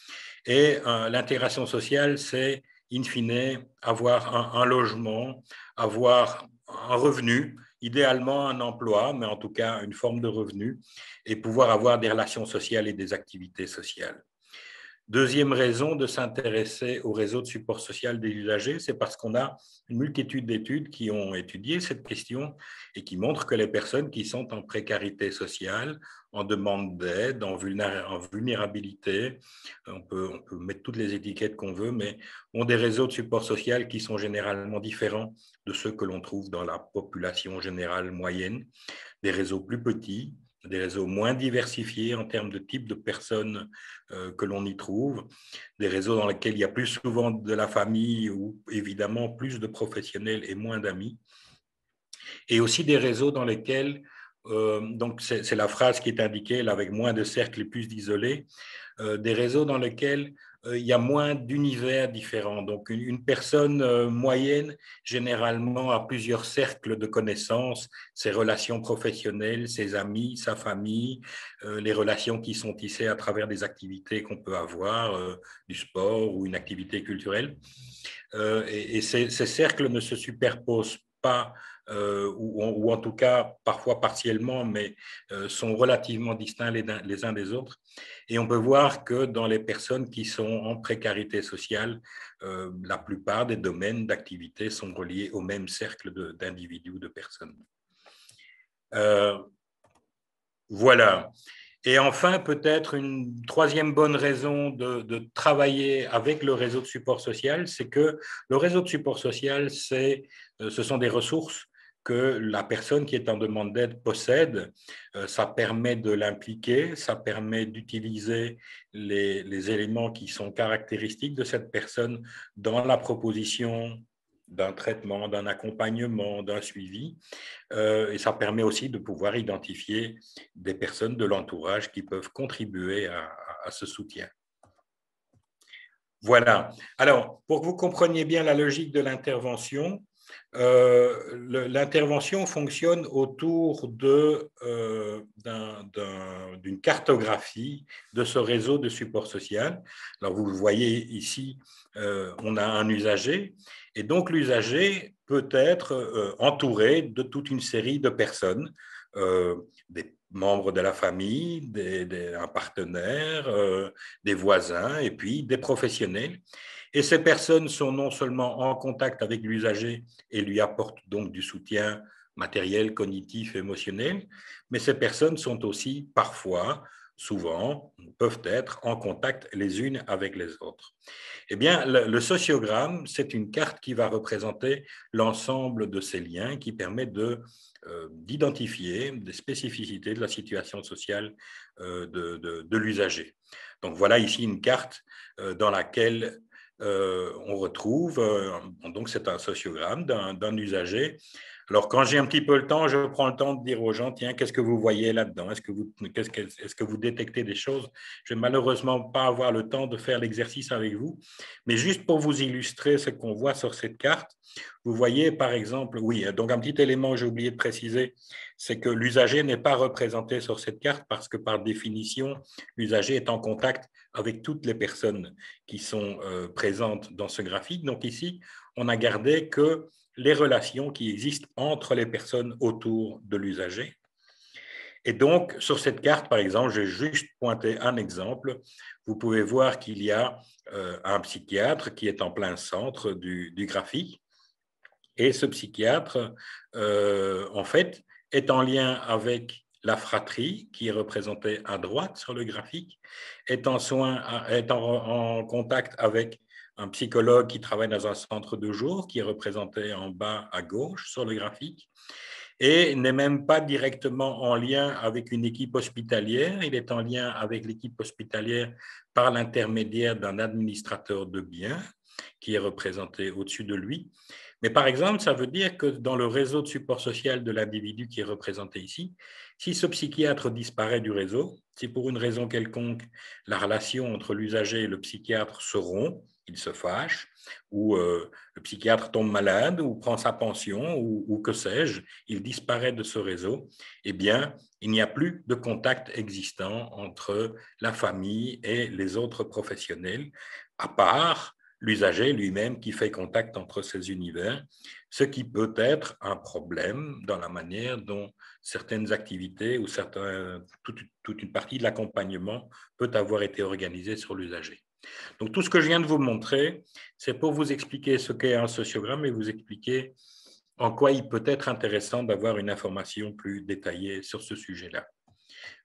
Et euh, l'intégration sociale, c'est, in fine, avoir un, un logement, avoir un revenu, idéalement un emploi, mais en tout cas une forme de revenu, et pouvoir avoir des relations sociales et des activités sociales. Deuxième raison de s'intéresser au réseau de support social des usagers, c'est parce qu'on a une multitude d'études qui ont étudié cette question et qui montrent que les personnes qui sont en précarité sociale, en demande d'aide, en vulnérabilité, on peut, on peut mettre toutes les étiquettes qu'on veut, mais ont des réseaux de support social qui sont généralement différents de ceux que l'on trouve dans la population générale moyenne, des réseaux plus petits, des réseaux moins diversifiés en termes de type de personnes euh, que l'on y trouve, des réseaux dans lesquels il y a plus souvent de la famille ou évidemment plus de professionnels et moins d'amis, et aussi des réseaux dans lesquels, euh, donc c'est la phrase qui est indiquée avec moins de cercles et plus d'isolés, euh, des réseaux dans lesquels euh, il y a moins d'univers différents. Donc, une, personne moyenne, généralement, a plusieurs cercles de connaissances, ses relations professionnelles, ses amis, sa famille, les relations qui sont tissées à travers des activités qu'on peut avoir, du sport ou une activité culturelle. et, ces, cercles ne se superposent pas ou, en tout cas parfois partiellement, mais sont relativement distincts les, uns des autres. Et on peut voir que dans les personnes qui sont en précarité sociale, euh, la plupart des domaines d'activité sont reliés au même cercle d'individus ou de personnes. Euh, voilà. Et enfin, peut-être une troisième bonne raison de, travailler avec le réseau de support social, c'est que le réseau de support social, euh, ce sont des ressources que la personne qui est en demande d'aide possède. Euh, ça permet de l'impliquer, ça permet d'utiliser les, éléments qui sont caractéristiques de cette personne dans la proposition d'un traitement, d'un accompagnement, d'un suivi. Euh, et ça permet aussi de pouvoir identifier des personnes de l'entourage qui peuvent contribuer à ce soutien. Voilà. Alors, pour que vous compreniez bien la logique de l'intervention, euh, l'intervention fonctionne autour euh, d'une cartographie de ce réseau de support social. Alors vous voyez ici, on a un usager, et donc l'usager peut être entouré de toute une série de personnes, des membres de la famille, des, un partenaire, des voisins, et puis des professionnels. Et ces personnes sont non seulement en contact avec l'usager et lui apportent donc du soutien matériel, cognitif, émotionnel, mais ces personnes sont aussi parfois, souvent, peuvent être en contact les unes avec les autres. Eh bien, le, sociogramme, c'est une carte qui va représenter l'ensemble de ces liens, qui permet de euh, d'identifier des spécificités de la situation sociale euh, de, de l'usager. Donc voilà ici une carte euh, dans laquelle on retrouve, donc c'est un sociogramme d'un usager. Alors, quand j'ai un petit peu le temps, je prends le temps de dire aux gens, tiens, qu'est-ce que vous voyez là-dedans? Est-ce que, vous, détectez des choses? Je vais malheureusement pas avoir le temps de faire l'exercice avec vous, mais juste pour vous illustrer ce qu'on voit sur cette carte, vous voyez par exemple, oui, donc un petit élément que j'ai oublié de préciser, c'est que l'usager n'est pas représenté sur cette carte parce que par définition, l'usager est en contact avec toutes les personnes qui sont euh, présentes dans ce graphique. Donc ici, on a gardé que les relations qui existent entre les personnes autour de l'usager. Et donc, sur cette carte, par exemple, j'ai juste pointé un exemple. Vous pouvez voir qu'il y a euh, un psychiatre qui est en plein centre du, graphique. Et ce psychiatre, euh, en fait, est en lien avec la fratrie, qui est représentée à droite sur le graphique, est en, soin, est en, contact avec un psychologue qui travaille dans un centre de jour, qui est représenté en bas à gauche sur le graphique, et n'est même pas directement en lien avec une équipe hospitalière, il est en lien avec l'équipe hospitalière par l'intermédiaire d'un administrateur de biens qui est représenté au-dessus de lui. Mais par exemple, ça veut dire que dans le réseau de support social de l'individu qui est représenté ici, si ce psychiatre disparaît du réseau, si pour une raison quelconque la relation entre l'usager et le psychiatre se rompt, il se fâche, ou euh, le psychiatre tombe malade, ou prend sa pension, ou, que sais-je, il disparaît de ce réseau, eh bien, il n'y a plus de contact existant entre la famille et les autres professionnels, à part l'usager lui-même qui fait contact entre ces univers, ce qui peut être un problème dans la manière dont certaines activités ou certains, toute, une partie de l'accompagnement peut avoir été organisée sur l'usager. Donc tout ce que je viens de vous montrer, c'est pour vous expliquer ce qu'est un sociogramme et vous expliquer en quoi il peut être intéressant d'avoir une information plus détaillée sur ce sujet-là.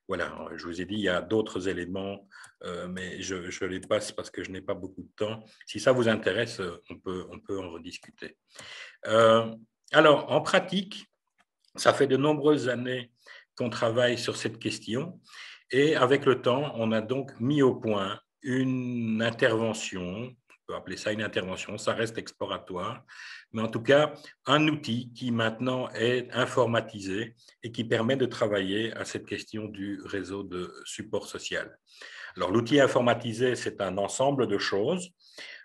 Voilà, je vous ai dit, il y a d'autres éléments, euh, mais je, les passe parce que je n'ai pas beaucoup de temps. Si ça vous intéresse, on peut, on peut en rediscuter. Euh, alors, en pratique, ça fait de nombreuses années qu'on travaille sur cette question et avec le temps, on a donc mis au point une intervention, on peut appeler ça une intervention, ça reste exploratoire, mais en tout cas un outil qui maintenant est informatisé et qui permet de travailler à cette question du réseau de support social. Alors l'outil informatisé, c'est un ensemble de choses.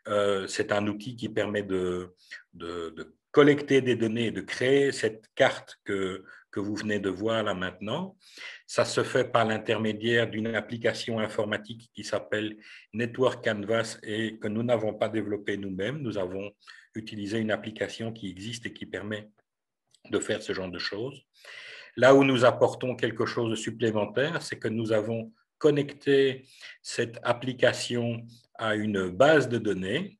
Euh, c'est un outil qui permet de, de, collecter des données de créer cette carte que, que vous venez de voir là maintenant. Ça se fait par l'intermédiaire d'une application informatique qui s'appelle Network Canvas et que nous n'avons pas développée nous-mêmes. Nous avons utilisé une application qui existe et qui permet de faire ce genre de choses. Là où nous apportons quelque chose de supplémentaire, c'est que nous avons connecté cette application à une base de données,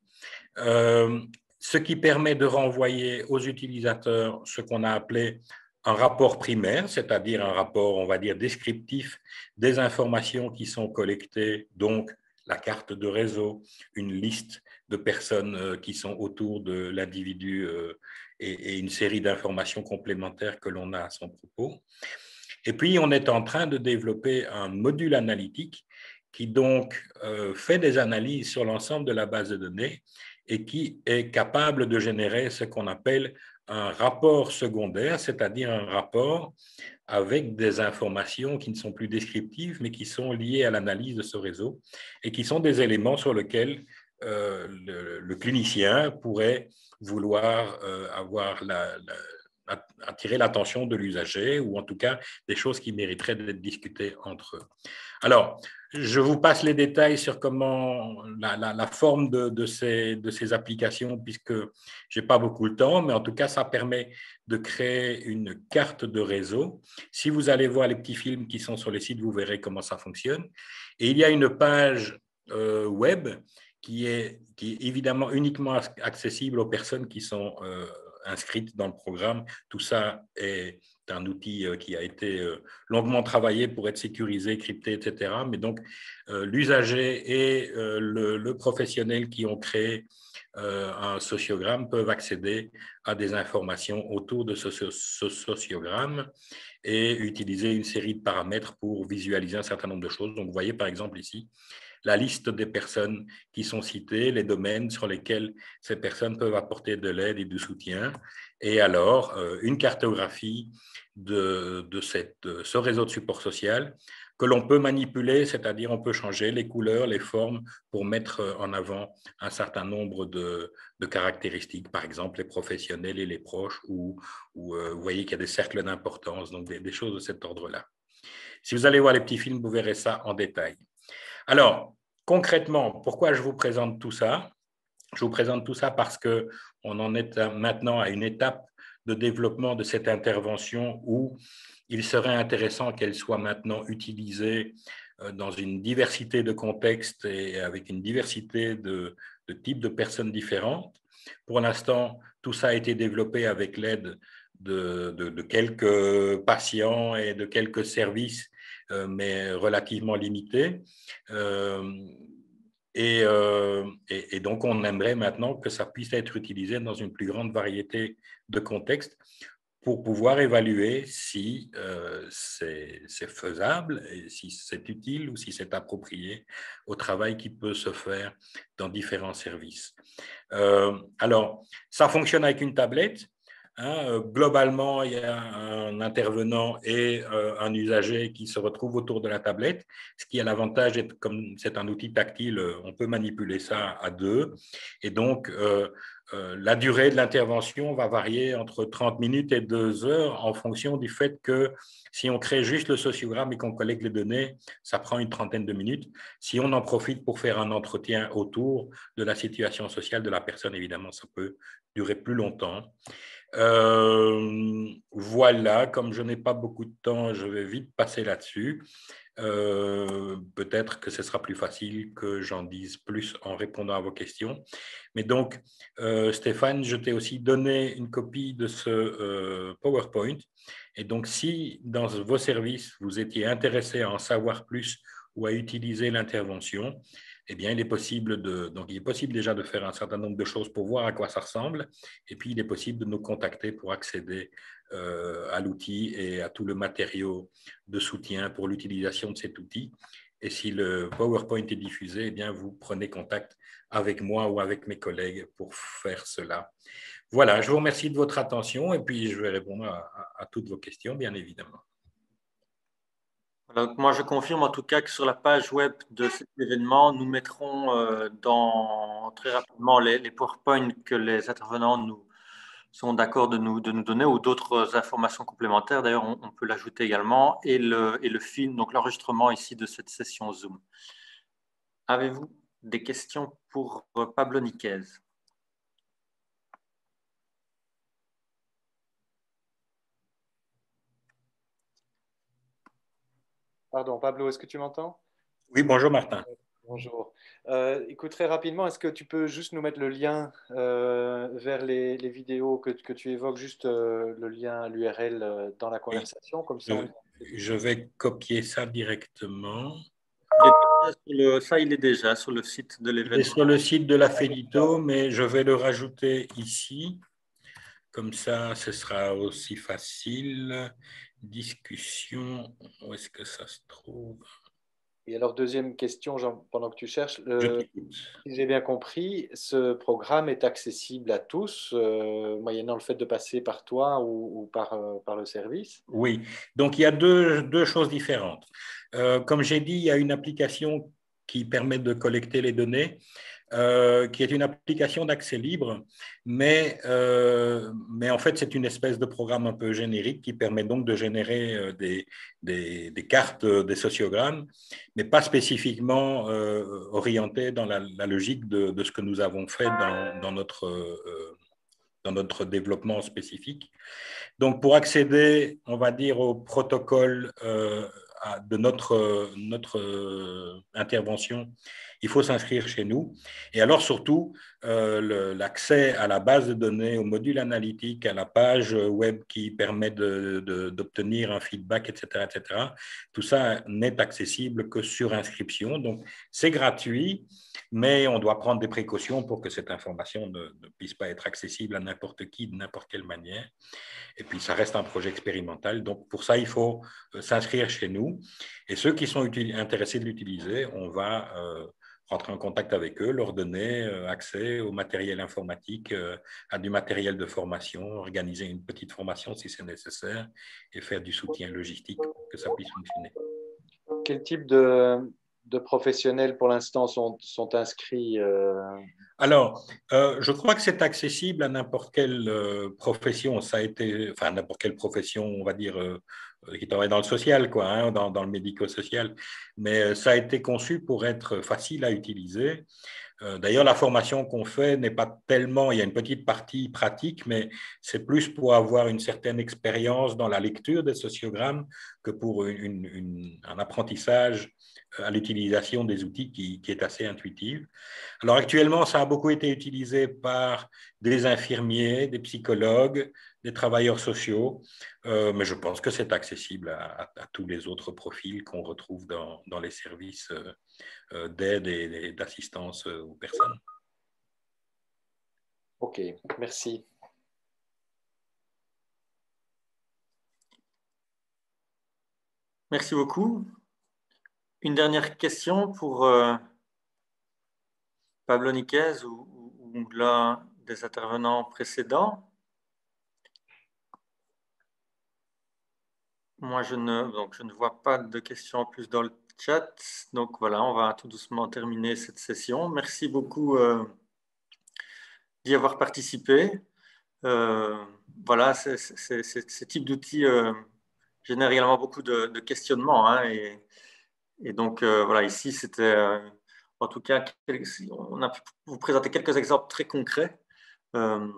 euh, ce qui permet de renvoyer aux utilisateurs ce qu'on a appelé un rapport primaire, c'est-à-dire un rapport, on va dire, descriptif des informations qui sont collectées, donc la carte de réseau, une liste de personnes euh, qui sont autour de l'individu euh, et une série d'informations complémentaires que l'on a à son propos. Et puis, on est en train de développer un module analytique qui donc euh, fait des analyses sur l'ensemble de la base de données et qui est capable de générer ce qu'on appelle un rapport secondaire, c'est-à-dire un rapport avec des informations qui ne sont plus descriptives, mais qui sont liées à l'analyse de ce réseau et qui sont des éléments sur lesquels euh, le, clinicien pourrait vouloir euh, avoir attirer l'attention de l'usager ou en tout cas des choses qui mériteraient d'être discutées entre eux. Alors, je vous passe les détails sur comment la, forme de, ces, applications, puisque je n'ai pas beaucoup de temps, mais en tout cas, ça permet de créer une carte de réseau. Si vous allez voir les petits films qui sont sur les sites, vous verrez comment ça fonctionne. Et il y a une page euh, web qui est, qui est évidemment uniquement accessible aux personnes qui sont euh, inscrites dans le programme. Tout ça est un outil euh, qui a été euh, longuement travaillé pour être sécurisé, crypté, etc. Mais donc, euh, l'usager et le, professionnel qui ont créé un sociogramme peuvent accéder à des informations autour de ce, sociogramme et utiliser une série de paramètres pour visualiser un certain nombre de choses. Donc, vous voyez par exemple ici la liste des personnes qui sont citées, les domaines sur lesquels ces personnes peuvent apporter de l'aide et du soutien, et alors une cartographie de, ce réseau de support social que l'on peut manipuler, c'est-à-dire on peut changer les couleurs, les formes pour mettre en avant un certain nombre de, caractéristiques, par exemple les professionnels et les proches, ou, euh, vous voyez qu'il y a des cercles d'importance, donc des, des choses de cet ordre-là. Si vous allez voir les petits films, vous verrez ça en détail. Alors, concrètement, pourquoi je vous présente tout ça? Je vous présente tout ça parce qu'on en est maintenant à une étape de développement de cette intervention où il serait intéressant qu'elle soit maintenant utilisée euh, dans une diversité de contextes et avec une diversité de, types de personnes différentes. Pour l'instant, tout ça a été développé avec l'aide de, quelques patients et de quelques services, mais relativement limités. Euh, et, et, donc, on aimerait maintenant que ça puisse être utilisé dans une plus grande variété de contexte pour pouvoir évaluer si euh, c'est faisable, si c'est utile ou si c'est approprié au travail qui peut se faire dans différents services. Euh, alors, ça fonctionne avec une tablette. Hein, euh, globalement, il y a un intervenant et un usager qui se retrouvent autour de la tablette, ce qui a l'avantage, comme c'est un outil tactile, on peut manipuler ça à deux. Et donc, euh, la durée de l'intervention va varier entre 30 minutes et 2 heures en fonction du fait que si on crée juste le sociogramme et qu'on collecte les données, ça prend une trentaine de minutes. Si on en profite pour faire un entretien autour de la situation sociale de la personne, évidemment, ça peut durer plus longtemps. Euh, voilà, comme je n'ai pas beaucoup de temps, je vais vite passer là-dessus. Euh, peut-être que ce sera plus facile que j'en dise plus en répondant à vos questions. Mais donc, euh, Stéphane, je t'ai aussi donné une copie de ce PowerPoint. Et donc, si dans vos services, vous étiez intéressé à en savoir plus ou à utiliser l'intervention, eh bien, il est possible de, donc il est possible déjà de faire un certain nombre de choses pour voir à quoi ça ressemble, et puis il est possible de nous contacter pour accéder euh, à l'outil et à tout le matériau de soutien pour l'utilisation de cet outil. Et si le PowerPoint est diffusé, eh bien, vous prenez contact avec moi ou avec mes collègues pour faire cela. Voilà, je vous remercie de votre attention et puis je vais répondre à toutes vos questions, bien évidemment moi, je confirme en tout cas que sur la page web de cet événement, nous mettrons euh, dans, très rapidement les, les, PowerPoint que les intervenants nous sont d'accord de nous, de nous donner ou d'autres informations complémentaires. D'ailleurs, on, peut l'ajouter également et le, et le film, donc l'enregistrement ici de cette session Zoom. Avez-vous des questions pour euh, Pablo Niquez? Pardon, Pablo, est-ce que tu m'entends? Oui, bonjour Martin. Bonjour. Euh, écoute, très rapidement, est-ce que tu peux juste nous mettre le lien euh, vers les, vidéos que, tu évoques, juste euh, le lien, l'URL dans la conversation comme ça, Je vais copier ça directement. ça, il est déjà sur le site de l'événement. sur le site de la Fedito, mais je vais le rajouter ici. Comme ça, ce sera aussi facile discussion, où est-ce que ça se trouve? Et alors, deuxième question, pendant que tu cherches, si j'ai bien compris, ce programme est accessible à tous, euh, moyennant le fait de passer par toi ou, par, euh, par le service? Oui, donc il y a deux, deux choses différentes. Euh, comme j'ai dit, il y a une application qui permet de collecter les données. Euh, qui est une application d'accès libre, mais, euh, mais en fait, c'est une espèce de programme un peu générique qui permet donc de générer euh, des, des, cartes, des sociogrammes, mais pas spécifiquement orientées dans la, logique de, de, ce que nous avons fait dans, dans notre, dans notre développement spécifique. Donc, pour accéder, on va dire, au protocole de notre, notre intervention, il faut s'inscrire chez nous. Et alors surtout, euh, l'accès à la base de données, au module analytique, à la page web qui permet d'obtenir un feedback, etc., etc., tout ça n'est accessible que sur inscription. Donc, c'est gratuit, mais on doit prendre des précautions pour que cette information ne, ne puisse pas être accessible à n'importe qui, de n'importe quelle manière. Et puis, ça reste un projet expérimental. Donc, pour ça, il faut euh, s'inscrire chez nous. Et ceux qui sont intéressés de l'utiliser, on va euh, rentrer en contact avec eux, leur donner euh, accès au matériel informatique, euh, à du matériel de formation, organiser une petite formation si c'est nécessaire et faire du soutien logistique pour que ça puisse fonctionner. Quel type de, de professionnels pour l'instant sont, sont, inscrits euh? Alors, je crois que c'est accessible à n'importe quelle profession. Ça a été, enfin n'importe quelle profession, on va dire qui travaille dans le social, quoi, hein, dans, dans, le médico-social. Mais euh, ça a été conçu pour être facile à utiliser. Euh, d'ailleurs, la formation qu'on fait n'est pas tellement, il y a une petite partie pratique, mais c'est plus pour avoir une certaine expérience dans la lecture des sociogrammes que pour un apprentissage à l'utilisation des outils qui, qui, est assez intuitive. Alors actuellement, ça a beaucoup été utilisé par des infirmiers, des psychologues, des travailleurs sociaux, euh, mais je pense que c'est accessible à, tous les autres profils qu'on retrouve dans, dans, les services euh, euh, d'aide et, d'assistance aux personnes. Ok, merci. Merci beaucoup. Une dernière question pour Pablo Niquez ou, l'un des intervenants précédents. Moi, je ne, donc, vois pas de questions en plus dans le chat. Donc voilà, on va tout doucement terminer cette session. Merci beaucoup euh, d'y avoir participé. Euh, voilà, ce type d'outils euh, génère également beaucoup de, questionnements. Hein, et, donc voilà, ici, c'était en tout cas, on a pu vous présenter quelques exemples très concrets. voilà,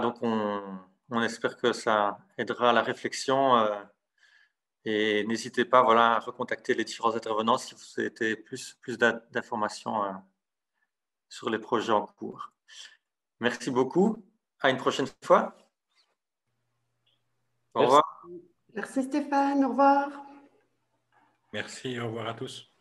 donc on on espère que ça aidera à la réflexion euh, Et n'hésitez pas voilà, à recontacter les différents intervenants si vous souhaitez plus, plus d'informations euh, sur les projets en cours. Merci beaucoup. À une prochaine fois. Au revoir. Merci Stéphane. Au revoir. Merci. Au revoir à tous.